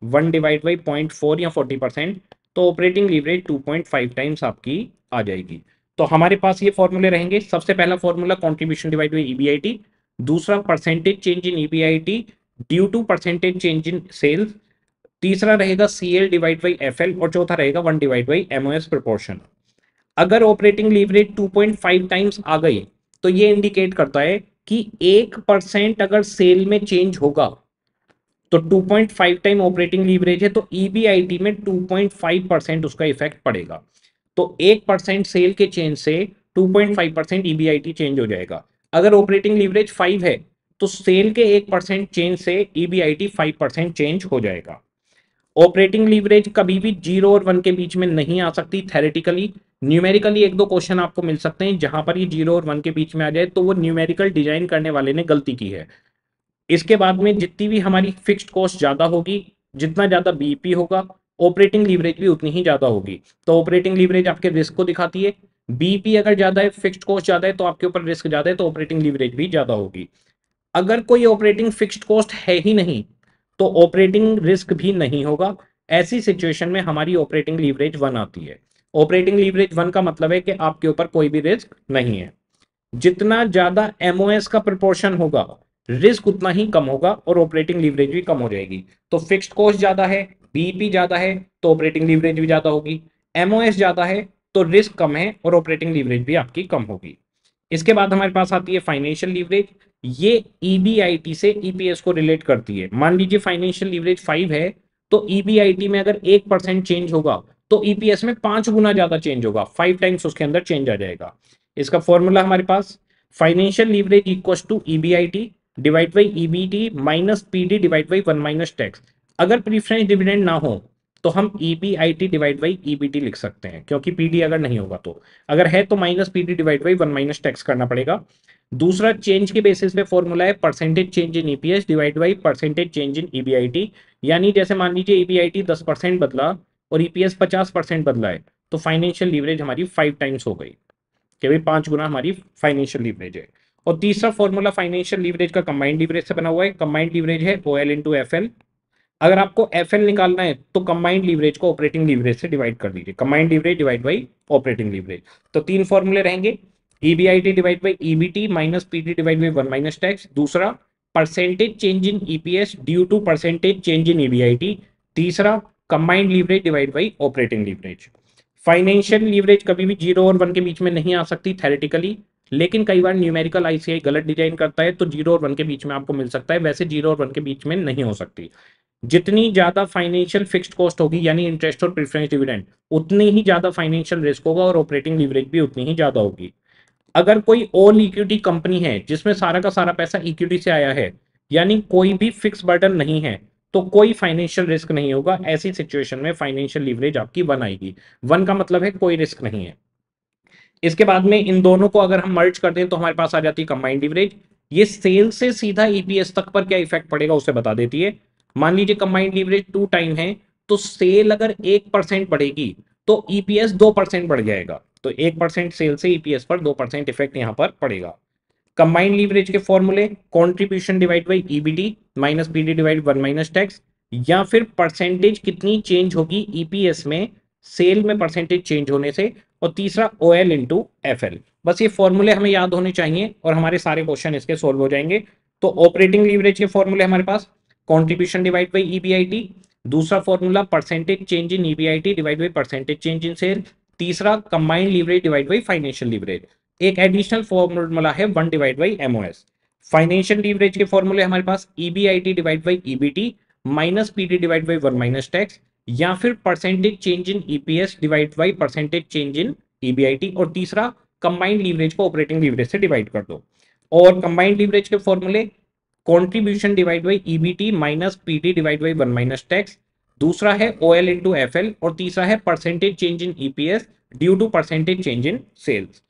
one divide by point four या फोर्टी परसेंट तो operating leverage two point five times आपकी आ जाएगी। तो हमारे पास ये फॉर्मूले रहेंगे। सबसे पहला formula contribution divide by EBIT दूसरा percentage change in EBIT due to percentage change in sales तीसरा रहेगा C L divide by F L और चौथा रहेगा one divide by MOS proportion अगर ऑपरेटिंग लीवरेज 2.5 टाइम्स आ गई तो ये इंडिकेट करता है कि एक परसेंट अगर सेल में चेंज होगा तो 2.5 टाइम ऑपरेटिंग लीवरेज है तो ईबीआईटी में 2.5 परसेंट उसका इफ़ेक्ट पड़ेगा। तो एक परसेंट सेल के चेंज से 2.5 परसेंट ईबीआईटी चेंज हो जाएगा। अगर ऑपरेटिंग लीवरेज फाइव है तो सेल के एक परसेंट चेंज से ईबीआईटी फाइव परसेंट चेंज हो जाएगा। ऑपरेटिंग लीवरेज कभी भी ज़ीरो और वन के बीच में नहीं आ सकती थेरेटिकली न्यूमेरिकली एक दो क्वेश्चन आपको मिल सकते हैं, जहाँ पर ये ज़ीरो और वन के बीच में आ जाए तो वो न्यूमेरिकल डिज़ाइन करने वाले ने गलती की है। इसके बाद में जितनी भी हमारी फिक्स्ड कॉस्ट ज़्यादा होगी, जितना ज़्यादा बीपी होगा ऑपरेटिंग लीवरेज भी उतनी ही ज़्यादा होगी। तो ऑपरेटिंग लीवरेज आपके रिस्क को दिखाती है। बीपी अगर ज़्यादा है फिक्स्ड कॉस्ट ज़्यादा है तो आपके ऊपर रिस्क ज़्यादा है तो ऑपरेटिंग लीवरेज भी ज़्यादा होगी। अगर कोई ऑपरेटिंग फिक्स्ड कॉस्ट है ही नहीं तो ऑपरेटिंग रिस्क भी नहीं होगा। ऐसी सिचुएशन में हमारी ऑपरेटिंग लीवरेज वन आती है। ऑपरेटिंग लीवरेज वन का मतलब है कि आपके ऊपर कोई भी रिस्क नहीं है। जितना ज़्यादा एमओएस का प्रोपोर्शन होगा रिस्क उतना ही कम होगा और ऑपरेटिंग लीवरेज भी कम हो जाएगी। तो फिक्स्ड कॉस्ट ज़्यादा है बीपी ज़्यादा है तो ऑपरेटिंग लीवरेज भी ज़्यादा होगी। एमओएस ज़्यादा है तो रिस्क कम है और ऑपरेटिंग लीवरेज भी आपकी कम होगी। इसके बाद हमारे पास आती है फाइनेंशियल लीवरेज ये ईबीआईटी से ईपीएस को रिलेट करती है। मान लीजिए फाइनेंशियल लीवरेज फाइव है तो ईबीआईटी में अगर एक परसेंट चेंज होगा तो ईपीएस में पाँच गुना ज़्यादा चेंज होगा। फाइव टाइम्स उसके अंदर चेंज आ जाएगा। इसका फॉर्मूला हमारे पास financial leverage equal to EBIT divide by EBT minus PD divide by one minus tax अगर प्रीफरेंस डिविडेंड ना हो तो हम ईबीआईटी डिवाइड बाई ईबीटी लिख सकते हैं, क्योंकि पीडी अगर नहीं होगा तो। अगर है तो minus PD divide by one minus tax करना पड़ेगा। दूसरा चेंज के बेसिस पे फॉर्मूला है percentage change in EPS divide by percentage change in EBIT यानी जैसे मान लीजिए ईबीआईटी दस परसेंट बदला और ईपीएस पचास परसेंट बदला है तो फाइनेंशियल लीवरेज हमारी फाइव टाइम्स हो गई, कि भाई पाँच गुना हमारी फाइनेंशियल लीवरेज है। और तीसरा फॉर्मूला फाइनेंशियल लीवरेज का कंबाइंड लीवरेज से बना हुआ है। कंबाइंड लीवरेज है O L into F L अगर आपको एफ़ निकालना है तो कंबाइंड लीवरेज को ऑपरेटिंग लीवरेज से डिवाइड कर दीजिए। Combined leverage divide by operating leverage तो तीन फॉर्मूले रहेंगे। EBIT divide by EBT minus PT divide by one minus tax दूसरा percentage change in EPS due to percentage change in EBIT तीसरा combined leverage divide by operating leverage financial leverage कभी भी zero और one के बीच में नहीं आ सकती थेरेटिकली लेकिन कई बार न्यूमेरिकल आईसीआई गलत डिज़ाइन करता है तो ज़ीरो और वन के बीच में आपको मिल सकता है। वैसे ज़ीरो और वन के बीच में नहीं हो सकती। जितनी ज़्यादा फाइनेंशियल फिक्स्ड कॉस्ट होगी, यानी इंटरेस्ट और प्रेफरेंस डिविडेंड उतनी ही ज़्यादा फाइनेंशियल रिस्क होगा और ऑपरेटिंग लीवरेज भी उतनी ही ज़्यादा होगी। अगर कोई ऑल इक्विटी कंपनी है, जिसमें सारा का सारा पैसा इक्विटी से आया है, यानी कोई भी फिक्स बर्डन नहीं है तो कोई फाइनेंशियल रिस्क नहीं होगा। ऐसी सिचुएशन में फाइनेंशियल लीवरेज आपकी वन आएगी। वन का मतलब है कोई रिस्क नहीं है। इसके बाद में इन दोनों को अगर हम मर्ज करते हैं तो हमारे पास आ जाती है कंबाइंड लीवरेज ये सेल से सीधा ईपीएस तक पर क्या इफ़ेक्ट पड़ेगा, उसे बता देती है। मान लीजिए कंबाइंड लीवरेज टू टाइम है तो सेल अगर एक परसेंट बढ़ेगी तो ईपीएस दो परसेंट बढ़ जाएगा। तो एक परसेंट सेल से ईपीएस पर दो परसेंट इफ़ेक्ट यहाँ पर पड़ेगा। कंबाइंड लीवरेज के फॉर्मूले contribution divide by EBT minus PD divide one minus tax या फिर परसेंटेज कितनी चेंज होगी ईपीएस में सेल में परसेंटेज चेंज होने से, और तीसरा O L into F L बस ये फॉर्मूले हमें याद होने चाहिए, और हमारे सारे क्वेश्चन इसके सोल्व हो जाएँगे। तो ऑपरेटिंग लीवरेज के फॉर्मूले हमारे पास कॉन्ट्रीब्यूशन डिवाइड बाई ईबीआईटी दूसरा formula percentage change in EBIT divide by percentage change in sale तीसरा combined leverage divide by financial leverage एक एडिशनल फॉर्मूला है one divide by MOS financial leverage के फॉर्मूले हमारे पास EBIT divide by EBT minus PD divide by one minus tax या फिर percentage change in EPS divide by percentage change in EBIT और तीसरा combined leverage को operating leverage से divide कर दो। और कंबाइंड लीवरेज के फॉर्मूले contribution divide by EBT minus PD divide by one minus tax दूसरा है O L into F L और तीसरा है percentage change in EPS due to percentage change in sales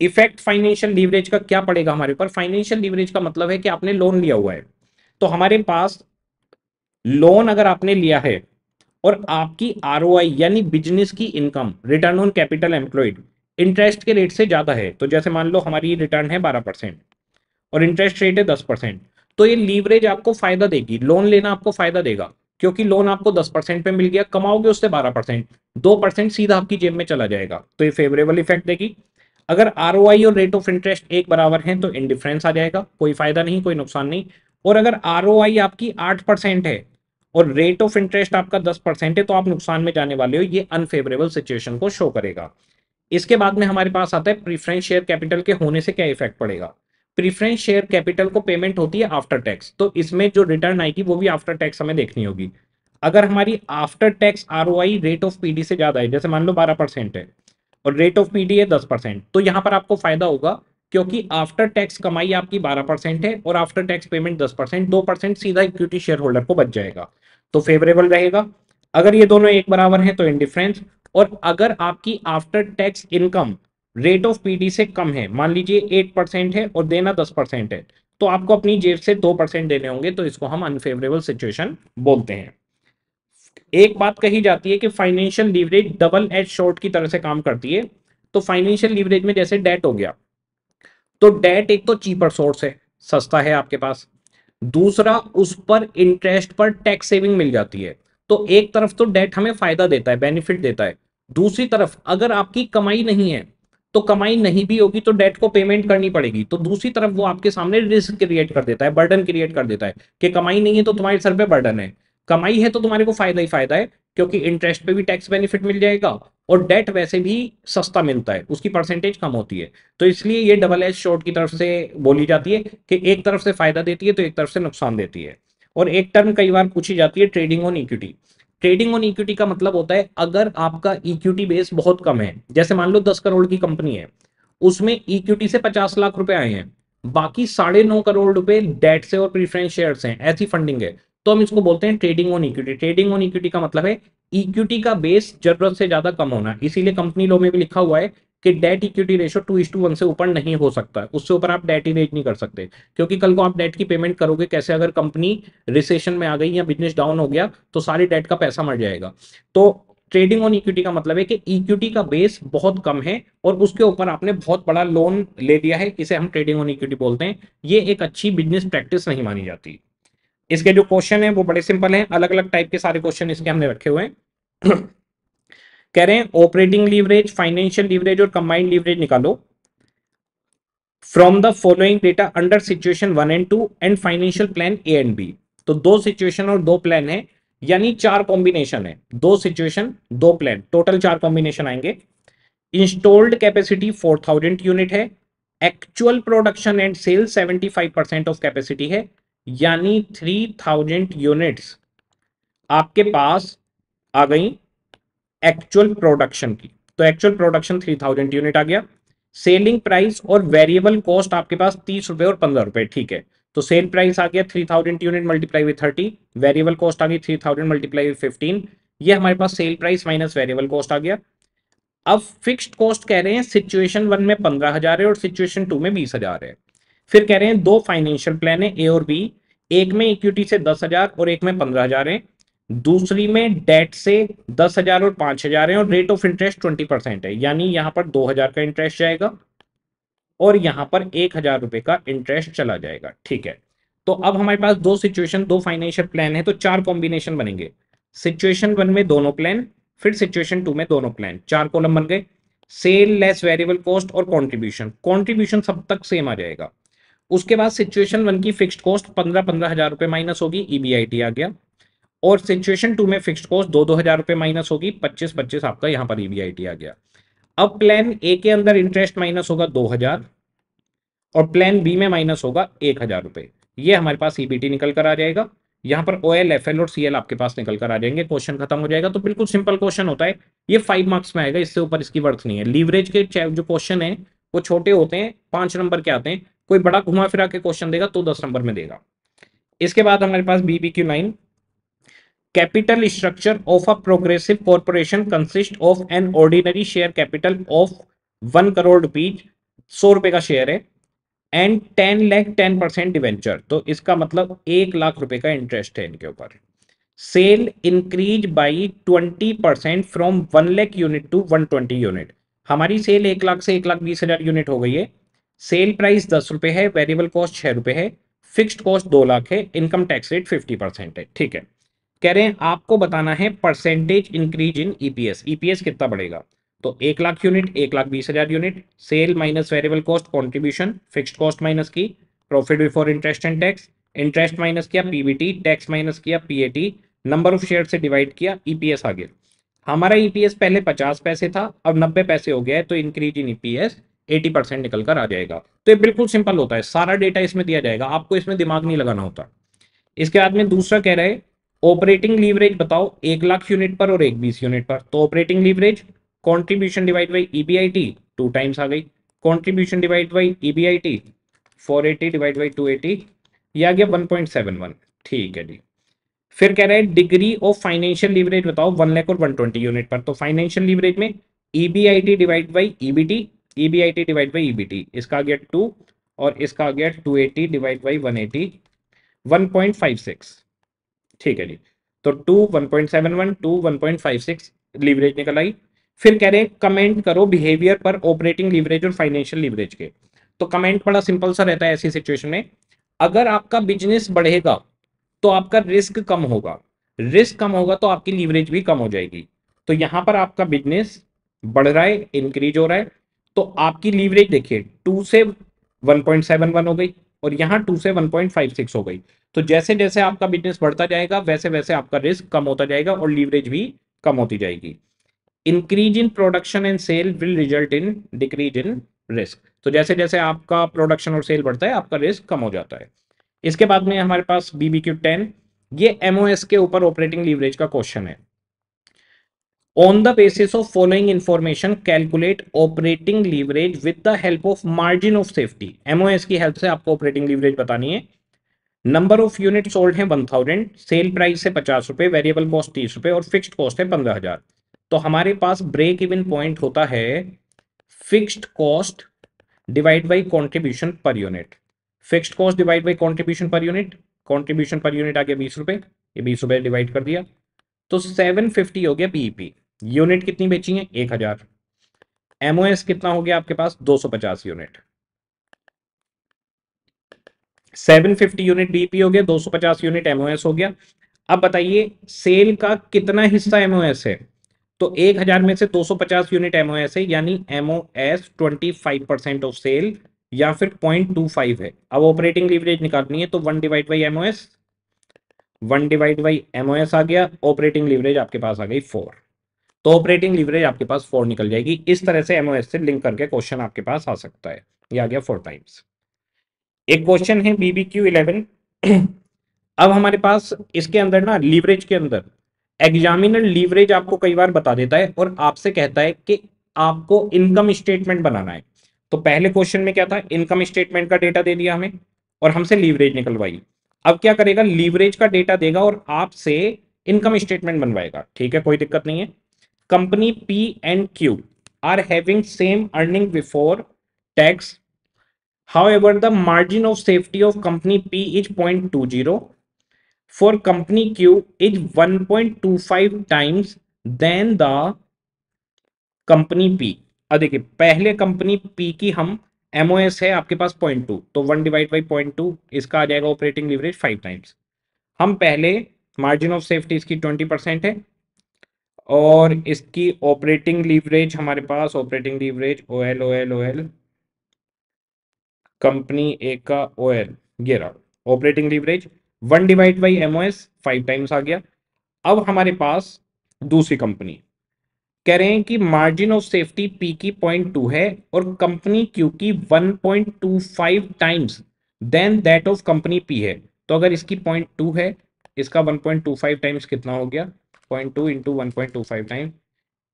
effect financial leverage का क्या पड़ेगा हमारे ऊपर? फाइनेंशियल लीवरेज का मतलब है कि आपने लोन लिया हुआ है। तो हमारे पास लोन अगर आपने लिया है और आपकी आरओआई यानी बिज़नेस की income return on capital employed interest के रेट से ज़्यादा है तो जैसे मान लो हमारी रिटर्न है बारह परसेंट और इंटरेस्ट रेट है दस परसेंट तो ये लीवरेज आपको फ़ायदा देगी। लोन लेना आपको फ़ायदा देगा, क्योंकि लोन आपको दस परसेंट पे मिल गया, कमाओगे उससे बारह परसेंट दो परसेंट सीधा आपकी जेब में चला जाएगा तो ये फेवरेबल इफ़ेक्ट देगी। अगर आरओआई और रेट ऑफ़ इंटरेस्ट एक बराबर है तो इंडिफरेंस आ जाएगा, कोई फ़ायदा नहीं, कोई नुकसान नहीं। और अगर आरओआई आपकी आठ परसेंट है और रेट ऑफ़ इंटरेस्ट आपका दस परसेंट है तो आप नुकसान में जाने वाले हो, ये अनफेवरेबल सिचुएशन को शो करेगा। इसके बाद में हमारे पास आता है प्रीफरेंस शेयर कैपिटल के होने से क्या इफ़ेक्ट पड़ेगा? प्रीफरेंस शेयर कैपिटल को पेमेंट होती है आफ्टर टैक्स तो इसमें जो रिटर्न आएगी वो भी आफ्टर टैक्स हमें देखनी होगी। अगर हमारी after tax ROI rate of PD से ज़्यादा है, जैसे मान लो बारह परसेंट है, और रेट ऑफ़ पीडी है दस परसेंट तो यहाँ पर आपको फ़ायदा होगा क्योंकि आफ्टर टैक्स कमाई आपकी बारह परसेंट है और आफ्टर टैक्स पेमेंट दस परसेंट, दो परसेंट सीधा इक्विटी शेयर होल्डर को बच जाएगा। तो फेवरेबल रहेगा। अगर ये दोनों एक बराबर हैं तो इनडिफरेंस और अगर आपकी after tax income rate of PD से कम है। मान लीजिए एट परसेंट है और देना दस परसेंट है तो आपको अपनी जेब से दो परसेंट देने होंगे तो इसको हम अनफेवरेबल सिचुएशन बोलते हैं। एक बात कही जाती है कि financial leverage double edge sword की तरह से काम करती है तो फाइनेंशियल लीवरेज में जैसे डेट हो गया तो डेट एक तो चीपर सोर्स है, सस्ता है आपके पास। दूसरा, उस पर इंटरेस्ट पर टैक्स सेविंग मिल जाती है तो एक तरफ़ तो डेट हमें फ़ायदा देता है बेनिफिट देता है। दूसरी तरफ़, अगर आपकी कमाई नहीं है तो कमाई नहीं भी होगी तो डेट को पेमेंट करनी पड़ेगी। तो दूसरी तरफ़ वो आपके सामने रिस्क क्रिएट कर देता है बर्डन क्रिएट कर देता है कि कमाई नहीं है तो तुम्हारे सर पे बर्डन है। कमाई है तो तुम्हारे को फ़ायदा ही फ़ायदा है, क्योंकि इंटरेस्ट पे भी टैक्स बेनिफिट मिल जाएगा और डेट वैसे भी सस्ता मिलता है, उसकी परसेंटेज कम होती है। तो इसलिए ये डबल एज शॉर्ट की तरफ़ से बोली जाती है कि एक तरफ़ से फ़ायदा देती है तो एक तरफ़ से नुकसान देती है। और एक टर्म कई बार पूछी जाती है trading on equity trading on equity का मतलब होता है, अगर आपका इक्विटी बेस बहुत कम है, जैसे मान लो दस करोड़ की कंपनी है, उसमें इक्विटी से पचास लाख रुपए आए हैं, बाकी साढ़े नौ करोड़ रुपए डेट से और प्रीफरेंस शेयर हैं, ऐसी फंडिंग है तो हम इसको बोलते हैं trading on equity trading on equity का मतलब है इक्विटी का बेस ज़रूरत से ज़्यादा कम होना, इसीलिए कंपनी लो में भी लिखा हुआ है कि debt equity ratio two is to one से ऊपर नहीं हो सकता। उससे ऊपर आप डेट ही रेज नहीं कर सकते। क्योंकि कल को आप डेट की पेमेंट करोगे, कैसे अगर कंपनी रिसेशन में आ गई या बिज़नेस डाउन हो गया तो सारी डेट का पैसा मर जाएगा। तो ट्रेडिंग ऑन इक्विटी का मतलब है कि इक्विटी का बेस बहुत कम है और उसके ऊपर आपने बहुत बड़ा लोन ले लिया है, इसे हम ट्रेडिंग ऑन इक्विटी बोलते हैं। ये एक अच्छी बिज़नेस प्रैक्टिस नहीं मानी जाती। इसके जो क्वेश्चन है, वो बड़े सिंपल हैं। अलग अलग टाइप के सारे क्वेश्चन इसके हमने रखे हुए हैं। कह रहे हैं ऑपरेटिंग लीवरेज फाइनेंशियल लीवरेज और कंबाइंड लीवरेज निकालो। From the following data under situation one and two and financial plan A and B तो दो सिचुएशन और दो प्लान है, यानी चार कॉम्बिनेशन है। दो सिचुएशन दो प्लान टोटल चार कॉम्बिनेशन आएँगे। Installed capacity four thousand unit है। Actual production and sale seventy five percent of capacity है। यानी थ्री थाउज़ेंड यूनिट्स आपके पास आ गई। एक्चुअल प्रोडक्शन की। तो actual production three thousand unit आ गया। सेलिंग प्राइस और वेरिएबल कॉस्ट आपके पास तीस रुपए और पंद्रह रुपए, ठीक है। तो सेल प्राइस आ गया three thousand unit multiply with thirty variable cost आ गई three thousand multiply with fifteen ये हमारे पास sale price minus variable cost आ गया। अब फिक्स्ड कॉस्ट कह रहे हैं सिचुएशन वन में पंद्रह हज़ार है और सिचुएशन टू में बीस हज़ार है। फिर कह रहे हैं दो फाइनेंशियल प्लान है ए और बी एक में इक्विटी से दस हज़ार और एक में पंद्रह हज़ार है। दूसरी में डेट से दस हज़ार और पाँच हज़ार है और rate of interest twenty percent है। यानी यहाँ पर दो हज़ार का इंटरेस्ट जाएगा और यहाँ पर एक हज़ार रुपए का इंटरेस्ट चला जाएगा। ठीक है। तो अब हमारे पास दो सिचुएशन दो फाइनेंशियल प्लान है तो चार कॉम्बिनेशन बनेंगे। सिचुएशन वन में दोनों प्लान फिर सिचुएशन टू में दोनों प्लान चार कॉलम बन गए। सेल लेस वेरिएबल कॉस्ट और कॉन्ट्रीब्यूशन कॉन्ट्रीब्यूशन सब तक सेम आ जाएगा। उसके बाद सिचुएशन वन की फिक्स्ड कॉस्ट पंद्रह पंद्रह हज़ार रुपए माइनस होगी ईबीआईटी आ गया। और सिचुएशन टू में फिक्स्ड कॉस्ट दो दो हज़ार रुपए माइनस होगी, पच्चीस पच्चीस आपका यहाँ पर ईबीआईटी आ गया। अब प्लान ए के अंदर इंटरेस्ट माइनस होगा दो हज़ार और प्लान बी में माइनस होगा एक हज़ार रुपए। ये हमारे पास ईबीटी निकल कर आ जाएगा। यहाँ पर ओ एल एफ़ एल और सी एल आपके पास निकल कर आ जाएँगे। क्वेश्चन खत्म हो जाएगा। तो बिल्कुल सिंपल क्वेश्चन होता है। ये फाइव मार्क्स में आएगा। इससे ऊपर इसकी वर्थ नहीं है। लीवरेज के जो क्वेश्चन है, वो छोटे होते हैं। पाँच नंबर के आते हैं। कोई बड़ा घुमा फिरा के क्वेश्चन देगा तो दस नंबर में देगा। इसके बाद हमारे पास B B Q nine capital structure of a progressive corporation consist of an ordinary share capital of one crore rupees सौ रुपए का शेयर है and ten lakh ten percent debenture तो इसका मतलब एक लाख रुपए का इंटरेस्ट है इनके ऊपर। Sale increase by twenty percent from one lakh unit to one twenty unit हमारी सेल एक लाख से एक लाख बीस हज़ार यूनिट हो गई है। सेल प्राइस दस रुपए है वेरिएबल कॉस्ट छह रुपए है फिक्स्ड कॉस्ट दो लाख है income tax rate fifty percent है। ठीक है। कह रहे हैं, आपको बताना है percentage increase in EPS EPS कितना बढ़ेगा? तो एक लाख यूनिट एक लाख बीस हज़ार unit sale minus variable cost contribution fixed cost minus की profit before interest and tax interest minus किया पीबीटी टैक्स माइनस किया पीएटी नंबर ऑफ़ शेयर से डिवाइड किया ईपीएस आ गया हमारा ईपीएस पहले पचास पैसे था, अब नब्बे पैसे हो गया है तो increase in EPS eighty percent निकल कर आ जाएगा। तो ये बिल्कुल सिंपल होता है, सारा डेटा इसमें दिया जाएगा, आपको इसमें दिमाग नहीं लगाना होता। इसके बाद में दूसरा कह रहे है ऑपरेटिंग लीवरेज बताओ, एक लाख यूनिट पर और एक बीस यूनिट पर। तो operating leverage contribution divide by EBIT two times आ गई। Contribution divide by EBIT 480 divide by 280 ये आ गया 1.71 ठीक है जी। फिर कह रहे हैं डिग्री ऑफ़ फाइनेंशियल लीवरेज बताओ वन लैख और 120 यूनिट पर। तो फाइनेंशियल लीवरेज में EBIT divide by EBT EBIT divide by EBT इसका आ गया टू और इसका आ गया एटी डिवाइड बाई 180 1.56 ठीक है जी। तो two one point seven one two one point five six leverage निकल आई फिर कह रहे हैं कमेंट करो बिहेवियर पर ऑपरेटिंग लीवरेज और फाइनेंशियल लीवरेज के। तो कमेंट बड़ा सिंपल सा रहता है ऐसी सिचुएशन में। अगर आपका बिज़नेस बढ़ेगा तो आपका रिस्क कम होगा। रिस्क कम होगा तो आपकी लीवरेज भी कम हो जाएगी। तो यहाँ पर आपका बिज़नेस बढ़ रहा है इंक्रीज हो रहा है। तो आपकी लीवरेज देखिए टू से 1.71 हो गई। और यहाँ टू से 1.56 हो गई। तो जैसे जैसे आपका बिज़नेस बढ़ता जाएगा, वैसे वैसे आपका रिस्क कम होता जाएगा और लीवरेज भी कम होती जाएगी। Increase in production and sale will result in decrease in risk तो जैसे जैसे आपका प्रोडक्शन और सेल बढ़ता है, आपका रिस्क कम हो जाता है। इसके बाद में हमारे पास बीबीक्यू टेन ये एमओएस के ऊपर ऑपरेटिंग लीवरेज का क्वेश्चन है। On the basis of following information calculate operating leverage with the help of margin of safety MOS की हेल्प से आपको ऑपरेटिंग लीवरेज बतानी है। नंबर ऑफ़ यूनिट सोल्ड है वन थाउज़ेंड सेल प्राइस है पचास रुपए वेरिएबल कॉस्ट तीस रुपए और फिक्स्ड कॉस्ट है पंद्रह हज़ार। तो हमारे पास ब्रेक इवन पॉइंट होता है fixed cost divide by contribution per unit fixed cost divide by contribution per unit contribution per unit आ गया बीस रुपए, ये बीस रुपए डिवाइड कर दिया। तो सेवन फिफ्टी हो गया बीईपी यूनिट कितनी बेची है? एक हज़ार। एमओएस कितना हो गया आपके पास? दो सौ पचास unit. Seven fifty unit BP हो गया, दो सौ पचास यूनिट एमओएस हो गया। अब बताइए, सेल का कितना हिस्सा एमओएस है? तो एक हज़ार में से 250 यूनिट एमओएस है, यानी एमओएस 25 परसेंट ऑफ़ सेल या फिर 0.25 है। अब ऑपरेटिंग लीवरेज निकालनी है तो one divide by MOS one divide by MOS आ गया ऑपरेटिंग लीवरेज आपके पास आ गई फोर तो ऑपरेटिंग लीवरेज आपके पास फोर निकल जाएगी। इस तरह से एमओएस से लिंक करके क्वेश्चन आपके पास आ सकता है। ये आ गया फोर टाइम्स एक क्वेश्चन है बीबीक्यू इलेवन अब हमारे पास इसके अंदर ना लीवरेज के अंदर एग्जामिनर लीवरेज आपको कई बार बता देता है और आपसे कहता है कि आपको इनकम स्टेटमेंट बनाना है। तो पहले क्वेश्चन में क्या था? इनकम स्टेटमेंट का डेटा दे दिया हमें और हमसे लीवरेज निकलवाई। अब क्या करेगा? लीवरेज का डेटा देगा और आपसे इनकम स्टेटमेंट बनवाएगा। ठीक है, कोई दिक्कत नहीं है। Company P and Q are having same earning before tax. However, the margin of safety of company P is 0.20 for company Q is 1.25 times than the company P अब देखिए पहले कंपनी पी की हम एमओएस है आपके पास point two तो one divide by point two इसका आ जाएगा ऑपरेटिंग लिवरेज फाइव टाइम्स हम पहले मार्जिन ऑफ़ सेफ्टी इसकी ट्वेंटी परसेंट है और इसकी ऑपरेटिंग लीवरेज हमारे पास operating leverage O L O L O L company A का ओ एल रहा। Operating leverage one divide by MOS five times आ गया। अब हमारे पास दूसरी कंपनी कह रहे हैं कि मार्जिन ऑफ़ सेफ्टी पी की पॉइंट टू है और कंपनी क्यू की one point two five times than that of company P है। तो अगर इसकी पॉइंट टू है, इसका one point two five times कितना हो गया? Point two into one point two five time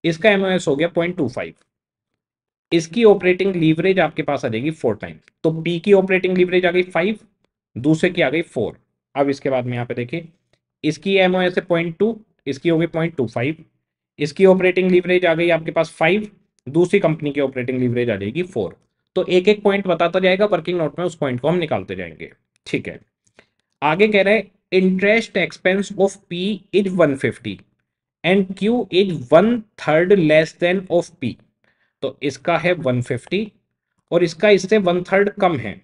इसका एम हो गया पॉइंट टू फाइव इसकी ऑपरेटिंग लीवरेज आपके पास आ जाएगी फोर टाइम तो पी की ऑपरेटिंग लीवरेज आ गई फाइव दूसरे की आ गई फोर अब इसके बाद में यहाँ पे देखिए, इसकी एम ओ है पॉइंट टू इसकी हो गई पॉइंट टू फाइव इसकी ऑपरेटिंग लीवरेज आ गई आपके पास फाइव दूसरी कंपनी की ऑपरेटिंग लीवरेज आ जाएगी फोर तो एक एक पॉइंट बताता जाएगा वर्किंग नोट में उस पॉइंट को हम निकालते जाएँगे। ठीक है। आगे कह रहे हैं interest expense of P is 150 and Q is one third less than of P तो इसका है 150 और इसका इससे वन थर्ड कम है।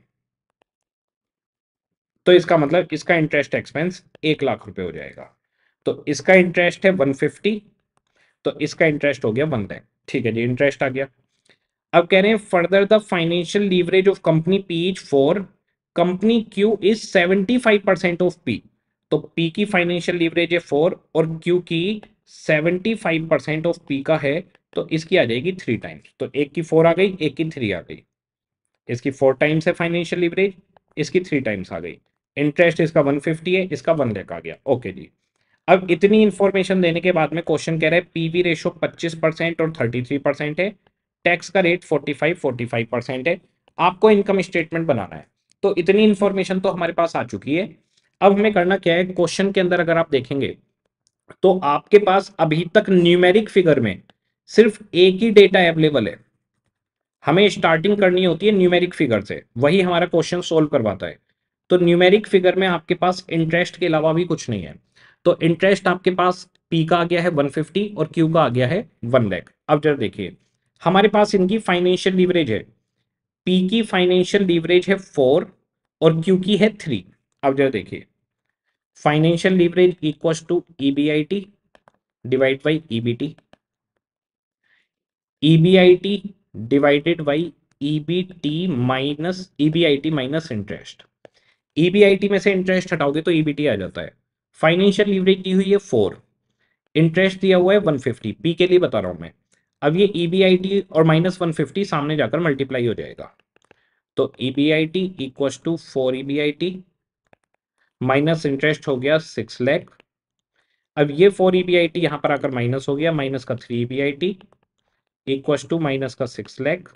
तो इसका मतलब इसका इंटरेस्ट एक्सपेंस एक लाख रुपए हो जाएगा। तो इसका इंटरेस्ट है 150 तो इसका इंटरेस्ट हो गया वन लैख ठीक है जी इंटरेस्ट आ गया। अब कह रहे हैं further the financial leverage of company P is four company Q is seventy five percent of P तो पी की फाइनेंशियल लीवरेज है फोर और क्यू की seventy five percent of P का है तो इसकी आ जाएगी थ्री टाइम्स तो एक की फोर आ गई, एक की थ्री आ गई। इसकी फोर टाइम्स है फाइनेंशियल लीवरेज इसकी थ्री टाइम्स आ गई। इंटरेस्ट इसका वन फिफ्टी है, इसका वन लैख आ गया। ओके जी। अब इतनी इंफॉर्मेशन देने के बाद में क्वेश्चन कह रहा है पीवी रेशो 25 परसेंट और 33 परसेंट है। टैक्स का रेट 45 45 परसेंट है। आपको इनकम स्टेटमेंट बनाना है। तो इतनी इंफॉर्मेशन तो हमारे पास आ चुकी है। अब हमें करना क्या है? क्वेश्चन के अंदर अगर आप देखेंगे तो आपके पास अभी तक न्यूमेरिक फिगर में सिर्फ़ एक ही डेटा अवेलेबल है। हमें स्टार्टिंग करनी होती है न्यूमेरिक फिगर से। वही हमारा क्वेश्चन सोल्व करवाता है। तो न्यूमेरिक फिगर में आपके पास इंटरेस्ट के अलावा भी कुछ नहीं है। तो इंटरेस्ट आपके पास पी का आ गया है 150 और क्यू का आ गया है वन लैख अब जरा देखिए, हमारे पास इनकी फाइनेंशियल लीवरेज है। पी की फाइनेंशियल लीवरेज है फोर और क्यू की है थ्री अब जरा देखिए financial leverage equal to EBIT divide by EBT EBIT divided by EBT minus EBIT minus interest EBIT में से इंटरेस्ट हटाओगे तो ईबीटी आ जाता है फाइनेंशियल लीवरेज दी हुई है फोर इंटरेस्ट दिया हुआ है वन फिफ्टी पी के लिए बता रहा हूँ मैं अब ये ई बी आई टी और माइनस वन फिफ्टी सामने जाकर मल्टीप्लाई हो जाएगा तो E B equal to four E B minus interest हो गया सिक्स लैख। अब ये four E B I T यहाँ पर आकर माइनस हो गया, माइनस का three E B I T equal to minus का सिक्स लैख।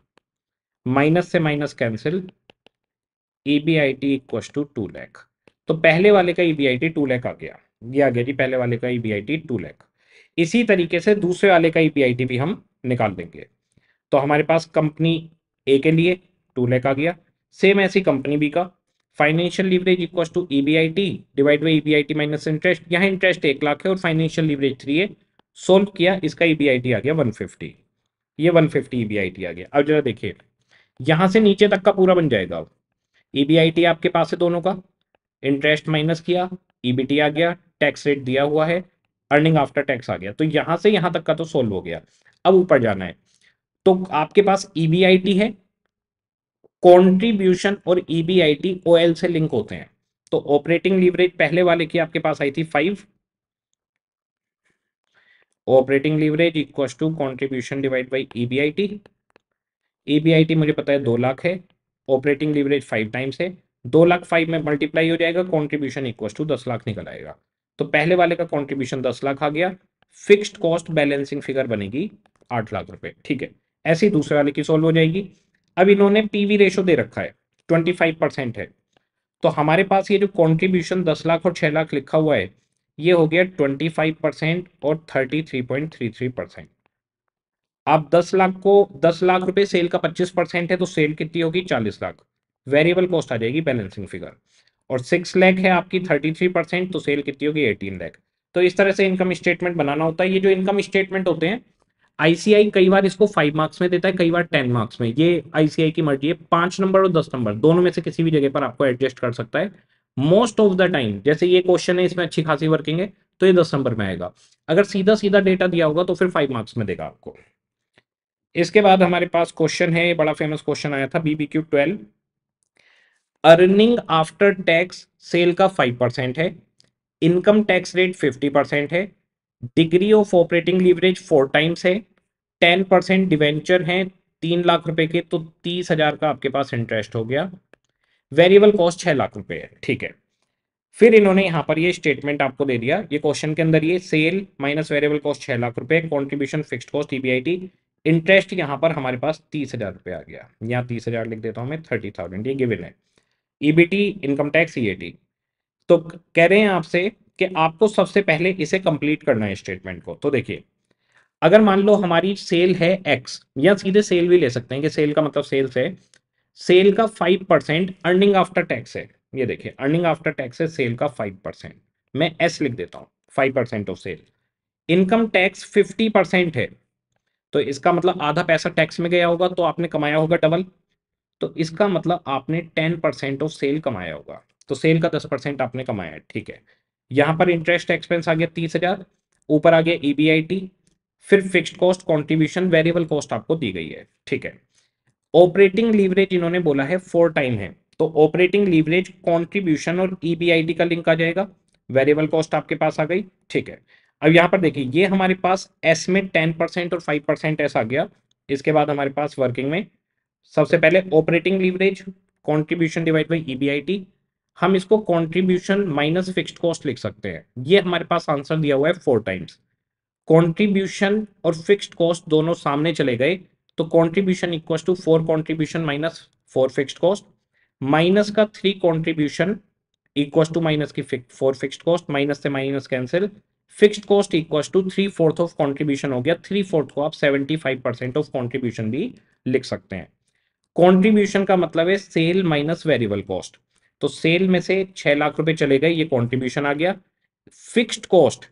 माइनस से minus cancel E B I T equal to two lakh. तो पहले वाले का E B I T two lakh आ गया। ये आ गया जी पहले वाले का E B I T two lakh. इसी तरीके से दूसरे वाले का ई बी आई टी भी हम निकाल देंगे। तो हमारे पास कंपनी ए के लिए टू लैख आ गया। सेम ऐसी कंपनी बी का। Financial leverage equal to E B I T divide by E B I T minus interest यहाँ इंटरेस्ट एक लाख है और फाइनेंशियल लीवरेज थ्री है। सोल्व किया, इसका ई बी आई टी आ गया वन फिफ्टी ये one fifty E B I T आ गया। अब जरा देखिए, यहाँ से नीचे तक का पूरा बन जाएगा ई बी आपके पास है दोनों का। इंटरेस्ट माइनस किया ईबीटी आ गया टैक्स रेट दिया हुआ है अर्निंग आफ्टर टैक्स आ गया। तो यहाँ से यहाँ तक का तो सोल्व हो गया। अब ऊपर जाना है। तो आपके पास ईबीआईटी है कॉन्ट्रीब्यूशन और ईबीआईटी ओएल से लिंक होते हैं। तो ऑपरेटिंग लीवरेज पहले वाले की आपके पास आई थी five operating leverage equal to contribution divide by EBIT EBIT मुझे पता है दो लाख है। ऑपरेटिंग लीवरेज फाइव टाइम्स है। दो लाख फाइव में मल्टीप्लाई हो जाएगा कॉन्ट्रीब्यूशन इक्व टू दस लाख निकल आएगा। तो पहले वाले का कॉन्ट्रीब्यूशन दस लाख आ गया। फिक्स्ड कॉस्ट बैलेंसिंग फिगर बनेगी आठ लाख रुपए। ठीक है। ऐसे दूसरे वाले की सोल्व हो जाएगी। अब इन्होंने पीवी रेशो दे रखा है ट्वेंटी फाइव परसेंट है। तो हमारे पास ये जो कॉन्ट्रीब्यूशन दस लाख और छह लाख लिखा हुआ है, ये हो गया ट्वेंटी फाइव परसेंट और thirty three point three three percent आप दस लाख को, दस लाख रुपए सेल का पच्चीस परसेंट है तो सेल कितनी होगी? चालीस लाख। वेरिएबल कॉस्ट आ जाएगी बैलेंसिंग फिगर और सिक्स लैख है आपकी थर्टी थ्री परसेंट तो सेल कितनी होगी? एटीन लैख तो इस तरह से इनकम स्टेटमेंट बनाना होता है। ये जो इनकम स्टेटमेंट होते हैं आईसीआई कई बार इसको फाइव मार्क्स में देता है, कई बार टेन मार्क्स में। ये आईसीआई की मर्ज़ी है, पाँच नंबर और दस नंबर दोनों में से किसी भी जगह पर आपको एडजस्ट कर सकता है। मोस्ट ऑफ़ द टाइम जैसे ये क्वेश्चन है, इसमें अच्छी खासी वर्किंग है तो ये दस नंबर में आएगा। अगर सीधा सीधा डेटा दिया होगा तो फिर फाइव मार्क्स में देगा आपको। इसके बाद हमारे पास क्वेश्चन है बड़ा फ़ेमस क्वेश्चन आया था BBQ twelve earning after tax sale का फाइव परसेंट है। Income tax rate fifty percent है। Degree of operating leverage four times है। टेन परसेंट डिवेंचर है तीन लाख रुपए के तो तीस हज़ार का आपके पास इंटरेस्ट हो गया। वेरिएबल कॉस्ट छह लाख रुपए है, ठीक है। फिर इन्होंने यहाँ पर ये स्टेटमेंट आपको दे दिया, ये क्वेश्चन के अंदर ये सेल माइनस वेरिएबल कॉस्ट छह लाख रुपए contribution fixed cost EBIT interest यहाँ पर हमारे पास तीस हज़ार रुपए आ गया। यहाँ तीस हज़ार लिख देता हूँ मैं थर्टी थाउज़ेंड ये गिवन है। ईबीटी इनकम टैक्स ईएटी तो कह रहे हैं आपसे कि आपको सबसे पहले इसे कंप्लीट करना है स्टेटमेंट को। तो देखिए अगर मान लो हमारी सेल है एक्स या सीधे सेल भी ले सकते हैं कि सेल का मतलब सेल्स है। सेल का five percent earning after tax है। ये देखिए अर्निंग आफ्टर टैक्स है सेल का फाइव परसेंट मैं एस लिख देता हूँ five percent of sale income tax fifty percent है। तो इसका मतलब आधा पैसा टैक्स में गया होगा तो आपने कमाया होगा डबल तो इसका मतलब आपने टेन परसेंट ऑफ़ सेल कमाया होगा। तो सेल का दस परसेंट आपने कमाया है, ठीक है। यहाँ पर इंटरेस्ट एक्सपेंस आ गया तीस हज़ार, ऊपर आ गया ईबीआईटी फिर fixed cost contribution variable cost आपको दी गई है। ठीक है। ऑपरेटिंग लीवरेज इन्होंने बोला है फोर टाइम है। तो ऑपरेटिंग लीवरेज कंट्रीब्यूशन और ईबीआईटी का लिंक आ जाएगा। वेरिएबल कॉस्ट आपके पास आ गई। ठीक है। अब यहाँ पर देखिए, ये हमारे पास एस में टेन परसेंट और फाइव परसेंट एस आ गया। इसके बाद हमारे पास वर्किंग में सबसे पहले operating leverage contribution divide by EBIT हम इसको कॉन्ट्रीब्यूशन माइनस फिक्स्ड कॉस्ट लिख सकते हैं। ये हमारे पास आंसर दिया हुआ है फोर टाइम्स कॉन्ट्रीब्यूशन और फिक्स्ड कॉस्ट दोनों सामने चले गए तो contribution equal to four contribution minus four fixed cost minus का three contribution equal to minus की फोर फिक्स्ड कॉस्ट माइनस से minus cancel fixed cost equal to three fourth of contribution हो गया थ्री फोर्थ को आप seventy five percent of contribution भी लिख सकते हैं। कॉन्ट्रीब्यूशन का मतलब है सेल माइनस वेरिएबल कॉस्ट तो सेल में से छह लाख रुपए चले गए, ये कॉन्ट्रीब्यूशन आ गया। फिक्स्ड कॉस्ट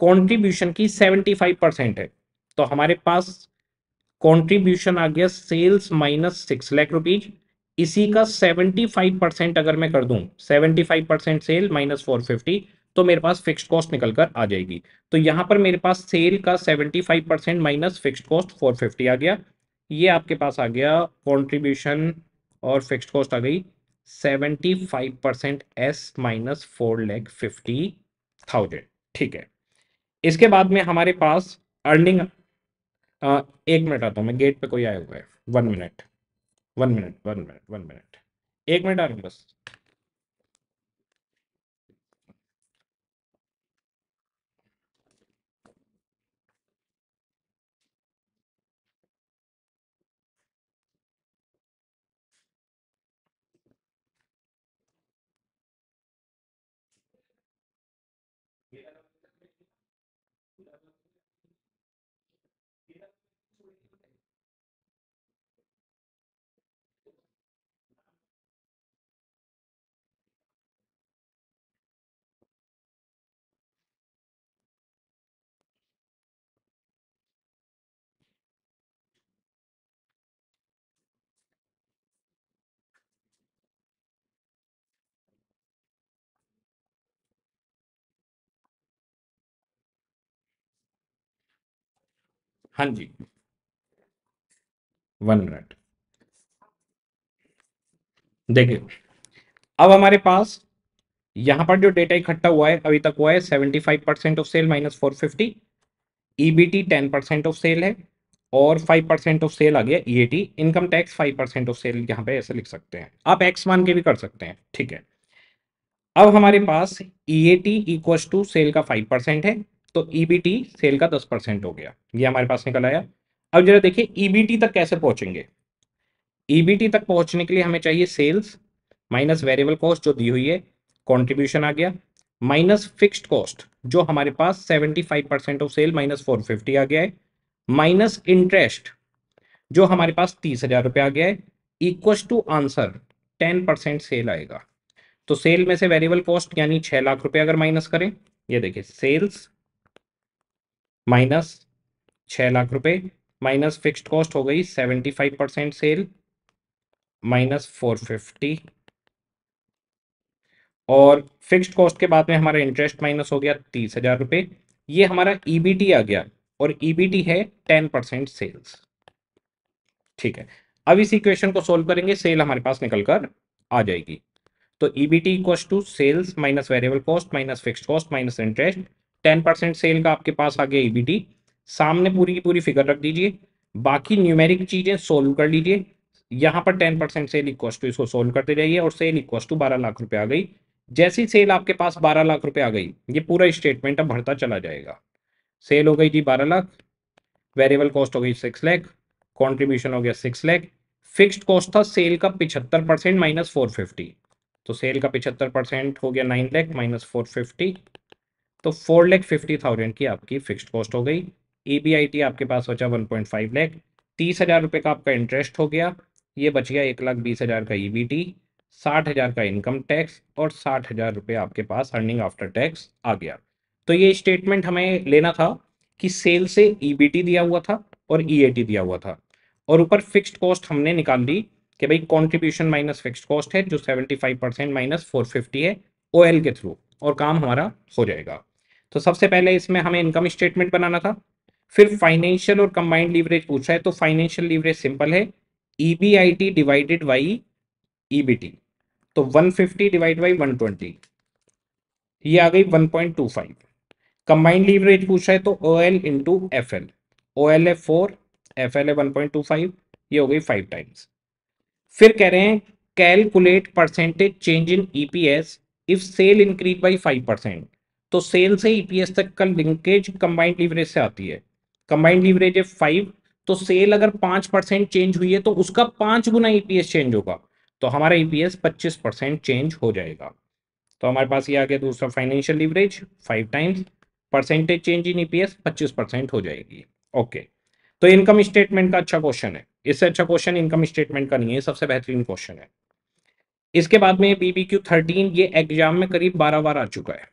कॉन्ट्रीब्यूशन की सेवेंटी फाइव परसेंट है। तो हमारे पास कॉन्ट्रीब्यूशन आ गया sales minus six lakh rupees इसी का सेवेंटी फाइव परसेंट अगर मैं कर दूँ seventy five percent sale minus four तो मेरे पास फिक्स्ड कॉस्ट निकल कर आ जाएगी। तो यहाँ पर मेरे पास सेल का seventy five percent minus fixed cost four fifty आ गया। ये आपके पास आ गया कॉन्ट्रीब्यूशन और फिक्स्ड कॉस्ट आ गई seventy five percent S minus four lakh fifty thousand ठीक है। इसके बाद में हमारे पास अर्निंग एक मिनट आता हूँ, मैं गेट पे कोई आया हुआ है। One minute one minute one minute one minute एक मिनट आ रही बस। हाँ जी। वन मिनट देखिए, अब हमारे पास यहाँ पर जो डेटा इकट्ठा हुआ है, अभी तक हुआ है seventy five percent of sale minus four fifty EBT ten percent of sale है और फाइव परसेंट ऑफ़ सेल आ गया EAT income tax five percent of sale यहाँ पे ऐसे लिख सकते हैं। आप एक्स मान के भी कर सकते हैं, ठीक है। अब हमारे पास E EAT equal to sale का फाइव परसेंट है तो ईबीटी सेल का दस परसेंट हो गया। ये हमारे पास निकल आया। अब जरा देखिए ईबीटी तक कैसे पहुँचेंगे? ईबीटी तक पहुँचने के लिए हमें चाहिए सेल्स माइनस वेरिएबल कॉस्ट जो दी हुई है कॉन्ट्रीब्यूशन आ गया। माइनस फिक्स्ड कॉस्ट जो हमारे पास seventy five percent of sale minus four fifty आ गया है। माइनस इंटरेस्ट जो हमारे पास तीस हज़ार रुपये आ गया है। Equal to answer ten percent sale आएगा। तो सेल में से वेरिएबल कॉस्ट यानी छह लाख रुपए अगर माइनस करें, ये देखिए, सेल्स माइनस छह लाख रुपए, माइनस फिक्स्ड कॉस्ट हो गई seventy five percent sale, minus four fifty. और फिक्स्ड कॉस्ट के बाद में हमारा इंटरेस्ट माइनस हो गया तीस हज़ार रुपए। ये हमारा ईबीटी आ गया और ईबीटी है टेन परसेंट सेल्स। ठीक है, अब इस इक्वेशन को सोल्व करेंगे, सेल हमारे पास निकल कर आ जाएगी। तो EBT equal to sales minus variable cost minus fixed cost minus interest ten percent sale का आपके पास आ गया ईबीटी सामने पूरी की पूरी फिगर रख दीजिए। बाकी न्यूमेरिक चीज़ें सोल्व कर लीजिए। यहाँ पर ten percent sale equal to इसको सोल्व करते जाइए और सेल इक्व टू बारह लाख रुपए आ गई। जैसी सेल आपके पास बारह लाख रुपए आ गई, ये पूरा स्टेटमेंट अब बढ़ता चला जाएगा। सेल हो गई जी बारह लाख वेरिएबल कॉस्ट हो गई सिक्स लैख कॉन्ट्रीब्यूशन हो गया सिक्स लैख फिक्स्ड कॉस्ट था सेल का पिछहत्तर परसेंट माइनस फोर फिफ्टी तो सेल का पिछहत्तर परसेंट हो गया nine lakh minus four fifty तो फोर लैख फिफ्टी थाउज़ेंड की आपकी फिक्स्ड कॉस्ट हो गई। ई आपके पास बचा वन पॉइंट फाइव लैख तीस हज़ार रुपये का आपका इंटरेस्ट हो गया। ये बच गया एक लाख बीस हज़ार का ई बी टी साठ हज़ार का इनकम टैक्स और साठ हज़ार रुपये आपके पास अर्निंग आफ्टर टैक्स आ गया। तो ये स्टेटमेंट हमें लेना था कि सेल से ईबीटी दिया हुआ था और ईएटी दिया हुआ था। और ऊपर फिक्स्ड कॉस्ट हमने निकाल ली कि भाई कंट्रीब्यूशन माइनस फिक्स्ड कॉस्ट है, जो 75 परसेंट माइनस फोर है ओएल के थ्रू और काम हमारा हो जाएगा। तो सबसे पहले इसमें हमें इनकम स्टेटमेंट बनाना था। फिर फाइनेंशियल और कंबाइंड लीवरेज पूछा है तो फाइनेंशियल लीवरेज सिंपल है। ईबीआईटी डिवाइडेड बाई ईबीटी तो 150 डिवाइड बाई 120 ये आ गई 1.25 कंबाइंड लीवरेज पूछा है तो O L into F L O L है फोर एफ़ एल 1.25 ये हो गई फाइव टाइम्स फिर कह रहे हैं calculate percentage change in EPS if sale increase by five percent तो सेल से ईपीएस तक का लिंकेज कंबाइंड लीवरेज से आती है। कंबाइंड लीवरेज है फाइव तो सेल अगर पाँच परसेंट चेंज हुई है तो उसका पाँच गुना ईपीएस चेंज होगा। तो हमारा ईपीएस पच्चीस परसेंट चेंज हो जाएगा। तो हमारे पास ये आ गया दूसरा financial leverage five times percentage change in EPS पच्चीस परसेंट हो जाएगी। ओके तो इनकम स्टेटमेंट का अच्छा क्वेश्चन है। इससे अच्छा क्वेश्चन इनकम स्टेटमेंट का नहीं है सबसे बेहतरीन क्वेश्चन है। इसके बाद में बीबीक्यू थर्टीन ये एग्ज़ाम में करीब बारह बार आ चुका है।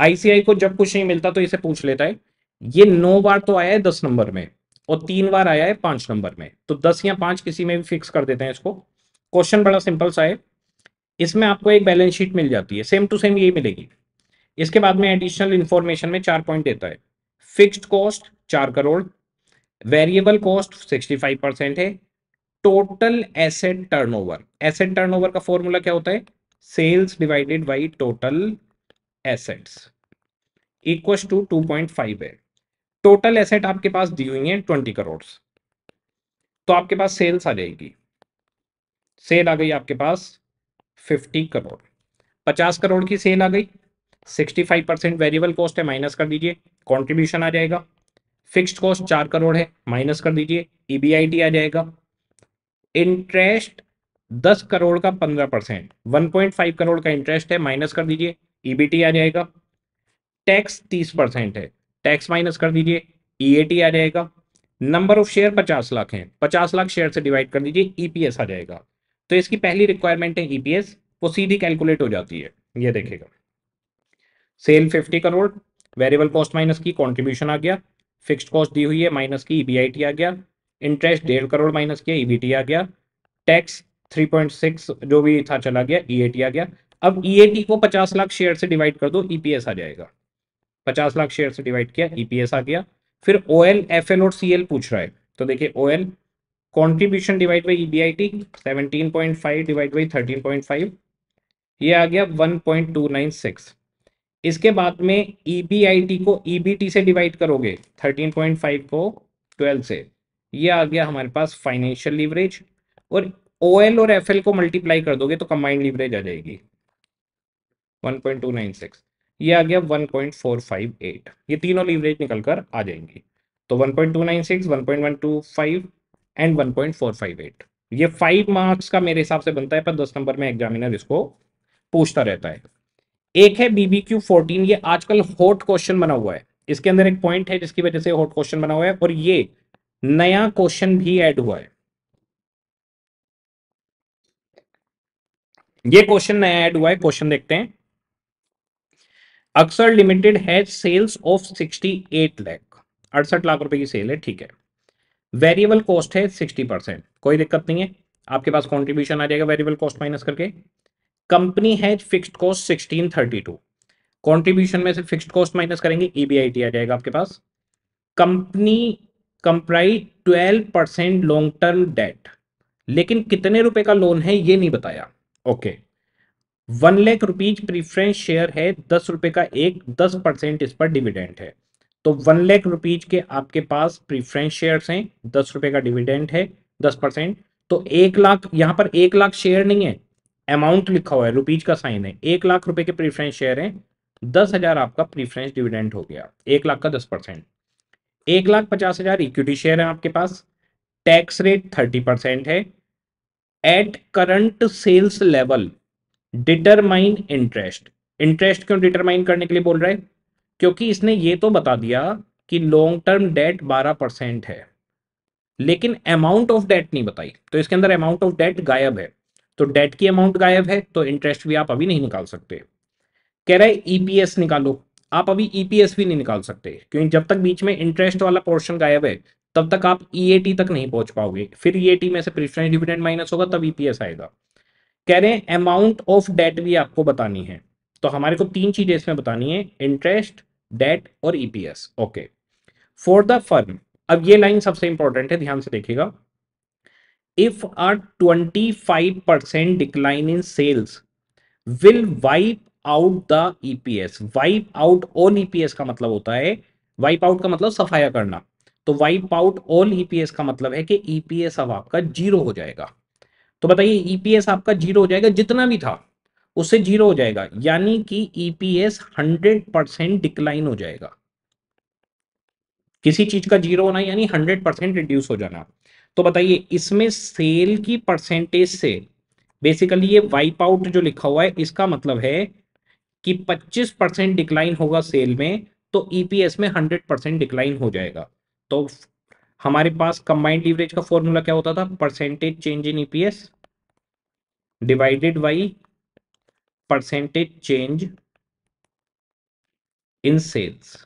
आईसीआई को जब कुछ नहीं मिलता तो इसे पूछ लेता है। ये नौ बार तो आया है दस नंबर में और तीन बार आया है पाँच नंबर में। तो दस या पाँच किसी में भी फिक्स कर देते हैं इसको। क्वेश्चन बड़ा सिंपल सा है। इसमें आपको एक बैलेंस शीट मिल जाती है। सेम टू सेम यही मिलेगी। इसके बाद में एडिशनल इंफॉर्मेशन में चार पॉइंट देता है। फिक्स्ड कॉस्ट चार crore. Variable cost sixty five percent है। Total asset turnover asset turnover का फॉर्मूला क्या होता है? Sales divided by total assets equal to two point five है टोटल एसेट आपके पास दी हुई है ट्वेंटी करोड़ तो आपके पास सेल्स आ जाएगी. सेल आ गई आपके पास फिफ्टी करोड़ पचास करोड़ की सेल आ गई. Sixty five percent variable cost है माइनस कर दीजिए. कॉन्ट्रीब्यूशन आ जाएगा. फिक्स्ड कॉस्ट चार करोड़ है माइनस कर दीजिए. ईबीआईटी आ जाएगा. इंटरेस्ट दस करोड़ का पंद्रह percent one point five crore का इंटरेस्ट है माइनस कर दीजिए. ईबीटी आ जाएगा। टैक्स तीस परसेंट है। टैक्स माइनस कर दीजिए। ईएटी आ जाएगा। नंबर ऑफ़ शेयर पचास लाख हैं। पचास लाख शेयर से डिवाइड कर दीजिए। ईपीएस आ जाएगा। तो इसकी पहली रिक्वायरमेंट है ईपीएस वो सीधी कैलकुलेट हो जाती है। ये देखेगा sale fifty crore variable cost minus की कॉन्ट्रीब्यूशन आ गया। फिक्स्ड कॉस्ट दी हुई है। माइनस की ईबीआईटी आ गया। इंटरेस्ट डेढ़ करोड़ माइनस किया। ईबीटी आ गया। टैक्स 3.6 जो भी था चला गया। ईएटी आ गया। अब ईएटी को 50 लाख शेयर से डिवाइड कर दो ईपीएस आ जाएगा। 50 लाख शेयर से डिवाइड किया ईपीएस आ गया। फिर ओ एल एफ़ एल और सी एल पूछ रहा है। तो देखिए O L contribution divide by EBIT 17.5 divide by 13.5 ये आ गया 1.296 इसके बाद में ईबीआईटी e को ईबीटी e से डिवाइड करोगे 13.5 को 12 से, ये आ गया हमारे पास फाइनेंशियल लीवरेज और ओएल और एफएल को मल्टीप्लाई कर दोगे तो कंबाइंड लीवरेज आ जाएगी। 1.296 ये आ गया 1.458 ये तीनों लीवरेज निकल कर आ जाएँगी। तो 1.296 1.125 एंड 1.458 ये फाइव मार्क्स का मेरे हिसाब से बनता है, पर दस नंबर में एग्जामिनर इसको पूछता रहता है। एक है बीबीक्यू फोर्टीन ये आजकल हॉट क्वेश्चन बना हुआ है। इसके अंदर एक पॉइंट है जिसकी वजह से हॉट क्वेश्चन बना हुआ है, और ये नया क्वेश्चन भी ऐड हुआ है। ये क्वेश्चन नया ऐड हुआ है क्वेश्चन देखते हैं। अक्सर लिमिटेड है सेल्स ऑफ़ 68 लाख अड़सठ लाख रुपए की सेल है, ठीक है। वेरिएबल कॉस्ट है 60 परसेंट कोई दिक्कत नहीं है। आपके पास कंट्रीब्यूशन आ जाएगा वेरिएबल कॉस्ट माइनस करके। कंपनी है फिक्स्ड कॉस्ट 1632 कंट्रीब्यूशन में से फिक्स्ड कॉस्ट माइनस करेंगे ईबीआईटी आ जाएगा आपके पास। Company comprise 12 percent long term debt लेकिन कितने रुपए का लोन है, ये नहीं बताया। Okay one lakh rupees preference share है, दस रुपए का एक, दस परसेंट इस पर डिविडेंड है। तो वन लाख रुपीज़ के आपके पास प्रीफरेंस शेयर्स हैं, दस रुपए का डिविडेंड है, दस परसेंट। तो एक लाख, यहाँ पर एक लाख शेयर नहीं है, अमाउंट लिखा हुआ है, रुपीज़ का साइन है। एक लाख रुपए के प्रीफरेंस शेयर है, दस हज़ार आपका प्रीफरेंस डिविडेंट हो गया, एक लाख का दस परसेंट। एक लाख पचास हज़ार इक्विटी शेयर है आपके पास, टैक्स रेट थर्टी परसेंट है। At current sales level determine interest interest क्यों डिटरमाइन करने के लिए बोल रहा है? क्योंकि इसने ये तो बता दिया कि लॉन्ग टर्म डेट 12 परसेंट है। लेकिन अमाउंट ऑफ़ डेट नहीं बताई। तो इसके अंदर अमाउंट ऑफ़ डेट गायब है। तो डेट की अमाउंट गायब है तो इंटरेस्ट भी आप अभी नहीं निकाल सकते। कह रहे ईपीएस निकालो। आप अभी ईपीएस भी नहीं निकाल सकते। क्योंकि जब तक बीच में इंटरेस्ट वाला पोर्शन गायब है, तब तक आप ईएटी तक नहीं पहुँच पाओगे। फिर ईएटी में से प्रेफरेंस डिविडेंड माइनस होगा, तब ईपीएस आएगा। कह रहे हैं अमाउंट ऑफ़ डेट भी आपको बतानी है। तो हमारे को तीन चीज़ें इसमें बतानी है इंटरेस्ट डेट और EPS okay for the firm अब ये लाइन सबसे इंपॉर्टेंट है, ध्यान से देखिएगा। If are twenty five percent decline in sales will wipe out the EPS wipe out all EPS का मतलब होता है वाइप आउट का मतलब सफाया करना। तो वाइप आउट ऑल ईपीएस का मतलब है कि ईपीएस अब आपका ज़ीरो हो जाएगा। तो बताइए ईपीएस आपका ज़ीरो हो जाएगा, जितना भी था, उससे ज़ीरो हो जाएगा, यानी कि ईपीएस हंड्रेड परसेंट डिक्लाइन हो जाएगा। किसी चीज़ का ज़ीरो होना, यानी हंड्रेड परसेंट रिड्यूस हो जाना। तो बताइए, इसमें सेल की परसेंटेज से, बेसिकली ये वाइप आउट जो लिखा हुआ है, इसका मतलब है कि 25 परसेंट डिक्लाइन होगा सेल में तो ईपीएस में 100 परसेंट डिक्लाइन हो जाएगा। तो हमारे पास कंबाइंड लीवरेज का फॉर्मूला क्या होता था? Percentage change in EPS divided by percentage change in sales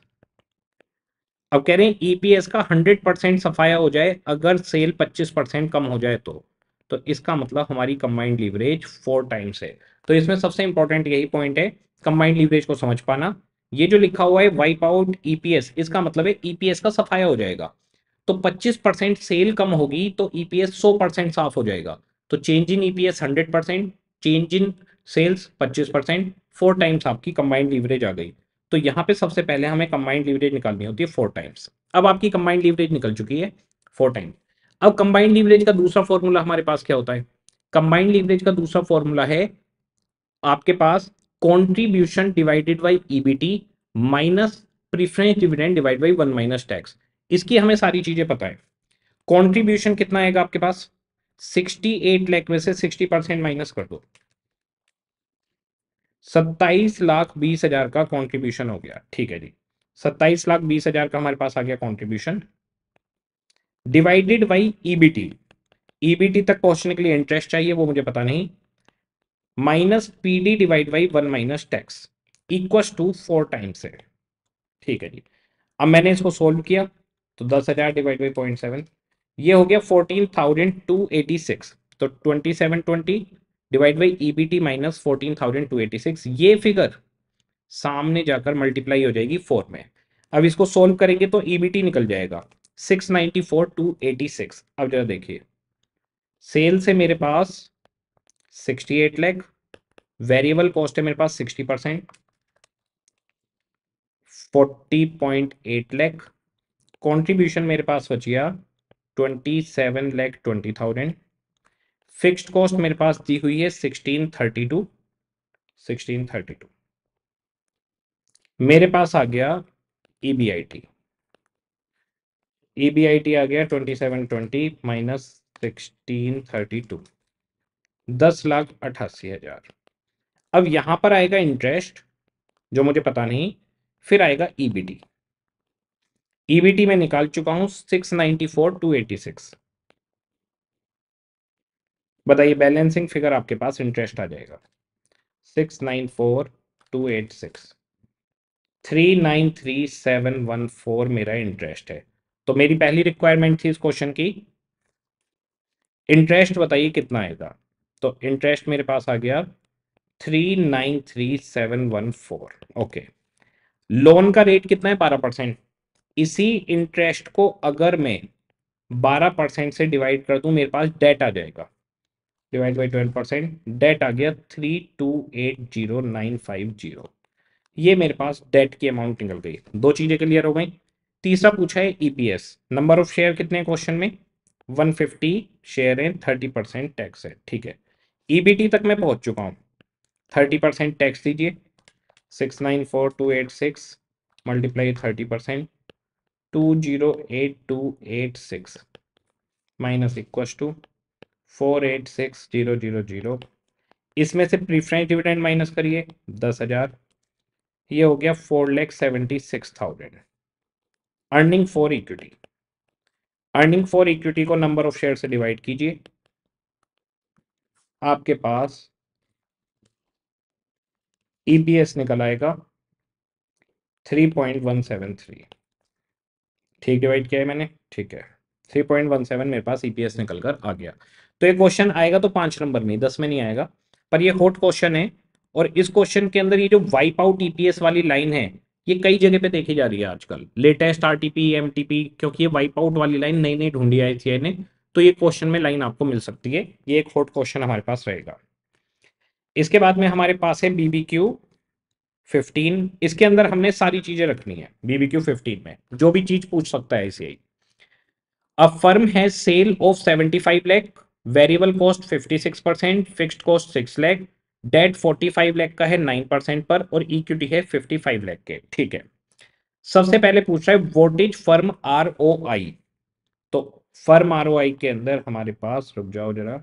अब कह रहे हैं ईपीएस का 100 परसेंट सफाया हो जाए, अगर सेल 25 परसेंट कम हो जाए तो। तो इसका मतलब हमारी कंबाइंड लीवरेज फोर टाइम्स है। तो इसमें सबसे इंपॉर्टेंट यही पॉइंट है कंबाइंड लीवरेज को समझ पाना। ये जो लिखा हुआ है वाइप आउट ईपीएस इसका मतलब है ईपीएस का सफाया हो जाएगा। तो 25 परसेंट सेल कम होगी तो ईपीएस 100 परसेंट साफ़ हो जाएगा। तो change in EPS 100 percent change in sales 25 percent four times आपकी कंबाइंड लीवरेज आ गई। तो यहाँ पे सबसे पहले हमें कंबाइंड लीवरेज निकालनी होती है फोर टाइम्स अब आपकी कंबाइंड लीवरेज निकल चुकी है फोर टाइम अब कंबाइंड लीवरेज का दूसरा फॉर्मूला हमारे पास क्या होता है? कंबाइंड लीवरेज का दूसरा फॉर्मूला है आपके पास contribution divided by EBT minus preference dividend divide by one minus tax इसकी हमें सारी चीज़ें पता है। कॉन्ट्रीब्यूशन कितना आएगा आपके पास? 68 लाख में से 60 परसेंट माइनस कर दो। सत्ताईस लाख बीस हज़ार का कॉन्ट्रीब्यूशन हो गया। ठीक है जी। सत्ताईस लाख बीस हज़ार का हमारे पास आ गया contribution divided by EBT EBT तक पहुँचने के लिए इंटरेस्ट चाहिए, वो मुझे पता नहीं। Minus PD divide by one minus tax equals to four times है। ठीक है जी। अब मैंने इसको सोल्व किया। तो दस हज़ार डिवाइड बाई पॉइंट सेवन ये हो गया fourteen thousand two eighty six तो twenty seven twenty divide by E B T minus fourteen thousand two eighty six ये फिगर सामने जाकर मल्टीप्लाई हो जाएगी फोर में। अब इसको सोल्व करेंगे तो ई बी टी निकल जाएगा six ninety four two eighty six अब जरा देखिए सेल से मेरे पास sixty eight lakh variable cost है मेरे पास sixty percent forty point eight lakh contribution मेरे पास बच गया twenty seven lakh twenty thousand fixed cost मेरे पास दी हुई है sixteen thirty two sixteen thirty two मेरे पास आ गया E B I T E B I T आ गया twenty seven twenty minus sixteen thirty two दस लाख अट्ठासी हज़ार। अब यहाँ पर आएगा इंटरेस्ट जो मुझे पता नहीं, फिर आएगा ईबीटी ईबीटी में निकाल चुका हूँ six ninety four two eighty six बताइए बैलेंसिंग फिगर आपके पास इंटरेस्ट आ जाएगा। Six nine four two eight six three nine three seven one four मेरा इंटरेस्ट है। तो मेरी पहली रिक्वायरमेंट थी इस क्वेश्चन की। इंटरेस्ट बताइए कितना आएगा? तो इंटरेस्ट मेरे पास आ गया three nine three seven one four okay loan का रेट कितना है? बारह परसेंट। इसी इंटरेस्ट को अगर मैं बारह परसेंट से डिवाइड कर दूँ, मेरे पास डेट आ जाएगा। Divide by twelve percent debt आ गया three two eight zero nine five zero ये मेरे पास डेट की अमाउंट निकल गई। दो चीज़ें क्लियर हो गई। तीसरा पूछा है ईपीएस नंबर ऑफ़ शेयर कितने क्वेश्चन में? 150 शेयर है 30 परसेंट टैक्स है। ठीक है। ईबीटी तक मैं पहुँच चुका हूँ। 30 परसेंट टैक्स दीजिए। Six nine four two eight six multiply thirty percent. Two zero eight two eight six minus equal to four eight six zero zero zero इसमें से प्रीफरेंस डिविडेंड माइनस करिए, दस हज़ार। ये हो गया four lakh seventy six thousand earning for equity earning for equity को number of share से डिवाइड कीजिए। आपके पास ईपीएस निकल आएगा three point one seven three ठीक डिवाइड किया है मैंने? ठीक है। थ्री पॉइंट वन सेवन मेरे पास ईपीएस निकल कर आ गया। तो ये क्वेश्चन आएगा तो पाँच नंबर में दस में नहीं आएगा। पर ये हॉट क्वेश्चन है और इस क्वेश्चन के अंदर ये जो वाइप आउट ईपीएस वाली लाइन है, ये कई जगह पे देखी जा रही है आजकल। लेटेस्ट आरटीपी एमटीपी क्योंकि ये वाइप आउट वाली लाइन नई नई ढूंढी आई थी ने तो ये क्वेश्चन में लाइन आपको मिल सकती है। ये एक हॉट क्वेश्चन हमारे पास रहेगा। इसके बाद में हमारे पास है बीबी क्यू फिफ्टीन इसके अंदर हमने सारी चीज़ें रखनी है बीबी क्यू फिफ्टीन में, जो भी चीज़ पूछ सकता है इसे अ फर्म है sale of seventy five lakh variable cost fifty six percent fixed cost six lakh debt 45 lakh का है 9 परसेंट पर, और इक्विटी है 55 लाख के, ठीक है। सबसे पहले पूछ रहा है what is firm R O I तो फर्म आर ओ आई के अंदर हमारे पास, रुक जाओ जरा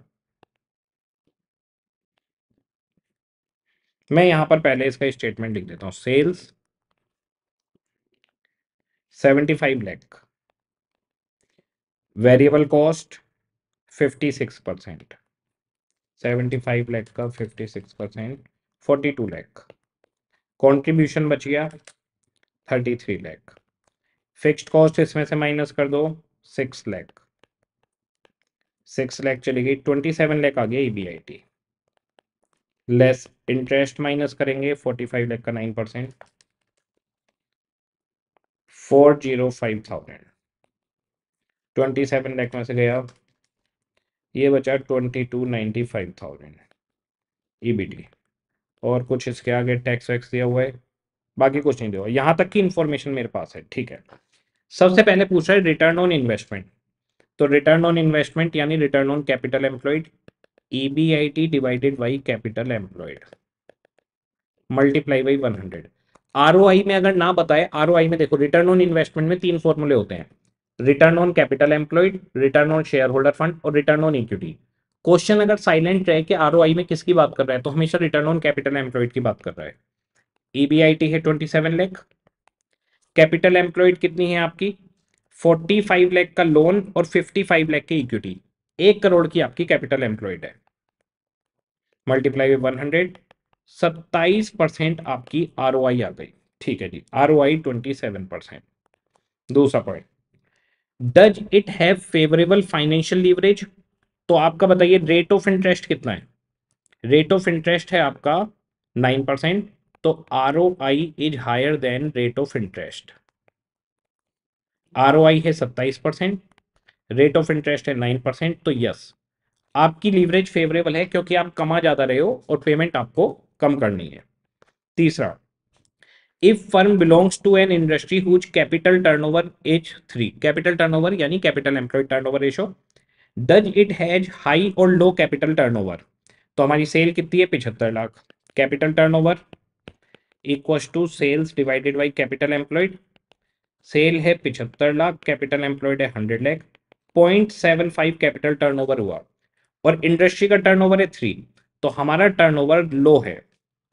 मैं यहाँ पर पहले इसका स्टेटमेंट लिख देता हूँ। Sales 75 lakh variable cost 56 percent seventy five lakh का fifty six percent forty two lakh contribution बच गया thirty three lakh fixed cost इसमें से माइनस कर दो सिक्स लैख सिक्स लैख चली गई ट्वेंटी सेवन लैख आ गया ईबीआईटी लेस इंटरेस्ट माइनस करेंगे फोर्टी फाइव लैख का nine percent four zero five thousand twenty seven lakh में से गया। ये बचा twenty two ninety five thousand E और कुछ इसके आगे टैक्स वैक्स दिया हुआ है। बाकी कुछ नहीं दिया हुआ। यहाँ तक की इन्फॉर्मेशन मेरे पास है, ठीक है। सबसे पहले पूछ रहा है रिटर्न ऑन इन्वेस्टमेंट तो रिटर्न ऑन इन्वेस्टमेंट यानी return on capital employed E B I T divided by capital employed multiply by one hundred R में अगर ना बताए आरओआई में देखो रिटर्न ऑन इन्वेस्टमेंट में तीन फॉर्मूले होते हैं. Return on capital employed return on share holder fund और रिटर्न ऑन इक्विटी क्वेश्चन अगर साइलेंट रहे कि आरओआई में किसकी बात कर रहा है तो हमेशा रिटर्न ऑन कैपिटल एम्प्लॉयड की बात कर रहा है. ईबीआईटी है twenty seven lakh capital employed कितनी है आपकी? फोर्टी फाइव लैख का लोन और फिफ्टी फाइव लैख की इक्विटी एक करोड़ की आपकी कैपिटल एम्प्लॉयड है. मल्टीप्लाई वन हंड्रेड सत्ताईस परसेंट आपकी आर आ गई। ठीक है जी R O I twenty seven percent. दूसरा point does it have favourable financial leverage तो आपका बताइए रेट ऑफ़ इंटरेस्ट कितना है? रेट ऑफ़ इंटरेस्ट है आपका नाइन परसेंट तो R O I is higher than rate of interest R O I है सत्ताईस परसेंट रेट ऑफ़ इंटरेस्ट है नाइन परसेंट तो यस आपकी लीवरेज फेवरेबल है क्योंकि आप कमा ज़्यादा रहे हो और पेमेंट आपको कम करनी है। तीसरा, if firm belongs to an industry whose capital turnover is 3 capital turnover yani capital employed turnover ratio, does it has high or low capital turnover? तो हमारी सेल कितनी है? पिछहत्तर lakh. Capital turnover equals to sales divided by capital employed sale है पिछहत्तर lakh capital employed है hundred lakh. Point seven five capital turnover हुआ। और इंडस्ट्री का टर्नओवर है थ्री तो हमारा टर्नओवर लो है।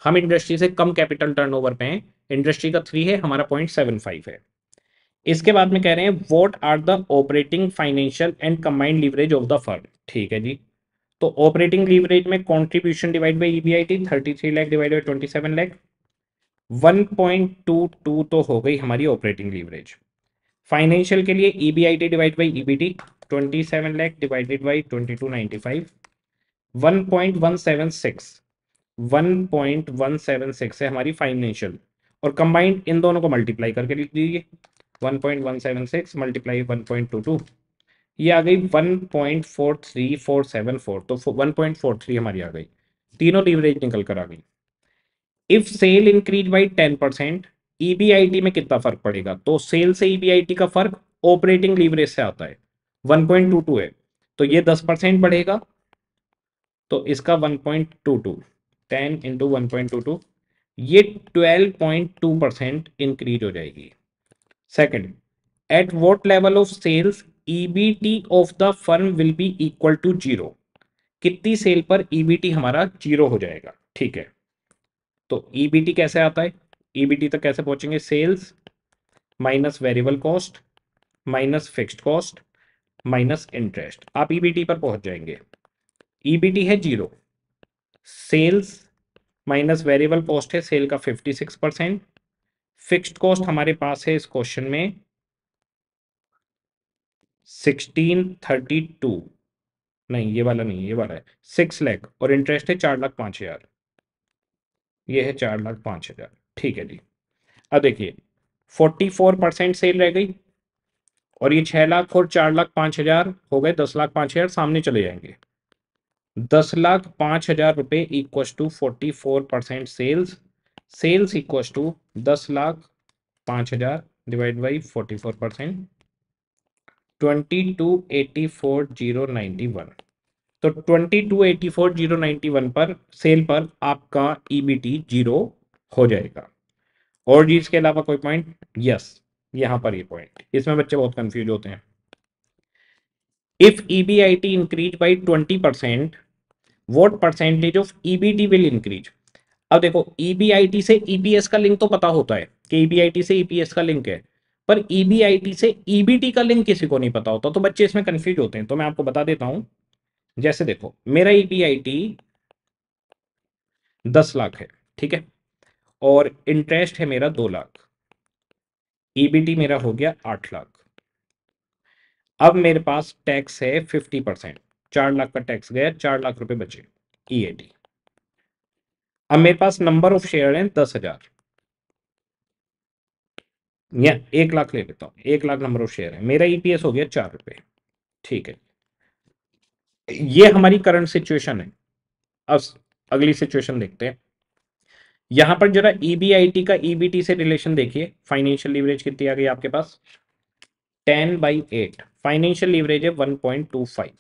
हम इंडस्ट्री से कम कैपिटल टर्नओवर पे हैं इंडस्ट्री का थ्री है, हमारा पॉइंट सेवन फाइव है। इसके बाद में कह रहे हैं what are the operating financial and combined leverage of the firm ठीक है जी। तो ऑपरेटिंग लीवरेज में contribution divide by EBIT thirty three lakh divide by twenty seven lakh one point two two तो हो गई हमारी ऑपरेटिंग लीवरेज फाइनेंशियल के लिए EBIT divide by EBT twenty seven lakh divided by twenty two ninety five one point one seven six one point one seven six है हमारी financial और combined इन दोनों को मल्टीप्लाई करके लिख दीजिए। One point one seven six multiply one point two two ये आ गई one point four three four seven four तो वन पॉइंट फोर थ्री हमारी आ गई। तीनों लीवरेज निकल कर आ गई। If sale increase by ten percent EBIT में कितना फ़र्क पड़ेगा? तो सेल से ईबीआईटी का फ़र्क ऑपरेटिंग लीवरेज से आता है। 1.22 है। तो ये 10 परसेंट बढ़ेगा तो इसका 1.22 10 इंटू वन ये 12.2 परसेंट इंक्रीज हो जाएगी। Second at what level of sales EBT of the firm will be equal to zero कितनी सेल पर ईबीटी हमारा ज़ीरो हो जाएगा? ठीक है। तो ईबीटी कैसे आता है? ईबीटी तक कैसे पहुँचेंगे? Sales minus variable cost minus fixed cost minus interest आप ईबीटी पर पहुँच जाएँगे। ईबीटी है zero sales minus variable cost है सेल का fifty six percent fixed cost हमारे पास है इस क्वेश्चन में सिक्सटीन थर्टी टू नहीं, ये वाला नहीं, ये वाला है। सिक्स लैख और इंटरेस्ट है चार लाख पाँच हज़ार। ये है चार लाख पाँच हज़ार। ठीक है जी। अब देखिए फोर्टी फोर परसेंट सेल रह गई। और ये छः लाख और चार लाख पाँच हज़ार हो गए, दस लाख पाँच हज़ार सामने चले जाएँगे। दस लाख पाँच हज़ार रुपये equal to forty four percent sales sales equal to दस लाख पाँच हज़ार divide by forty four percent twenty two eighty four zero ninety one तो twenty two eighty four zero ninety one पर सेल पर आपका ईबीटी e ज़ीरो हो जाएगा। और जी इसके अलावा कोई पॉइंट यस यहाँ पर ये पॉइंट इसमें बच्चे बहुत कंफ्यूज होते हैं. If EBIT increase by twenty percent what percentage of EBT will increase अब देखो ईबीआईटी से ईपीएस का लिंक तो पता होता है कि ईबीआईटी से ईपीएस का लिंक है, पर ईबीआईटी से ईबीटी का लिंक किसी को नहीं पता होता तो बच्चे इसमें कंफ्यूज होते हैं। तो मैं आपको बता देता हूँ, जैसे देखो, मेरा ईबीआईटी दस लाख है, ठीक है? और इंटरेस्ट है मेरा दो लाख। ईबीटी मेरा हो गया आठ लाख। अब मेरे पास टैक्स है फिफ्टी परसेंट चार लाख का टैक्स गया, चार लाख रुपए बचे ईएटी अब मेरे पास नंबर ऑफ़ शेयर है दस हज़ार। या एक लाख ले लेता हूँ, एक लाख नंबर ऑफ़ शेयर है। मेरा ईपीएस हो गया चार रुपए। ठीक है। ये हमारी करंट सिचुएशन है। अब अगली सिचुएशन देखते हैं। यहाँ पर जरा ईबीआईटी का ईबीटी से रिलेशन देखिए। फाइनेंशियल लीवरेज कितनी आ गई आपके पास? Ten by eight financial leverage है वन पॉइंट टू फाइव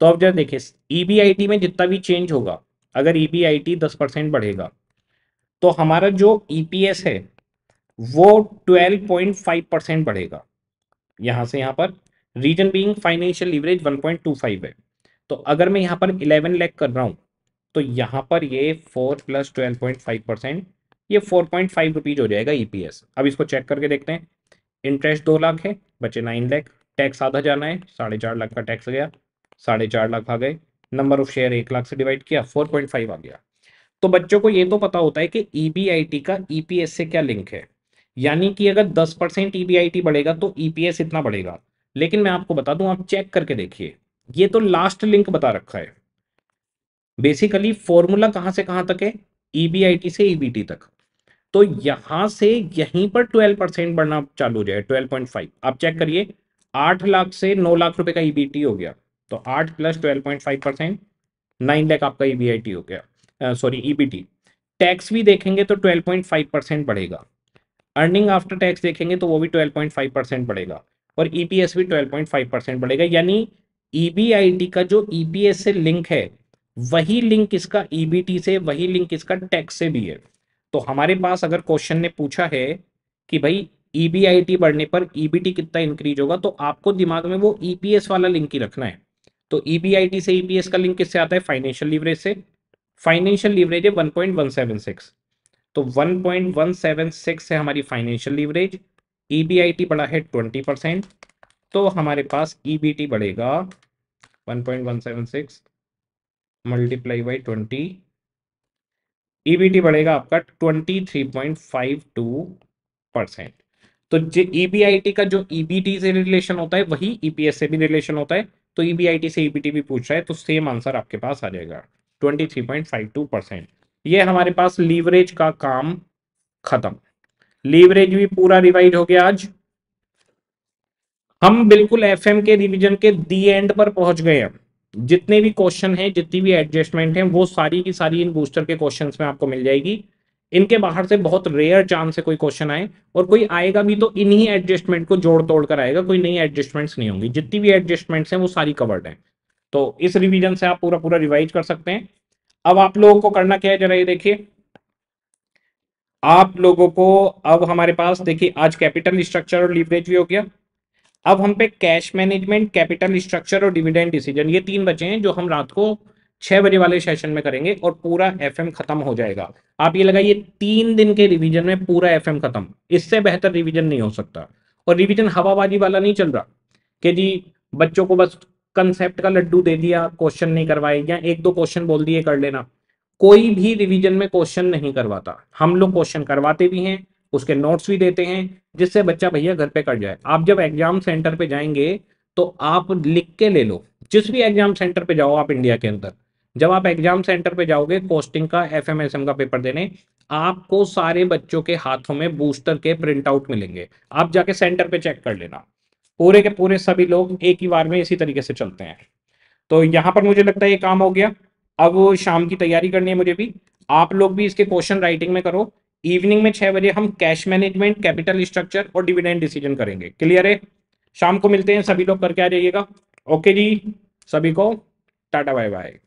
तो अब जरा देखिए ईबीआईटी में जितना भी चेंज होगा, अगर ईबीआईटी दस परसेंट बढ़ेगा तो हमारा जो ईपीएस है, वो 12.5 परसेंट बढ़ेगा। यहाँ से यहाँ पर रीजन बीइंग फाइनेंशियल लीवरेज 1.25 है। तो अगर मैं यहाँ पर 11 लैख कर रहा हूँ तो यहाँ पर ये four plus twelve point five percent ये फोर पॉइंट फाइव रुपीज़ हो जाएगा ईपीएस अब इसको चेक करके देखते हैं। इंटरेस्ट दो लाख है, बचे नाइन लाख टैक्स आधा जाना है, साढ़े चार लाख का टैक्स गया, साढ़े चार लाख आ गए। नंबर ऑफ़ शेयर एक लाख से डिवाइड किया फोर पॉइंट फाइव आ गया। तो बच्चों को ये तो पता होता है कि ईबीआईटी का ईपीएस से क्या लिंक है। यानी कि अगर 10 परसेंट ईबीआईटी बढ़ेगा तो ईपीएस इतना बढ़ेगा। लेकिन मैं आपको बता दूँ, आप चेक करके देखिए। ये तो लास्ट लिंक बता रखा है। बेसिकली फॉर्मूला कहाँ से कहाँ तक है? ईबीआईटी से ईबीटी तक। तो यहाँ से यहीं पर 12 परसेंट बढ़ना चालू हो जाए 12.5 आप चेक करिए आठ लाख से नौ लाख रुपए का ईबीटी हो गया। तो आठ plus twelve point five percent nine lakh आपका ईबीआईटी हो गया। सॉरी ईबीटी टैक्स भी देखेंगे तो ट्वेल्व पॉइंट फाइव परसेंट बढ़ेगा। अर्निंग आफ्टर टैक्स देखेंगे तो वो भी 12.5 परसेंट बढ़ेगा। और ईपीएस भी 12.5 परसेंट बढ़ेगा। यानी ईबीआईटी का जो ईपीएस से लिंक है वही लिंक इसका ईबीटी से, वही लिंक इसका टैक्स से भी है। तो हमारे पास अगर क्वेश्चन ने पूछा है कि भाई ईबीआईटी बढ़ने पर ईबीटी कितना इंक्रीज होगा तो आपको दिमाग में वो ईपीएस वाला लिंक ही रखना है। तो ईबीआईटी से ईपीएस का लिंक किससे आता है? फाइनेंशियल लिवरेज से। फाइनेंशियल लिवरेज है 1.176 तो 1.176 है हमारी फाइनेंशियल लिवरेज ईबीआईटी बढ़ा है 20 परसेंट तो हमारे पास ईबीटी बढ़ेगा 1.176 मल्टीप्लाई बाई ट्वेंटी ईबीटी बढ़ेगा आपका twenty three point five two percent तो जो ईबीआईटी का जो ईबीटी से रिलेशन होता है, वही ईपीएस से भी रिलेशन होता है तो ईबीआईटी से ईबीटी भी पूछ रहा है तो सेम आंसर आपके पास आ जाएगा twenty three point five two percent ये हमारे पास लीवरेज का काम खत्म. लीवरेज भी पूरा रिवाइज हो गया आज. हम बिल्कुल एफएम के रिवीजन के दी एंड पर पहुँच गए हैं. जितने भी क्वेश्चन हैं, जितनी भी एडजस्टमेंट हैं, वो सारी की सारी इन बूस्टर के क्वेश्चंस में आपको मिल जाएगी। इनके बाहर से बहुत रेयर चांस से कोई क्वेश्चन आए और कोई आएगा भी तो इन्हीं एडजस्टमेंट को जोड़ तोड़ कर आएगा, कोई नई एडजस्टमेंट्स नहीं होंगी। जितनी भी एडजस्टमेंट्स हैं, वो सारी कवर्ड हैं। तो इस रिवीजन से आप पूरा पूरा रिवाइज कर सकते हैं। अब आप लोगों को करना क्या है, जरा ये देखिए। आप लोगों को, अब हमारे पास, देखिए, आज कैपिटल स्ट्रक्चर और लीवरेज भी हो गया। अब हम पे कैश मैनेजमेंट कैपिटल स्ट्रक्चर और डिविडेंड डिसीज़न ये तीन बचे हैं जो हम रात को छह बजे वाले सेशन में करेंगे और पूरा एफएम खत्म हो जाएगा। आप ये लगाइए, तीन दिन के रिवीजन में पूरा एफएम खत्म। इससे बेहतर रिवीजन नहीं हो सकता। और रिवीजन हवाबाजी वाला नहीं चल रहा कि जी बच्चों को बस कंसेप्ट का लड्डू दे दिया क्वेश्चन नहीं करवाए, या एक दो क्वेश्चन बोल दिए, कर लेना। कोई भी रिवीजन में क्वेश्चन नहीं करवाता। हम लोग क्वेश्चन करवाते भी हैं, उसके नोट्स भी देते हैं जिससे बच्चा भैया घर पे कर जाए। आप जब एग्ज़ाम सेंटर पे जाएँगे तो आप लिख के ले लो। जिस भी एग्ज़ाम सेंटर पे जाओ आप इंडिया के अंदर। जब आप एग्ज़ाम सेंटर पे जाओगे कोस्टिंग का एफएमएसएम का पेपर देने, आपको सारे बच्चों के हाथों में बूस्टर के प्रिंट आउट मिलेंगे। आप जाके सेंटर पे चेक कर लेना। पूरे के पूरे सभी लोग एक ही बार में इसी तरीके से चलते हैं। तो यहाँ पर मुझे लगता है ये काम हो गया। अब शाम की तैयारी करनी है मुझे भी। आप लोग भी इसके क्वेश्चन राइटिंग में करो। इवनिंग में छह बजे हम कैश मैनेजमेंट, कैपिटल स्ट्रक्चर और डिविडेंड डिसीज़न करेंगे। क्लियर है? शाम को मिलते हैं, सभी लोग करके आ जाइएगा। ओके जी, सभी को, टाटा बाय बाय